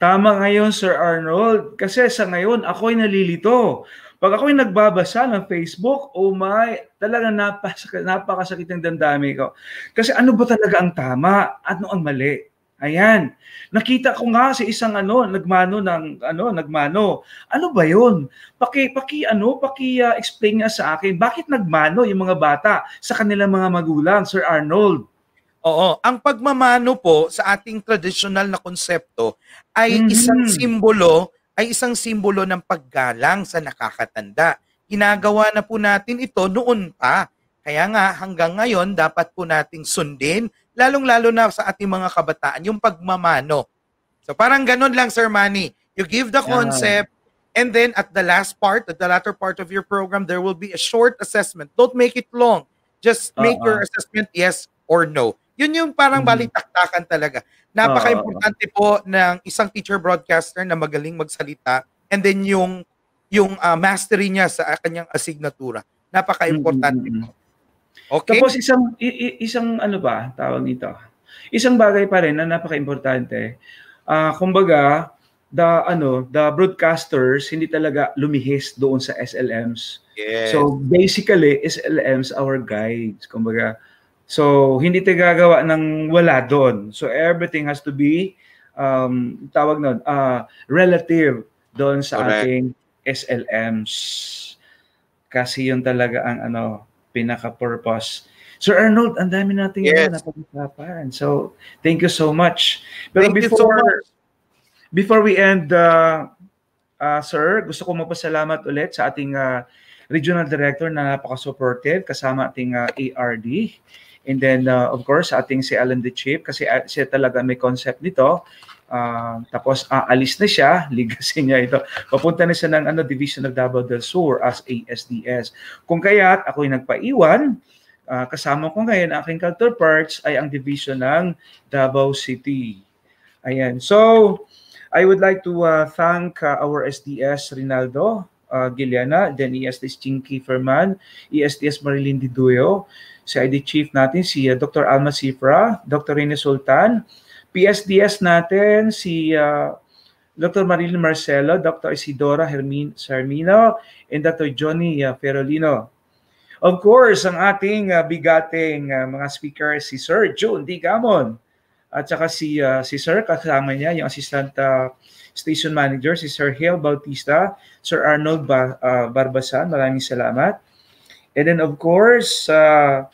D: Tama ngayon, Sir Arnold. Kasi sa ngayon, ako'y nalilito. Pag ako'y nagbabasa ng Facebook, oh my, talaga napasakit, napakasakit ng dandami ko. Kasi ano ba talaga ang tama ano ang mali? Ayan. Nakita ko nga si isang ano, nagmano ng ano, nagmano. Ano ba 'yon? Paki paki ano, paki uh, explain nga sa akin bakit nagmano yung mga bata sa kanilang mga magulang, Sir Arnold.
L: Oo, ang pagmamano po sa ating traditional na konsepto ay mm-hmm. isang simbolo, ay isang simbolo ng paggalang sa nakakatanda. Ginagawa na po natin ito noon pa. Kaya nga hanggang ngayon dapat po nating sundin, lalong-lalo na sa ating mga kabataan, yung pagmamano. So parang ganun lang Sir Manny. You give the concept yeah. and then at the last part, at the latter part of your program, there will be a short assessment. Don't make it long. Just make uh-huh. your assessment yes or no. Yun yung parang mm-hmm. balitaktakan talaga. Napaka-importante po ng isang teacher broadcaster na magaling magsalita and then yung yung uh, mastery niya sa kanyang asignatura. Napaka-importante mm-hmm. po. Okay.
D: Tapos isang isang ano ba tawag nito? Isang bagay pa rin na napaka-importante. Ah, kumbaga, the ano, the broadcasters hindi talaga lumihis doon sa SLMs.
L: Yes.
D: So basically, SLMs our guides. Kumbaga, so hindi tayo gagawa ng wala doon. So everything has to be um tawag nun, uh, relative doon sa
L: Correct.
D: ating SLMs. Kasi yun talaga ang ano pinaka-purpose. Sir Arnold, ang dami nating
L: Yes.
D: napag-usapan. So, thank you so much. Pero
L: Thank you so
D: before
L: much.
D: before we end uh, uh, sir, gusto ko magpasalamat ulit sa ating uh, regional director na napaka-supportive kasama ating uh, ARD. And then, uh, of course, ating si Alan the Chief kasi uh, siya talaga may concept nito. Uh, tapos aalis na siya, legacy niya ito. Papunta na siya ng ano, Division of Davao del Sur as ASDS. Kung kaya't ako'y nagpaiwan, uh, kasama ko ngayon aking counterparts ay ang division ng Davao City. Ayan. So, I would like to uh, thank uh, our SDS Rinaldo uh, Giliana, then ESDS Chinky Ferman, ESDS Marilyn Diduyo, si ID Chief natin si uh, Dr. Alma Sifra, Dr. Rene Sultan, PSDS natin si uh, Dr. Marilyn Marcelo, Dr. Isidora Hermin Sarmino, and Dr. Johnny uh, Ferolino. Of course, ang ating uh, bigating uh, mga speakers si Sir June D. At saka si uh, si Sir kasama niya yung assistant uh, station manager si Sir Hale Bautista, Sir Arnold ba- uh, Barbasan, maraming salamat. And then of course, uh,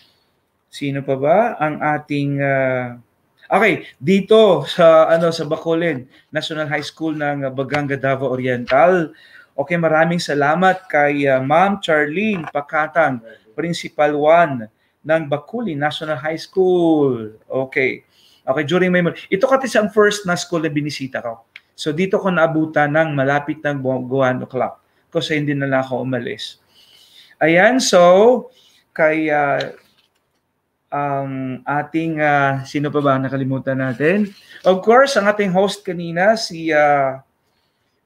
D: sino pa ba ang ating uh, Okay, dito sa ano sa Bacolod National High School ng Baganga Davao Oriental. Okay, maraming salamat kay uh, Ma'am Charlene Pakatang, Principal 1 ng Bakuli National High School. Okay. Okay, during my ito kasi ang first na school na binisita ko. So dito ko naabutan ng malapit ng 1 o'clock kasi hindi na lang ako umalis. Ayan, so kay uh, ang ating ah, sino pa ba nakalimutan natin? Of course, ang ating host kanina si ah,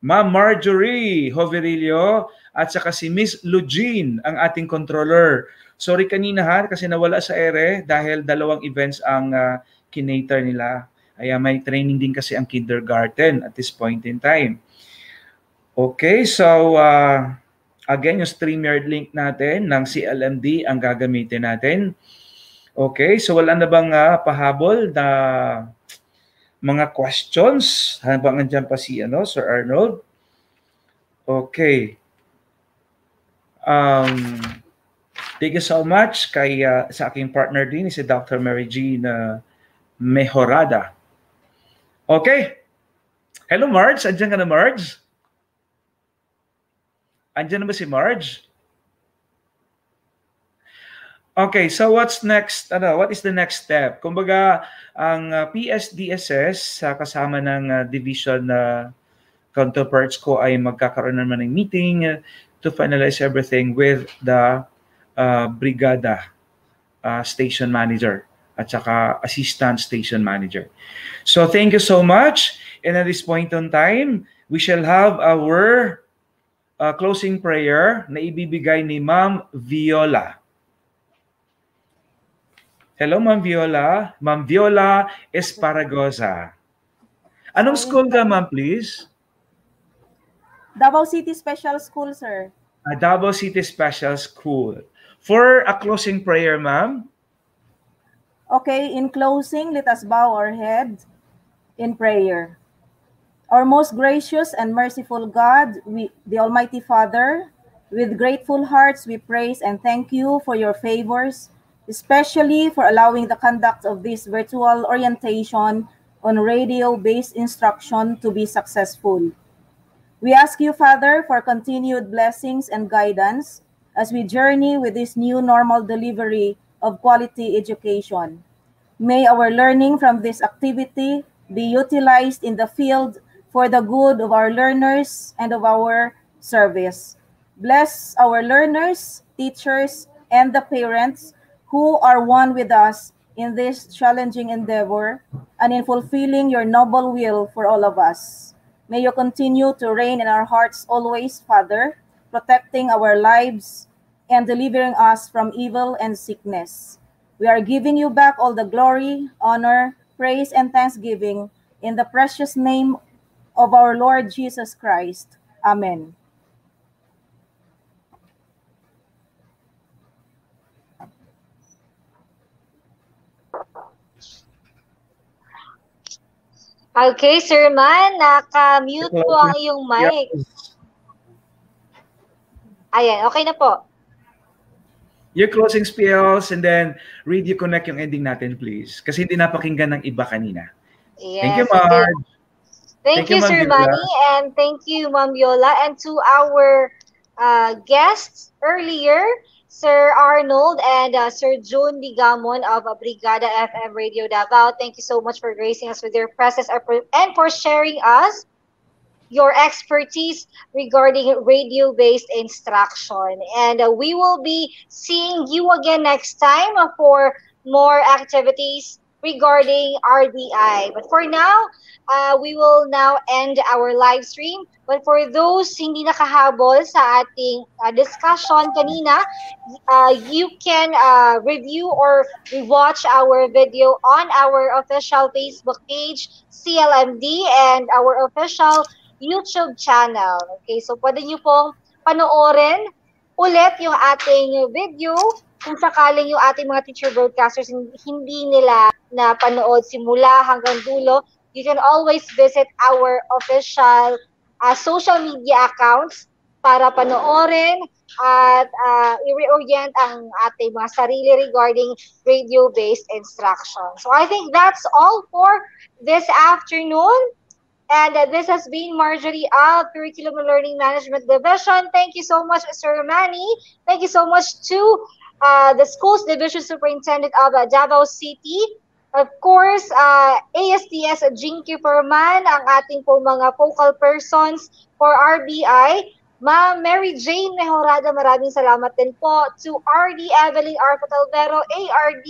D: Ma'am Marjorie Hoverillo at saka si Miss Lugine ang ating controller. Sorry kanina ha kasi nawala sa ere dahil dalawang events ang uh, kinater nila. Ay may training din kasi ang kindergarten at this point in time. Okay, so uh, again yung StreamYard link natin ng CLMD ang gagamitin natin. Okay, so wala na bang ah, pahabol na mga questions? Habang andyan pa si ano, Sir Arnold. Okay. Um, thank you so much kay ah, sa aking partner din si Dr. Mary Jean ah, Mejorada. Okay. Hello Marge, andyan ka na Marge? Andyan na ba si Marge? Okay, so what's next? Ano, what is the next step? Kumbaga, ang uh, PSDSS sa kasama ng uh, division na counterparts ko ay magkakaroon naman ng meeting uh, to finalize everything with the uh, brigada uh, station manager at saka assistant station manager. So thank you so much. And at this point in time, we shall have our uh, closing prayer na ibibigay ni Ma'am Viola. Hello, Ma'am Viola. Ma'am Viola Esparagosa. Anong school ka, ma'am, please?
P: Davao City Special School, sir.
D: Uh, Davao City Special School. For a closing prayer, ma'am.
P: Okay, in closing, let us bow our head in prayer. Our most gracious and merciful God, we, the Almighty Father, with grateful hearts we praise and thank you for your favors, especially for allowing the conduct of this virtual orientation on radio-based instruction to be successful. We ask you, Father, for continued blessings and guidance as we journey with this new normal delivery of quality education. May our learning from this activity be utilized in the field for the good of our learners and of our service. Bless our learners, teachers, and the parents who are one with us in this challenging endeavor and in fulfilling your noble will for all of us. May you continue to reign in our hearts always, Father, protecting our lives and delivering us from evil and sickness. We are giving you back all the glory, honor, praise, and thanksgiving in the precious name of our Lord Jesus Christ. Amen.
C: Okay, Sir Man, naka-mute po ang iyong mic. Ayan, okay na po.
D: Your closing spells and then read you connect yung ending natin, please. Kasi hindi napakinggan ng iba kanina.
C: Yes,
D: Thank you. Marge.
C: Thank,
D: Thank
C: you,
D: you,
C: Sir. Manny, and thank you, Ma'am Viola, and to our uh, guests earlier, Sir Arnold and uh, Sir June Ligamon of uh, Brigada FM Radio Davao. Thank you so much for gracing us with your presence and for- sharing us your expertise regarding radio-based instruction. And uh, we will be seeing you again next time for more activities regarding RDI. But for now, uh, we will now end our live stream. But for those hindi nakahabol sa ating uh, discussion kanina, uh, you can uh, review or rewatch our video on our official Facebook page, CLMD, and our official YouTube channel. Okay, so pwede nyo pong panoorin ulit yung ating video kung sakaling yung ating mga teacher broadcasters hin- hindi nila na panood simula hanggang dulo, you can always visit our official uh, social media accounts para panoorin at uh, i-reorient ang ating mga sarili regarding radio-based instruction. So I think that's all for this afternoon. And this has been Marjorie of Curriculum and Learning Management Division. Thank you so much, Sir Manny. Thank you so much to uh, the Schools Division Superintendent of uh, Davao City. Of course, uh, ASTS Jinky Furman, ang ating po mga focal persons for RBI. Ma'am Mary Jane Mejorada, maraming salamat din po. To RD Evelyn Arpa Talvero, ARD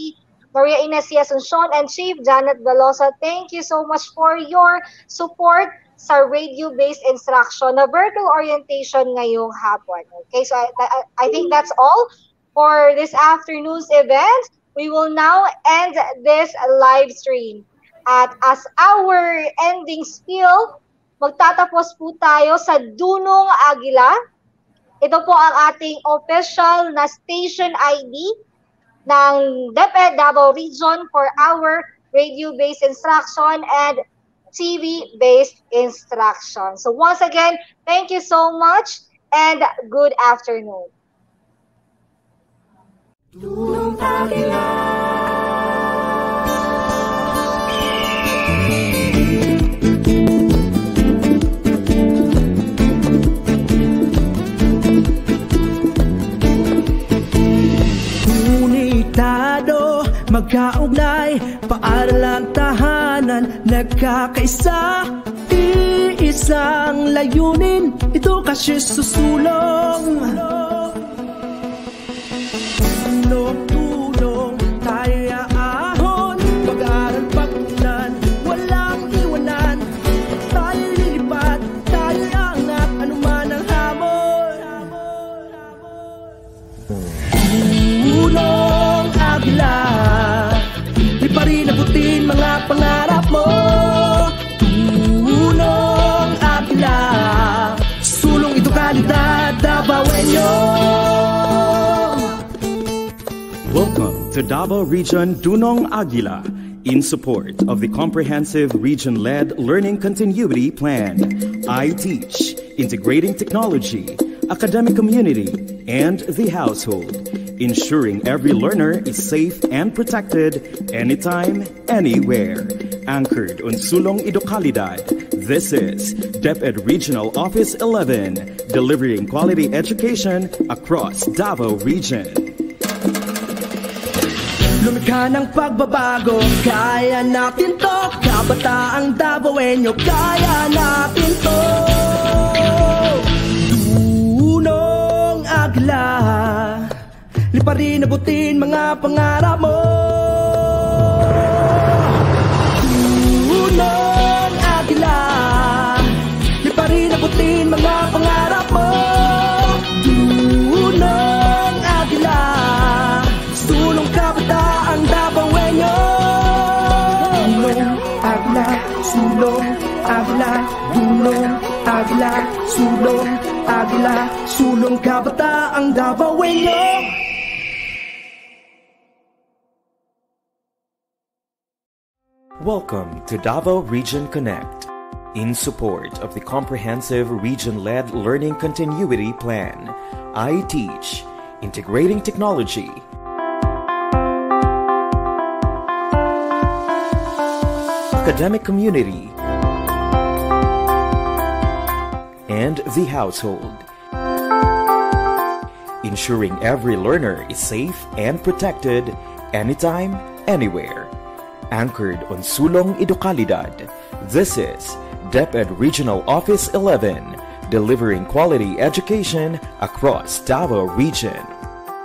C: Maria Ines. Asuncion, and Chief Janet Velosa, thank you so much for your support sa radio-based instruction na virtual orientation ngayong hapon. Okay, so I, I, I think that's all for this afternoon's event. We will now end this live stream. At as our ending spiel, magtatapos po tayo sa Dunong Agila. Ito po ang ating official na station ID ng DepEd Davao Region for our radio-based instruction and TV-based instruction. So once again, thank you so much and good afternoon.
B: Unitado, magkaugnay Paaralan, tahanan, nagkakaisa. Iisang layunin, ito kasi susulong. Tulong-tulong, pangarap mo Unong agila Sulong ito kalidad Davaoenyo
A: Welcome to Davao Region Dunong Aguila in support of the comprehensive region-led learning continuity plan. I teach integrating technology, academic community, and the household, ensuring every learner is safe and protected anytime, anywhere. Anchored on Sulong Idokalidad, this is DepEd Regional Office 11, delivering quality education across Davao Region.
B: Lumikha ng pagbabago Kaya natin to Kabataang Davaoenyo Kaya natin to Dunong agla Liparin, abutin mga pangarap mo. Tunong agila Liparin, abutin mga pangarap mo. Tunong agila Sulong kabataan dabawenyo Tunong agila, sulong agila Tunong agila, sulong agila Sulong kabataan dabawenyo
A: Welcome to Davao Region Connect. In support of the comprehensive region-led learning continuity plan. I teach integrating technology. Academic community. And the household. Ensuring every learner is safe and protected anytime anywhere anchored on Sulong Idokalidad. This is DepEd Regional Office 11, delivering quality education across Davao Region.